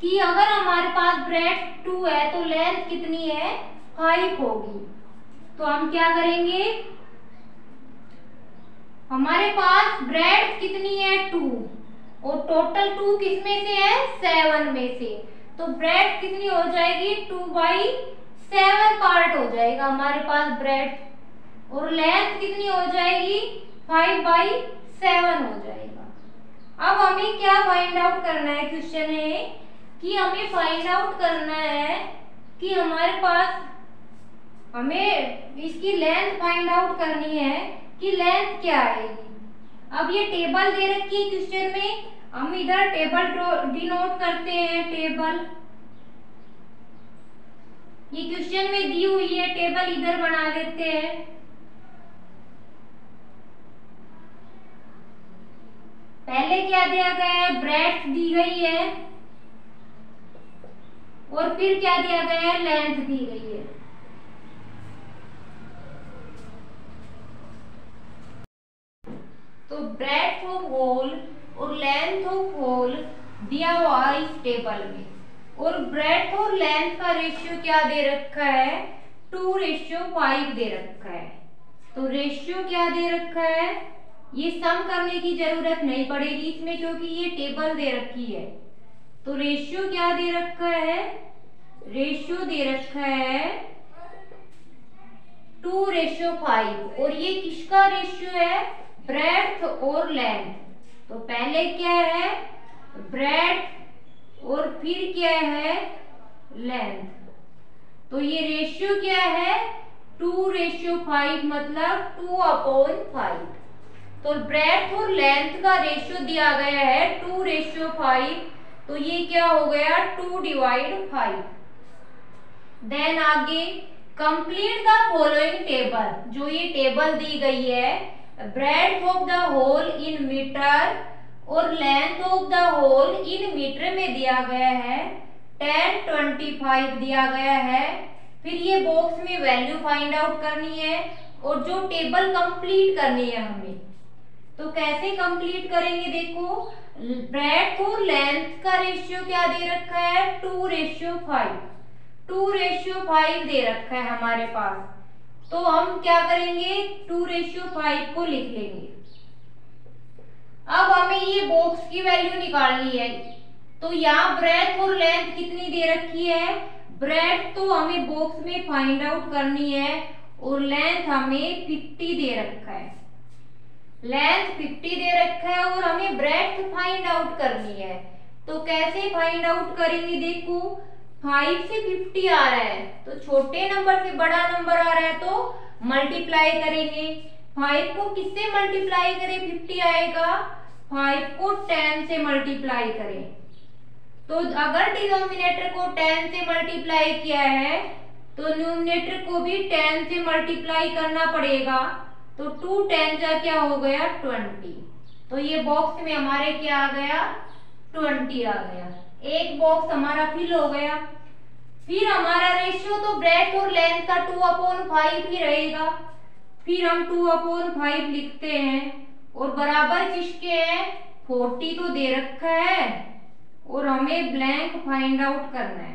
कि अगर हमारे पास ब्रेड टू है तो लेंथ कितनी है? फाइव होगी। तो हम क्या करेंगे? हमारे पास ब्रेड कितनी है? टू और टोटल टू किसमें से है? सेवन में से. तो ब्रेड कितनी हो जाएगी? टू बाई सेवन पार्ट हो जाएगा हमारे पास ब्रेड और लेंथ कितनी हो जाएगी? फाइव बाई सेवन हो जाएगा. अब हमें क्या फाइंड आउट करना है क्वेश्चन है कि हमें फाइंड आउट करना है कि हमारे पास, हमें इसकी लेंथ फाइंड आउट करनी है कि लेंथ क्या आएगी? अब ये टेबल दे रखी है क्वेश्चन में। हम इधर टेबल डिनोट करते हैं टेबल ये क्वेश्चन में दी हुई है टेबल इधर बना देते हैं। पहले क्या दिया गया है? ब्रेड दी गई है। और फिर क्या दिया गया है? लेंथ दी गई है। तो ब्रेड ऑफ़ होल और लेंथ ऑफ़ होल दिया हुआ इस टेबल में। और ब्रेड और लेंथ का रेशियो क्या दे रखा है? टू रेशियो फाइव दे रखा है। तो रेशियो क्या दे रखा है? ये सम करने की ज़रूरत नहीं पड़ेगी इसमें क्योंकि ये टेबल दे रखी है। तो रेशियो क्या दे रखा है? रेशियो दे रखा है टू रेशियो फाइव और ये किसका रेशियो है? ब्रेथ और लेंथ। तो पहले क्या है? ब्रेड और फिर क्या है? लेंथ। तो ये रेशियो क्या है? टू रेशियो फाइव मतलब टू अपॉन फाइव तो ब्रेथ और लेंथ का रेशियो दिया गया है टू रेशियो फाइव तो ये क्या हो गया? टू डिवाइड फाइव देन आगे कंप्लीट द फॉलोइंग टेबल जो ये टेबल दी गई है breadth of the hole in metre और length of the hole in metre में दिया गया है। टेन ट्वेंटी फाइव दिया गया है। फिर ये बॉक्स में वैल्यू फाइंड आउट करनी है और जो टेबल कंप्लीट करनी है हमें। तो कैसे कंप्लीट करेंगे देखो? ब्रेथ और लेंथ का रेशियो क्या दे रखा है? Two ratio five two ratio five दे रखा है हमारे पास। तो हम क्या करेंगे? टू रेशियो फाइव को लिख लेंगे। अब हमें ये बॉक्स की वैल्यू निकालनी है। तो यहाँ ब्रेथ और लेंथ कितनी दे रखी है? ब्रेथ तो हमें बॉक्स में फाइंड आउट करनी है और लेंथ हमें 50 दे रखा है। लेंथ 50 दे रखा है और हमें ब्रेथ फाइंड आउट करनी है। तो कैसे फाइंड आउट करेंगे देखो? फाइव से फिफ्टी आ रहा है तो छोटे नंबर से बड़ा नंबर आ रहा है तो मल्टीप्लाई करेंगे। फाइव को किससे मल्टीप्लाई करें? फिफ्टी आएगा। फाइव को टेन से मल्टीप्लाई करें। तो अगर डिनोमिनेटर को टेन से मल्टीप्लाई किया है तो न्यूमिनेटर को भी टेन से मल्टीप्लाई करना पड़ेगा। तो टू टेन का क्या हो गया? ट्वेंटी। तो ये बॉक्स में हमारे क्या आ गया? ट्वेंटी आ गया। एक बॉक्स हमारा फिल हो गया। फिर हमारा रेशियो तो ब्रेथ और लेंथ का टू अपॉन फाइव ही रहेगा। फिर हम टू अपॉन फाइव लिखते हैं और बराबर किसके है? फोर्टी तो दे रखा है और हमें ब्लैंक फाइंड आउट करना है।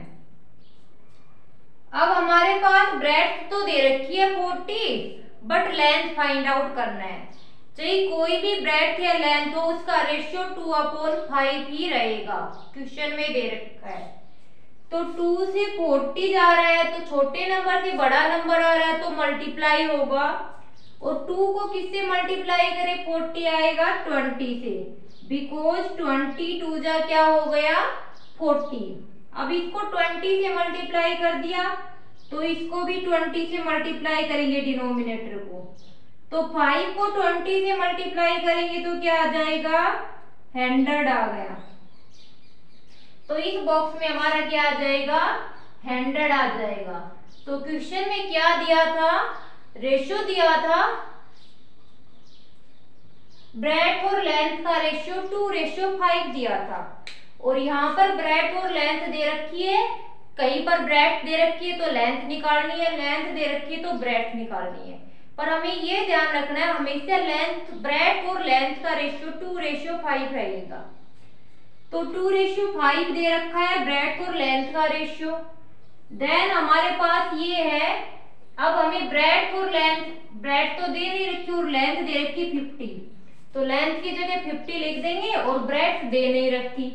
अब हमारे पास ब्रेथ तो दे रखी है forty but length find out करना है। चाहे कोई भी ब्रेथ या लेंथ हो, उसका रेशियो टू अपॉन फाइव ही रहेगा। क्वेश्चन में दे रखा है। तो टू से फोर्टी जा रहा है तो छोटे नंबर से बड़ा नंबर आ रहा है तो मल्टीप्लाई होगा। और टू को किससे मल्टीप्लाई करें? फोर्टी आएगा ट्वेंटी से। बिकॉज़ ट्वेंटी टू जा क्या हो गया? फोर्टी। अब इसको ट्वेंटी से मल्टीप्लाई कर दिया तो इसको भी ट्वेंटी से मल्टीप्लाई करेंगे डिनोमिनेटर को। तो फाइव को ट्वेंटी से मल्टीप्लाई करेंगे तो क्या आ जाएगा? हंड्रेड आ गया। तो इस बॉक्स में हमारा क्या आ जाएगा? हंड्रेड आ जाएगा। तो क्वेश्चन में क्या दिया था? रेशियो दिया था। ब्रेथ और लेंथ का रेशियो टू रेशियो फाइव दिया था। और यहाँ पर ब्रेथ और लेंथ दे रखी है। कहीं पर ब्रेथ दे रखी है तो लेंथ निकालनी है। लेंथ दे रखी है तो ब्रेथ निकालनी है। पर हमें ये ध्यान रखना है हमेशा लेंथ ब्रेथ और लेंथ का रेशियो टू रेशियो फाइव रहेगा। तो टू रेशियो फाइव दे रखा है ब्रेथ और लेंथ का रेशियो देन हमारे पास ये है, अब हमें ब्रेथ और लेंथ ब्रेथ तो दे नहीं रखी और लेंथ दे रखी फिफ्टी तो लेंथ की जगह फिफ्टी लिख देंगे और ब्रेथ दे नहीं रखी.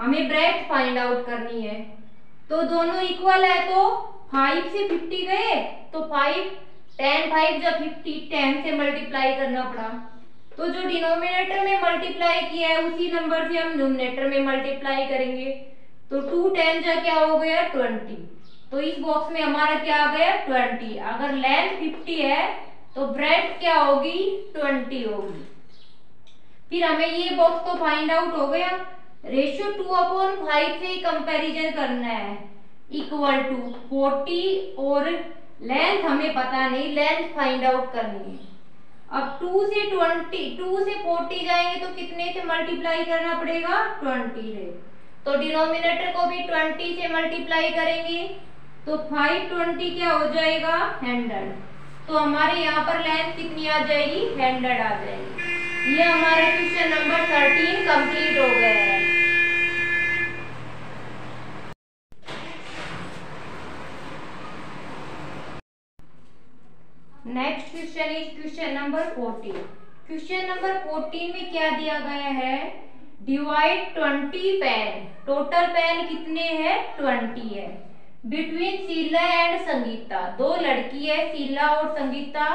हमें ब्रेथ फाइंड आउट करनी है. तो दोनों इक्वल है तो फाइव से फिफ्टी गए तो फाइव टेन फाइव जब फिफ्टी टेन से मल्टीप्लाई करना पड़ा. तो जो डिनोमिनेटर में मल्टीप्लाई किया है, उसी नंबर से हम न्यूमिनेटर में मल्टीप्लाई करेंगे। तो टू टेन जा क्या हो गया? ट्वेंटी तो इस बॉक्स में हमारा क्या आ गया? ट्वेंटी अगर लेंथ फिफ्टी है तो ब्रेथ क्या होगी? ट्वेंटी होगी। फिर हमें ये बॉक्स तो फाइंड आउट हो गया। रेशियो टू अपॉन फाइव से कंपैरिजन करना है। इक्वल टू फोर्टी और लेंथ हमें पता नहीं लेंथ फाइंड आउट करनी है। अब टू से ट्वेंटी टू से फोर्टी जाएँगे तो कितने से मल्टीप्लाई करना पड़ेगा? ट्वेंटी से तो डिनोमिनेटर को भी ट्वेंटी से मल्टीप्लाई करेंगे तो फाइव ट्वेंटी क्या हो जाएगा? हंड्रेड तो हमारे यहाँ पर लेंथ कितनी आ जाएगी? हंड्रेड आ जाएगी। ये हमारा क्वेश्चन नंबर थर्टीन कंप्लीट हो गया है। Next question is question number fourteen question number fourteen में क्या दिया गया है? Divide twenty pen total pen कितने हैं? ट्वेंटी है. बिटवीन शीला एंड संगीता दो लड़की है शीला और संगीता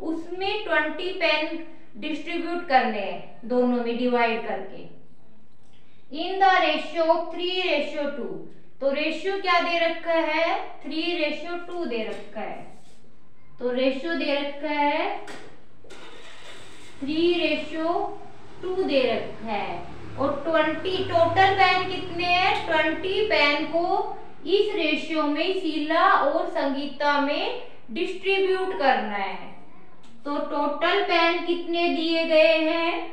उसमें ट्वेंटी पेन डिस्ट्रीब्यूट करने हैं, दोनों में डिवाइड करके. In the ratio three ratio two तो रेशियो क्या दे रखा है? थ्री रेशियो टू दे रखा है. तो रेशियो दे रखा है। थ्री रेशियो टू दे रखा है। और ट्वेंटी टोटल पेन कितने हैं? ट्वेंटी पेन को इस रेशियो में शीला और संगीता में डिस्ट्रीब्यूट करना है। तो टोटल पेन कितने दिए गए हैं?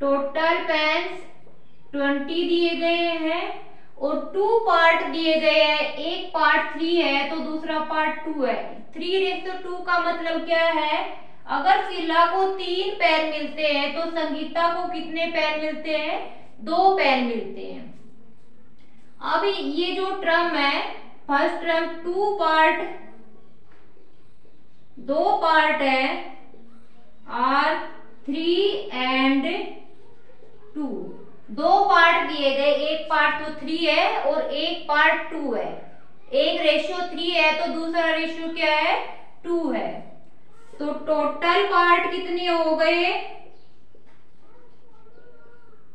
टोटल पेन ट्वेंटी दिए गए हैं। और टू पार्ट दिए गए हैं। एक पार्ट थ्री है तो दूसरा पार्ट टू है। थ्री रेस टू का मतलब क्या है? अगर शीला को तीन पैर मिलते हैं तो संगीता को कितने पैर मिलते हैं? दो पैर मिलते हैं। अब ये जो ट्रम है फ़र्स्ट ट्रम टू पार्ट दो पार्ट है आर थ्री एंड टू दो पार्ट दिए गए, एक पार्ट तो थ्री है और एक पार्ट टू है। एक रेशियो थ्री है तो दूसरा रेशियो क्या है? टू है। तो टोटल पार्ट कितने हो गए?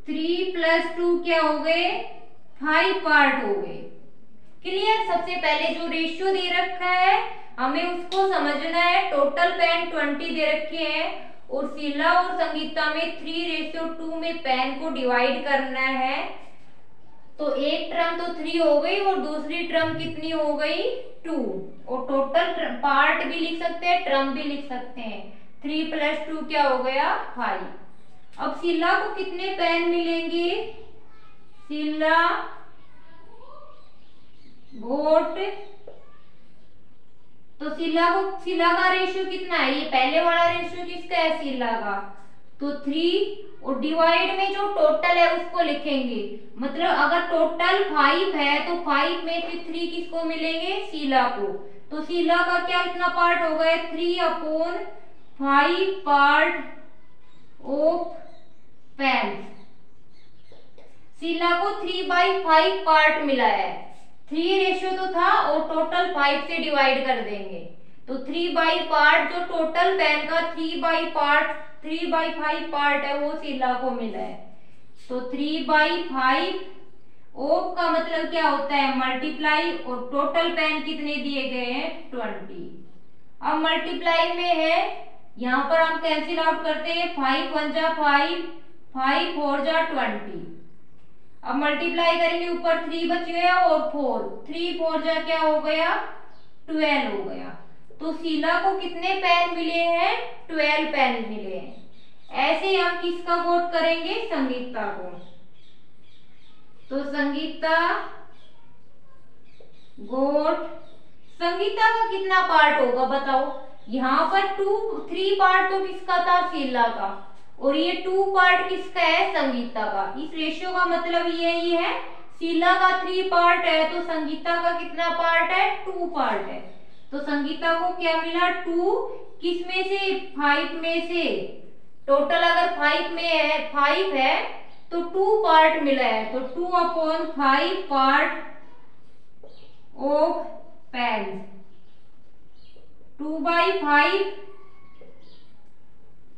थ्री प्लस टू क्या हो गए? फाइव पार्ट हो गए। क्लियर सबसे पहले जो रेशियो दे रखा है, हमें उसको समझना है। टोटल पेन ट्वेंटी दे रखे हैं। और शीला और संगीता में थ्री रेशियो टू में पेन को डिवाइड करना है। तो एक ट्रम तो थ्री हो गई और दूसरी ट्रम कितनी हो गई? टू और टोटल पार्ट भी लिख सकते हैं ट्रम भी लिख सकते हैं। थ्री प्लस टू क्या हो गया? फाइव अब शीला को कितने पेन मिलेंगे? शीला गोट तो सिला को सिला का रेशियो कितना है? ये पहले वाला रेशियो किसका है? सिला का तो थ्री और डिवाइड में जो टोटल है, उसको लिखेंगे। मतलब अगर टोटल फाइव है तो फाइव में से थ्री किसको मिलेंगे? सीला को। तो सीला का क्या कितना पार्ट हो गया? Three upon five part of pen Sheela को थ्री बाई फाइव पार्ट मिला है। थ्री रेशियो तो था और टोटल फाइव से डिवाइड कर देंगे। तो थ्री बाई पार्ट जो टोटल पेन का three by part three by five part है, वो शीला को मिला है। तो थ्री बाई फाइव ओप का मतलब क्या होता है? मल्टीप्लाई और टोटल पेन कितने दिए गए हैं? ट्वेंटी अब मल्टीप्लाई में है, यहाँ पर हम कैंसिल आउट करते हैं फाइव वन जा फाइव फाइव फोर जा ट्वेंटी अब मल्टीप्लाई करेंगे ऊपर थ्री बच गया और फोर थ्री फोर जा क्या हो गया? ट्वेल्व हो गया। तो शीला को कितने पेन मिले हैं? ट्वेल्व पेन मिले हैं। ऐसे हम किसका वोट करेंगे? संगीता को। तो संगीता गोट संगीता का कितना पार्ट होगा बताओ। यहाँ पर टू थ्री पार्ट तो किसका था? शीला का। और ये टू पार्ट किसका है? संगीता का। इस रेशियो का मतलब ये ही है, शीला का थ्री पार्ट है तो संगीता का कितना पार्ट है? टू पार्ट है। तो संगीता को क्या मिला? टू किसमें से? फाइव में से। टोटल अगर फाइव में है फाइव है तो टू पार्ट मिला है। तो two upon five part of pen two by five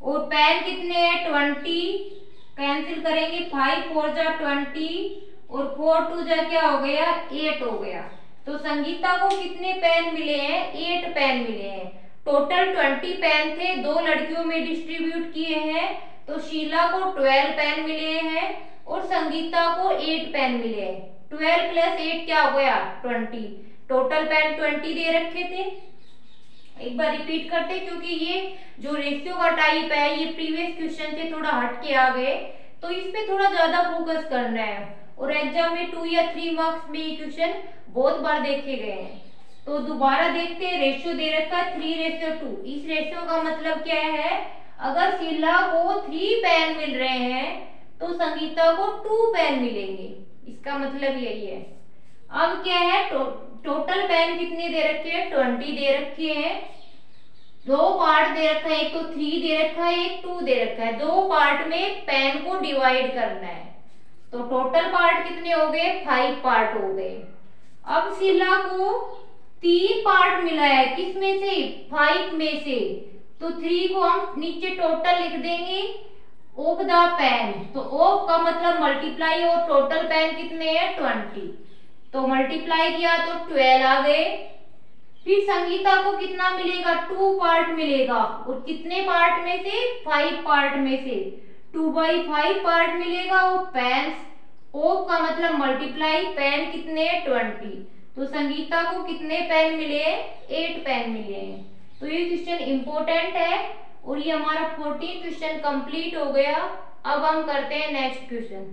और पेन कितने हैं? ट्वेंटी। कैंसिल करेंगे फाइव, फोर जा ट्वेंटी और फोर टू जा क्या हो गया? एट हो गया। तो संगीता को कितने पेन मिले हैं? एट पेन मिले हैं। टोटल ट्वेंटी पेन थे, दो लड़कियों में डिस्ट्रीब्यूट किए हैं। तो शीला को ट्वेल्व पेन मिले हैं और संगीता को एट पेन मिले हैं। ट्वेल्व प्लस एट क्या हो गया? ट्वेंटी। टोटल पेन ट्वेंटी दे रखे थे। एक बार रिपीट करते क्योंकि ये जो रेशियो का टाइप है ये प्रीवियस क्वेश्चन से थोड़ा हट के आ गए तो इस पे थोड़ा ज़्यादा फोकस करना है। और एग्ज़ाम में टू या थ्री मार्क्स में ये क्वेश्चन बहुत बार देखे गए हैं। तो दोबारा देखते हैं रेशियो दे रखा है थ्री रेशियो टू इस रेशियो का मतलब क्या है? अगर शीला को थ्री पैन मिल रहे हैं तो संगीता को टू पैन मिलेंगे। इसका मतलब यही है। अब क्या है? टो, टोटल पेन कितने दे रखे हैं? ट्वेंटी दे रखे हैं। दो पार्ट दे रखा है, एक तो थ्री दे रखा है, एक टू दे रखा है। दो पार्ट में पेन को डिवाइड करना है। तो टोटल पार्ट कितने हो गए? फाइव पार्ट हो गए। अब शिला को तीन पार्ट मिला है। किसमें से? फाइव में से। तो थ्री को हम नीचे टोटल लिख देंगे। ओप द पेन तो ओप का मतलब मल्टीप्लाई और टोटल पेन कितने हैं? ट्वेंटी तो मल्टीप्लाई किया तो ट्वेल्व आ गए। फिर संगीता को कितना मिलेगा? टू पार्ट मिलेगा। और कितने पार्ट में से? फाइव पार्ट में से। टू बाई फाइव पार्ट मिलेगा और पेन ओ का मतलब मल्टीप्लाई पेन कितने? ट्वेंटी तो संगीता को कितने पेन मिले? एट पेन मिले। हैं तो ये क्वेश्चन इंपॉर्टेंट है। और ये हमारा फोर्टीन क्वेश्चन कंप्लीट हो गया। अब हम करते हैं नेक्स्ट क्वेश्चन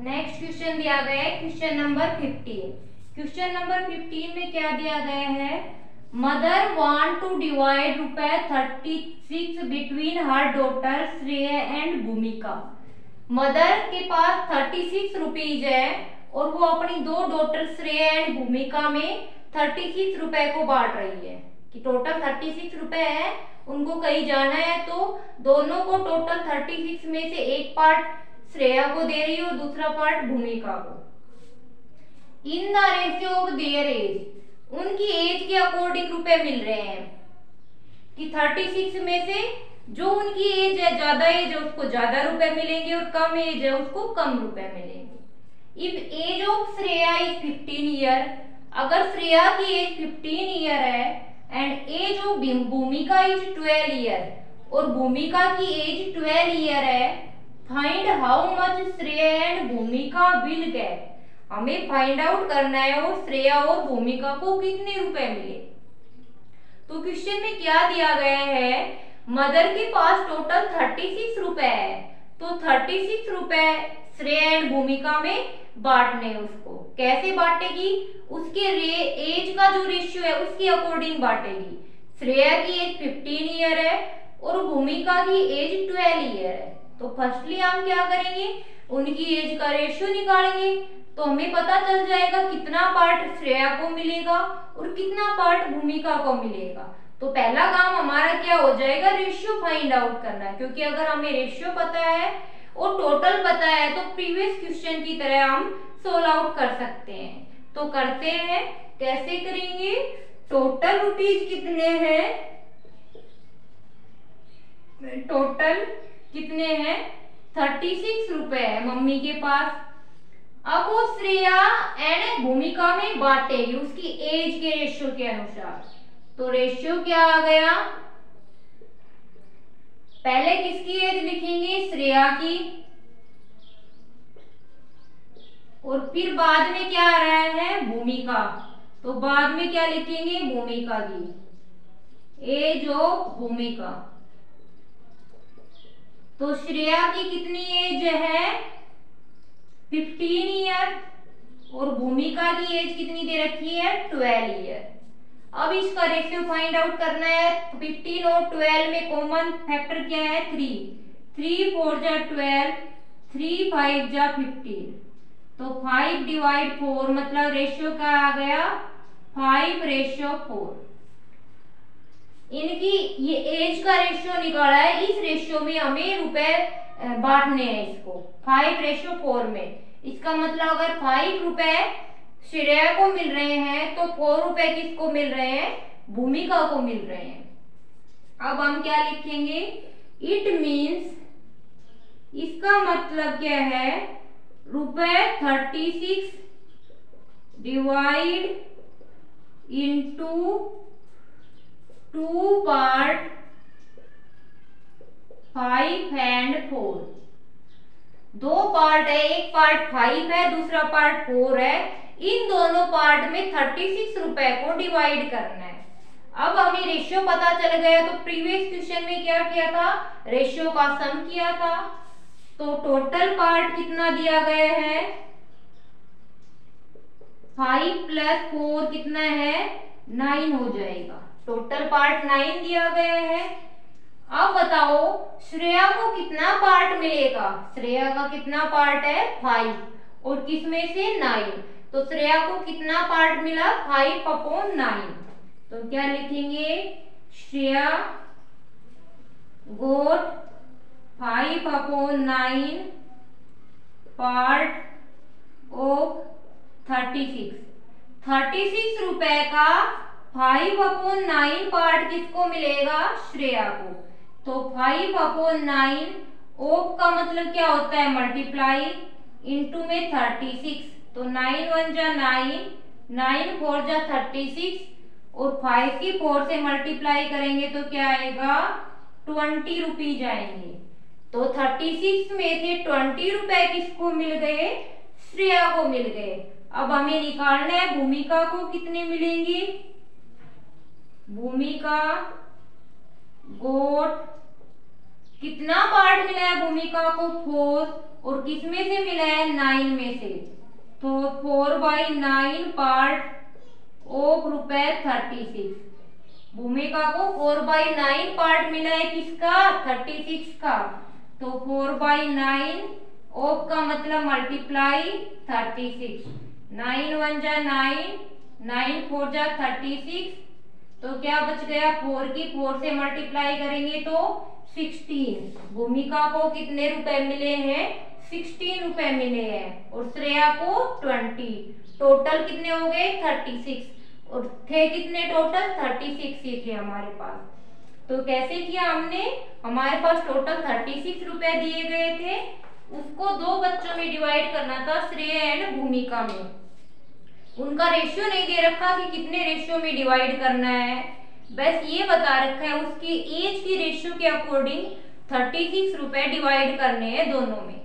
नेक्स्ट क्वेश्चन दिया गया है question number fifteen question number fifteen में क्या दिया गया है? मदर वांट टू डिवाइड रुपए thirty six between her daughter Shreya and Bhumika mother के पास थर्टी सिक्स रुपीज़ है और वो अपनी दो डॉटर श्रेय एंड भूमिका में थर्टी सिक्स रुपए को बांट रही है। कि टोटल थर्टी सिक्स रुपए है, उनको कहीं जाना है तो दोनों को टोटल थर्टी सिक्स में से एक पार्ट श्रेया को दे रही है, दूसरा पार्ट भूमिका को। In the ratio of their age, उनकी एज के अकॉर्डिंग रुपए मिल रहे हैं। कि 36 में से जो उनकी एज है, ज़्यादा एज है, उसको ज़्यादा रुपए मिलेंगे और कम एज है, उसको कम रुपए मिलेंगे। If age of Shreya is 15 year अगर श्रेया की एज 15 ईयर है and age of Bhumika is 12 year और भूमिका की एज 12 ईयर है find how much Shreya and Bhumika will get हमें फाइंड आउट करना है और श्रेया और भूमिका को कितने रुपए मिले। तो क्वेश्चन में क्या दिया गया है? मदर के पास टोटल थर्टी सिक्स रुपए है। तो थर्टी सिक्स रुपए श्रेय एंड भूमिका में बांटने उसको। कैसे बांटेगी? उसके रे एज का जो रेशियो है, उसके अकॉर्डिंग बांटेगी। श्रेया की एज फिफ्टीन ईयर है और भूमिका की एज ट्वेल्व ईयर है। तो फर्स्टली हम क्या करेंगे? उनकी एज का रेशियो निकालेंगे। तो हमें पता चल जाएगा कितना पार्ट श्रेया को मिलेगा और कितना पार्ट भूमिका को मिलेगा। तो पहला काम हमारा क्या हो जाएगा? रेशियो फाइंड आउट करना क्योंकि अगर हमें रेशियो पता है और टोटल पता है तो प्रीवियस क्वेश्चन की तरह हम सोल्व आउट कर सकते हैं। तो करते हैं। कैसे करेंगे? टोटल रुपीज़ कितने हैं? टोटल कितने हैं? थर्टी सिक्स रुपए है मम्मी के पास। अब वो श्रेया एंड भूमिका में बांटेगी, उसकी एज के रेशियो के अनुसार। तो रेशियो क्या आ गया? पहले किसकी एज लिखेंगे? श्रेया की। और फिर बाद में क्या आ रहा है? भूमिका। तो बाद में क्या लिखेंगे? भूमिका की। एज ऑफ़ भूमिका। तो श्रेया की कितनी एज है? फिफ्टीन ईयर और भूमिका की एज कितनी दे रखी है? ट्वेल्व ईयर अब इसका रेशियो फाइंड आउट करना है। फिफ्टीन और ट्वेल्व में कॉमन फैक्टर क्या है? थ्री थ्री फोर जा ट्वेल्व थ्री फाइव जा फिफ्टीन तो फाइव डिवाइड फोर मतलब रेशियो क्या आ गया फाइव रेशियो फोर इनकी ये एज का रेशियो निकाला है, इस रेशियो में हमें रुपए बांटने हैं इसको। फाइव रेशियो फोर में। इसका मतलब अगर फाइव रुपए श्रेया को मिल रहे हैं तो फोर रुपए किसको मिल रहे हैं? भूमिका को मिल रहे हैं। अब हम क्या लिखेंगे? इट मीन्स इसका मतलब क्या है? रुपए thirty six divide into two part five and four. दो पार्ट है, एक पार्ट फाइव है, दूसरा पार्ट फोर है। इन दोनों पार्ट में थर्टी सिक्स रुपए को डिवाइड करना है। अब हमें रेशियो पता चल गया तो प्रीवियस क्वेश्चन में क्या किया था? रेशियो का सम किया था। तो टोटल पार्ट कितना दिया गया है? फाइव प्लस फोर कितना है? नाइन हो जाएगा। टोटल पार्ट नाइन दिया गया है। अब बताओ, श्रेया को कितना पार्ट मिलेगा? श्रेया का कितना पार्ट है? फाइव और किसमें से? नाइन तो श्रेया को कितना पार्ट मिला? फाइव अपॉन नाइन तो क्या लिखेंगे? Shreya got five upon nine part of thirty six thirty six रुपए का फाइव अपॉन नाइन पार्ट किसको मिलेगा? श्रेया को। तो फाइव अपॉन नाइन, ओप का मतलब क्या होता है? मल्टीप्लाई इंटू में थर्टी सिक्स तो नाइन वन जा नाइन नाइन फोर जा थर्टी सिक्स और फाइव की फोर से मल्टीप्लाई करेंगे तो क्या आएगा? ट्वेंटी रुपीज़ आएँगे तो थर्टी सिक्स में से ट्वेंटी रुपए किसको मिल गए? श्रेया को मिल गए। अब हमें निकालना है, भूमिका को कितने मिलेंगे? भूमिका गोट कितना पार्ट मिला है भूमिका को? फोर और किसमें से मिला है? नाइन में से। तो four by nine part of रुपए थर्टी सिक्स भूमिका को फोर बाई नाइन पार्ट मिला है किसका? थर्टी सिक्स का। तो फोर बाई नाइन ऑफ़ का मतलब multiply thirty six nine one जा नाइन नाइन फोर जा थर्टी सिक्स तो क्या बच गया? फोर की फोर से मल्टीप्लाई करेंगे तो सिक्सटीन भूमिका को कितने रुपए मिले हैं? सिक्सटीन रुपए मिले हैं और श्रेया को ट्वेंटी टोटल कितने हो गए? थर्टी सिक्स और थे कितने टोटल थर्टी सिक्स ही थे हमारे पास. तो कैसे किया हमने? हमारे पास टोटल थर्टी सिक्स रुपए दिए गए थे. उसको दो बच्चों में डिवाइड करना था, श्रेय एंड भूमिका में. उनका रेशियो नहीं दे रखा कि कितने रेशियो में डिवाइड करना है। बस ये बता रखा है, उसकी एज की रेशियो के अकॉर्डिंग थर्टी सिक्स रुपए डिवाइड करने हैं दोनों में।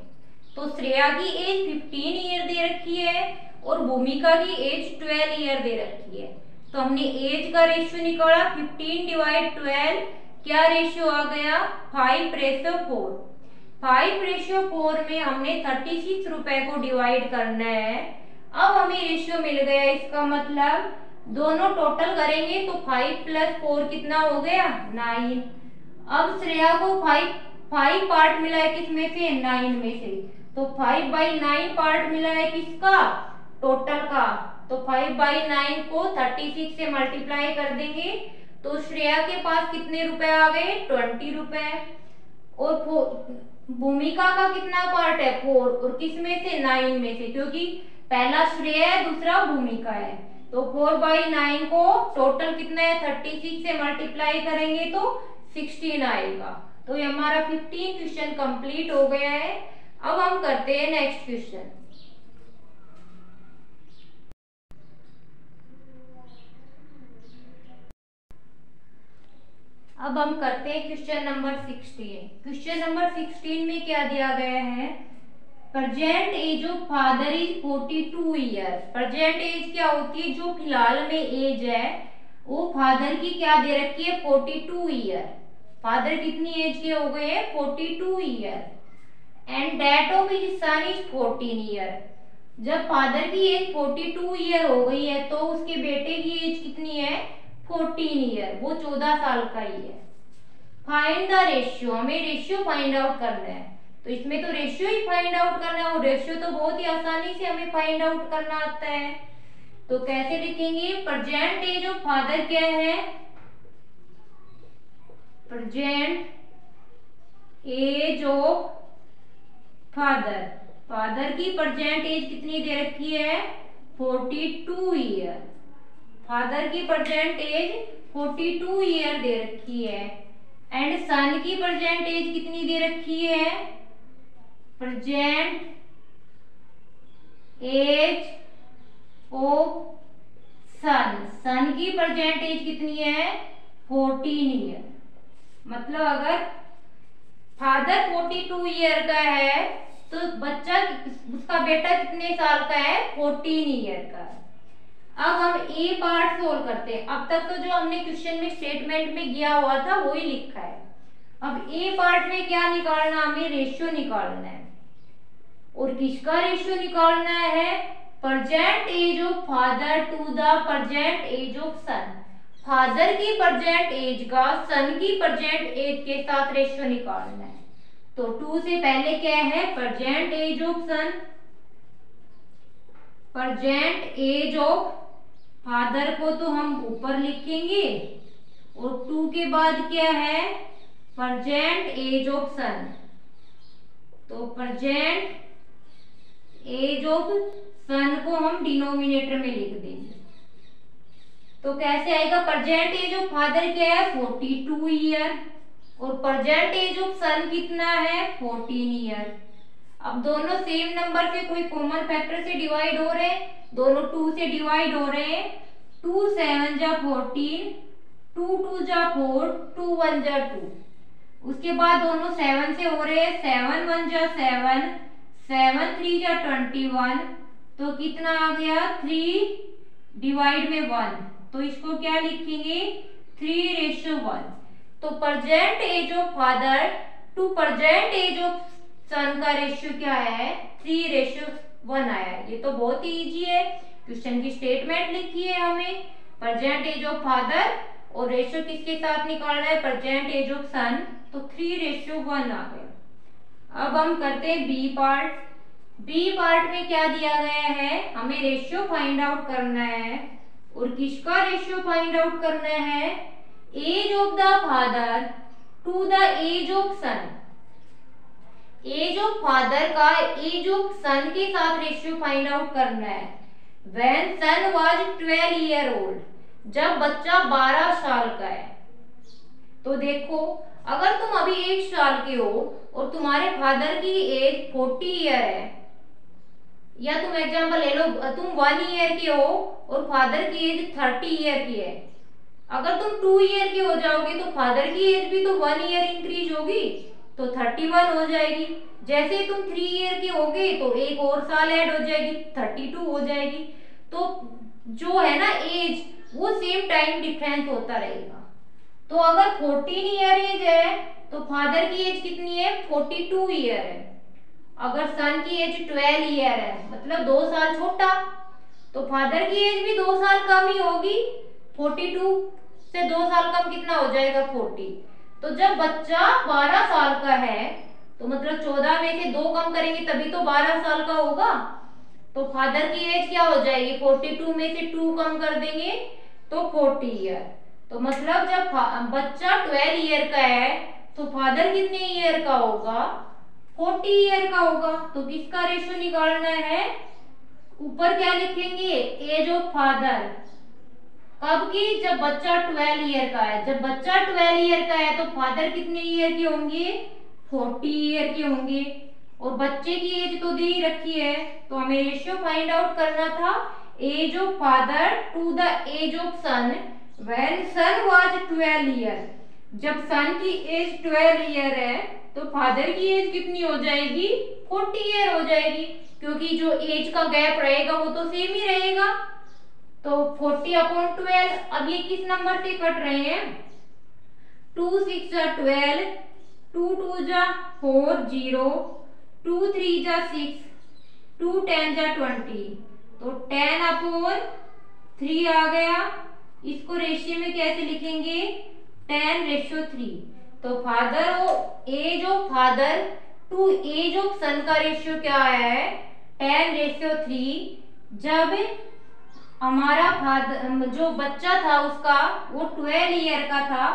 तो श्रेया की एज फिफ्टीन ईयर दे रखी है और भूमिका की एज ट्वेल्व ईयर दे रखी है। तो हमने एज का रेशियो निकाला फिफ्टीन डिवाइड ट्वेल्व क्या रेशियो आ गया? Five ratio four five ratio four में हमने थर्टी सिक्स रुपए को डिवाइड करना है। अब हमें रेशियो मिल गया, इसका मतलब दोनों टोटल करेंगे तो फाइव प्लस फोर कितना हो गया? नाइन अब श्रेया को फाइव फाइव पार्ट मिला है किसमें से? नाइन में से। तो फाइव बाई नाइन पार्ट मिला है किसका? टोटल का। तो फाइव बाई नाइन को थर्टी सिक्स से मल्टीप्लाई कर देंगे। तो श्रेया के पास कितने रुपए आ गए? ट्वेंटी रुपए। और भूमिका का कितना पार्ट है? फोर और किसमें से? नाइन में से। क्योंकि पहला श्रेय है, दूसरा भूमिका है। तो फोर बाई नाइन को टोटल कितना है? थर्टी सिक्स से मल्टीप्लाई करेंगे तो सिक्सटीन आएगा। तो ये हमारा फिफ्टीन क्वेश्चन कंप्लीट हो गया है। अब हम करते हैं नेक्स्ट क्वेश्चन अब हम करते हैं question number sixteen question number sixteen में क्या दिया गया है? Present age of father is forty two year present age क्या होती है? जो फ़िलहाल में एज है, वो फादर की क्या दे रखी है? फोर्टी टू ईयर फादर कितनी एज के हो गए हैं? Forty two year and that of his son is fourteen year जब फादर की एज फोर्टी टू ईयर हो गई है तो उसके बेटे की एज कितनी है? फोर्टीन ईयर वो चौदह साल का ही है. फाइंड द रेशियो हमें रेशियो फाइंड आउट करना है. तो इसमें तो रेशियो ही फाइंड आउट करना है रेशियो तो बहुत ही आसानी से हमें फाइंड आउट करना आता है। तो कैसे लिखेंगे? प्रजेंट एज ऑफ़ फादर क्या है? Present age of father father की प्रजेंट एज कितनी दे रखी है? फोर्टी टू ईयर फादर की present age forty two year दे रखी है। एंड सन की प्रजेंट एज कितनी दे रखी है? Present age of son son की प्रजेंट एज कितनी है? फोर्टीन ईयर मतलब अगर फादर फोर्टी टू ईयर का है तो बच्चा उसका बेटा कितने साल का है? फोर्टीन ईयर का. अब हम ए पार्ट सोल्व करते हैं. अब तक तो जो हमने क्वेश्चन में स्टेटमेंट में गया हुआ था, वही लिखा है. अब ए पार्ट में क्या निकालना हमें रेशियो निकालना है. और किसका रेशियो निकालना है? Present age of father to the present age of son father की प्रजेंट एज का सन की प्रजेंट एज के साथ रेशियो निकालना है। तो टू से पहले क्या है? Present age of son present age of father को तो हम ऊपर लिखेंगे। और टू के बाद क्या है? प्रजेंट एज ऑफ़ सन तो प्रजेंट एज ऑफ़ सन को हम डिनोमिनेटर में लिख देंगे। तो कैसे आएगा? प्रजेंट एज ऑफ़ फादर क्या है? फोर्टी टू ईयर और प्रजेंट एज ऑफ़ सन कितना है? फोर्टीन ईयर अब दोनों सेम नंबर से कोई कॉमन फैक्टर से डिवाइड हो रहे हैं? दोनों टू से डिवाइड हो रहे हैं। टू सेवन जा फोर्टीन टू टू जा फोर टू वन जा टू उसके बाद दोनों सेवन से हो रहे हैं। सेवन वन जा सेवन सेवन थ्री जा ट्वेंटी वन तो कितना आ गया? थ्री डिवाइड में वन। तो इसको क्या लिखेंगे? Three ratio one. तो present age of father, to present age of son का रेशियो क्या है? थ्री रेशियो वन आया ये तो बहुत ही इजी है। क्वेश्चन की स्टेटमेंट लिखी है हमें। प्रजेंट एज ऑफ़ फादर और रेशियो किसके साथ निकालना है? Present age of son. तो थ्री रेशियो वन आ गया। अब हम करते हैं बी पार्ट बी पार्ट में क्या दिया गया है? हमें रेशियो फाइंड आउट करना है. और किसका रेशियो फाइंड आउट करना है? Age of the father to the age of son age of father का एज ऑफ़ सन के साथ रेशियो फाइंड आउट करना है. When son was 12 year old जब बच्चा 12 साल का है. तो देखो अगर तुम अभी एक साल के हो और तुम्हारे फादर की एज 40 ईयर है, या तुम एग्ज़ाम्पल ले लो, तुम वन ईयर के हो और फादर की एज 30 ईयर की है। अगर तुम टू ईयर के हो जाओगे तो फादर की एज भी तो वन ईयर इंक्रीज होगी तो थर्टी वन हो जाएगी। जैसे तुम थ्री ईयर के हो गए तो एक और साल ऐड हो जाएगी थर्टी टू हो जाएगी। तो जो है ना एज वो सेम टाइम डिफरेंस होता रहेगा। तो अगर फोर्टीन ईयर एज है तो फादर की एज कितनी है? फोर्टी टू ईयर है। अगर सन की एज ट्वेल्व ईयर है मतलब दो साल छोटा तो फादर की एज भी दो साल कम ही होगी। फोर्टी टू से दो साल कम कितना हो जाएगा? फोर्टी तो जब बच्चा बारह साल का है तो मतलब चौदह में से दो कम करेंगे, तभी तो बारह साल का होगा। तो फादर की एज क्या हो जाएगी? फोर्टी टू में से टू कम कर देंगे तो फोर्टी ईयर तो मतलब जब बच्चा ट्वेल्व ईयर का है तो फादर कितने ईयर का होगा? फोर्टी ईयर का होगा। तो किसका रेशो निकालना है? ऊपर क्या लिखेंगे? एज ऑफ़ फादर कब की? जब बच्चा ट्वेल्व ईयर का है। जब बच्चा ट्वेल्व ईयर का है तो फादर कितने ईयर के होंगे? फोर्टी ईयर के होंगे। और बच्चे की एज तो दे ही रखी है। तो हमें रेशियो फाइंड आउट करना था। Age of father to the age of son when son was twelve year जब सन की एज ट्वेल्व ईयर है तो फादर की एज कितनी हो जाएगी? फोर्टी ईयर हो जाएगी, क्योंकि जो एज का गैप रहेगा, वो तो सेम ही रहेगा। तो फोर्टी अपॉन ट्वेल्व अब ये किस नंबर से कट रहे हैं? टू सिक्स जा ट्वेल्व टू टू जा फोर ज़ीरो टू थ्री जा सिक्स टू टेन जा ट्वेंटी तो टेन अपॉन थ्री आ गया इसको रेशियो में कैसे लिखेंगे? टेन रेशियो थ्री तो father age of father to age of son का रेशियो क्या आया है? टेन रेशियो थ्री जब हमारा फादर जो बच्चा था उसका, वो ट्वेल्व ईयर का था,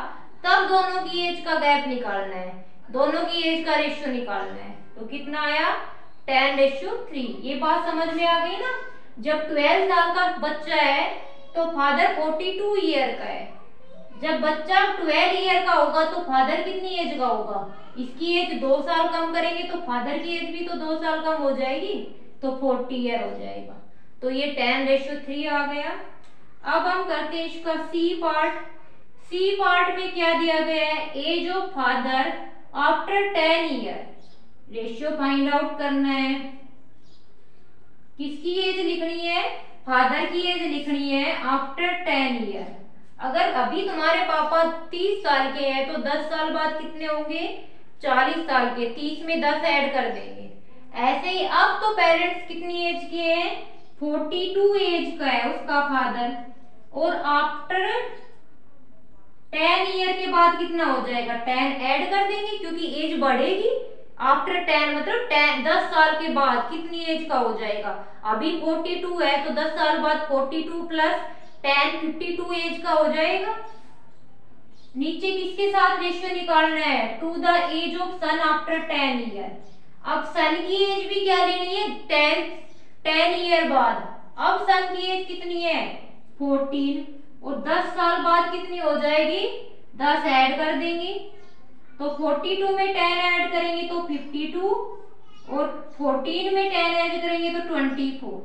तब दोनों की एज का गैप निकालना है। दोनों की एज का रेशियो निकालना है। तो कितना आया? टेन रेशियो थ्री ये बात समझ में आ गई ना? जब ट्वेल्व साल का बच्चा है तो फादर फोर्टी टू ईयर का है। जब बच्चा ट्वेल्व ईयर का होगा तो फादर कितनी एज का होगा? इसकी एज दो साल कम करेंगे तो फादर की एज भी तो दो साल कम हो जाएगी तो फोर्टी ईयर हो जाएगा। तो ये टेन रेशो थ्री आ गया। अब हम करते हैं इसका सी पार्ट सी पार्ट में क्या दिया गया है? Age of father after ten year ratio find out करना है। किसकी एज लिखनी है? फादर की एज लिखनी है आफ्टर टेन ईयर अगर अभी तुम्हारे पापा तीस साल के हैं तो दस साल बाद कितने होंगे? चालीस साल के। तीस में दस ऐड कर देंगे। ऐसे ही अब तो पेरेंट्स कितनी एज के हैं? फोर्टी टू एज का है उसका फादर और आफ्टर टेन ईयर के बाद कितना हो जाएगा? टेन ऐड कर देंगे, क्योंकि एज बढ़ेगी। आफ्टर टेन मतलब टेन दस साल के बाद कितनी एज का हो जाएगा? अभी फोर्टी टू है तो दस साल बाद forty two plus ten fifty two age का हो जाएगा। नीचे किसके साथ रेशियो निकालना है? To the age of son after ten year अब सन की एज भी क्या लेनी है? टेन टेन ईयर बाद। अब सन की एज कितनी है? फोर्टीन और दस साल बाद कितनी हो जाएगी? दस ऐड कर देंगे। तो फोर्टी टू में टेन ऐड करेंगे तो फिफ्टी टू और फोर्टीन में टेन ऐड करेंगे तो ट्वेंटी फोर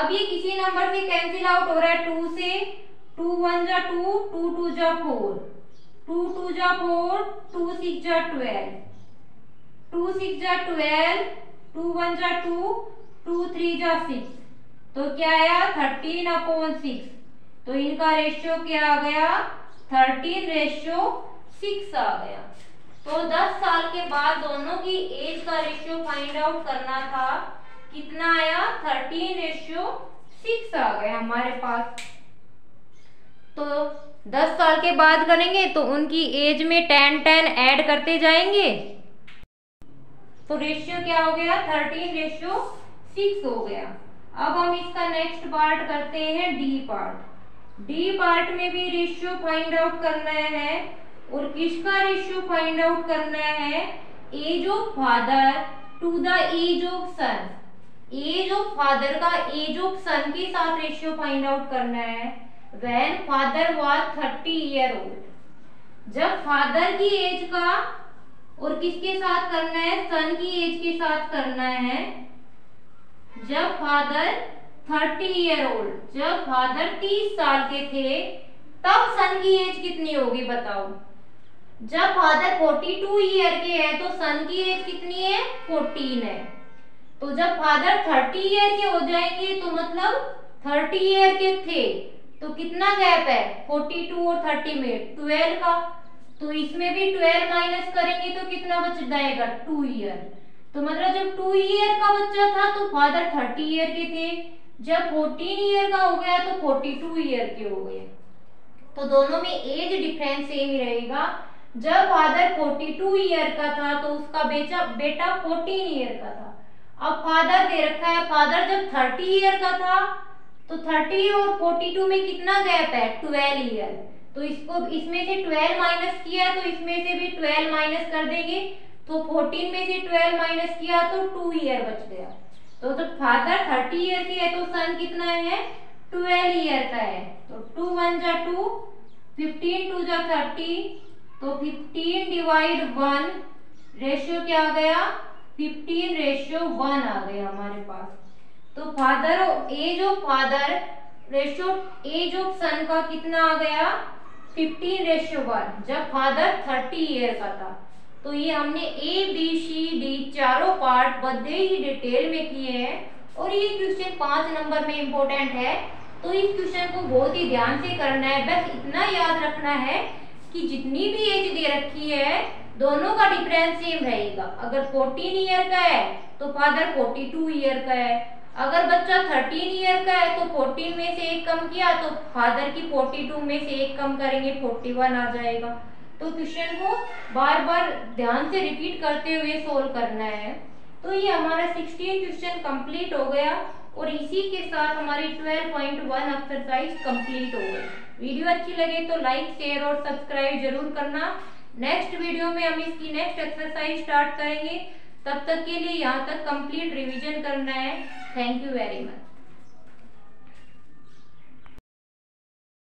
अब ये किसी नंबर से कैंसिल आउट हो रहा है टू से टू वन जा टू टू टू जा फोर टू टू जा फोर टू सिक्स जा ट्वेल्व टू सिक्स जा ट्वेल्व टू वन जा टू टू थ्री जा सिक्स तो क्या आया? थर्टीन अपॉन सिक्स तो इनका रेशियो क्या आ गया? थर्टीन रेशियो सिक्स आ गया। तो दस साल के बाद दोनों की एज का रेशियो फाइंड आउट करना था। कितना आया? थर्टीन रेशियो सिक्स आ गया हमारे पास। तो दस साल के बाद करेंगे तो उनकी एज में टेन टेन ऐड करते जाएँगे। तो रेशियो क्या हो गया? थर्टीन रेशियो सिक्स हो गया। अब हम इसका नेक्स्ट पार्ट करते हैं डी पार्ट डी पार्ट में भी रेशियो फाइंड आउट करना है। और किसका रेशियो फाइंड आउट करना है? Age of father to the age of son age of father का एज ऑफ़ सन के साथ रेशियो फाइंड आउट करना है। When father was thirty year old जब फादर की एज का और किसके साथ करना है? सन की एज के साथ करना है। जब फादर थर्टी ईयर ओल्ड जब फादर तीस साल के थे, तब सन की एज कितनी होगी बताओ? जब फादर फोर्टी टू ईयर के हैं तो सन की एज कितनी है? फोर्टीन है। तो जब फादर थर्टी ईयर के हो जाएँगे तो मतलब थर्टी ईयर के थे तो कितना गैप है? फोर्टी टू और थर्टी में ट्वेल्व का। तो इसमें भी ट्वेल्व माइनस करेंगे तो कितना बच जाएगा? टू ईयर तो मतलब जब टू ईयर का बच्चा था तो फादर थर्टी ईयर के थे। जब फोर्टीन ईयर का हो गया तो फोर्टी टू ईयर के हो गए। तो दोनों में एज डिफरेंस सेम ही रहेगा। जब फादर फोर्टी टू ईयर का था तो उसका बेचा, बेटा फोर्टीन ईयर का था। अब फादर दे रखा है, फादर जब थर्टी ईयर का था तो थर्टी और फोर्टी टू में कितना गैप है? Twelve year. तो इसको, इसमें से ट्वेल्व माइनस किया तो इसमें से भी ट्वेल्व माइनस कर देंगे। तो फोर्टीन में से ट्वेल्व माइनस किया तो टू ईयर बच गया। तो जब फादर थर्टी ईयर के है तो सन कितना है? ट्वेल्व ईयर का है। तो टू वन जा टू, फिफ्टीन टू जा थर्टी तो फिफ्टीन डिवाइड वन रेशियो क्या आ गया? फिफ्टीन रेशियो वन आ गया हमारे पास। तो father age of father ratio age of son का कितना आ गया? फिफ्टीन रेशियो वन जब फादर थर्टी ईयर का था। तो ये हमने ए बी सी डी चारों पार्ट बदे ही डिटेल में किए हैं और ये क्वेश्चन पाँच नंबर में इंपॉर्टेंट है। तो इस क्वेश्चन को बहुत ही ध्यान से करना है। बस इतना याद रखना है कि जितनी भी एज दे रखी है, दोनों का डिफरेंस सेम रहेगा। अगर 14 ईयर का है तो फादर 42 ईयर का है। अगर बच्चा 13 ईयर का है तो 14 में से एक कम किया तो फादर की 42 में से एक कम करेंगे 41 आ जाएगा। तो क्वेश्चन को बार बार ध्यान से रिपीट करते हुए सोल्व करना है। तो ये हमारा 16 क्वेश्चन कंप्लीट हो गया। और इसी के साथ हमारी 12.1 एक्सरसाइज कंप्लीट हो गई। वीडियो अच्छी लगे तो लाइक शेयर और सब्सक्राइब ज़रूर करना। नेक्स्ट वीडियो में हम इसकी नेक्स्ट एक्सरसाइज स्टार्ट करेंगे। तब तक के लिए यहाँ तक कंप्लीट रिवीजन करना है। Thank you very much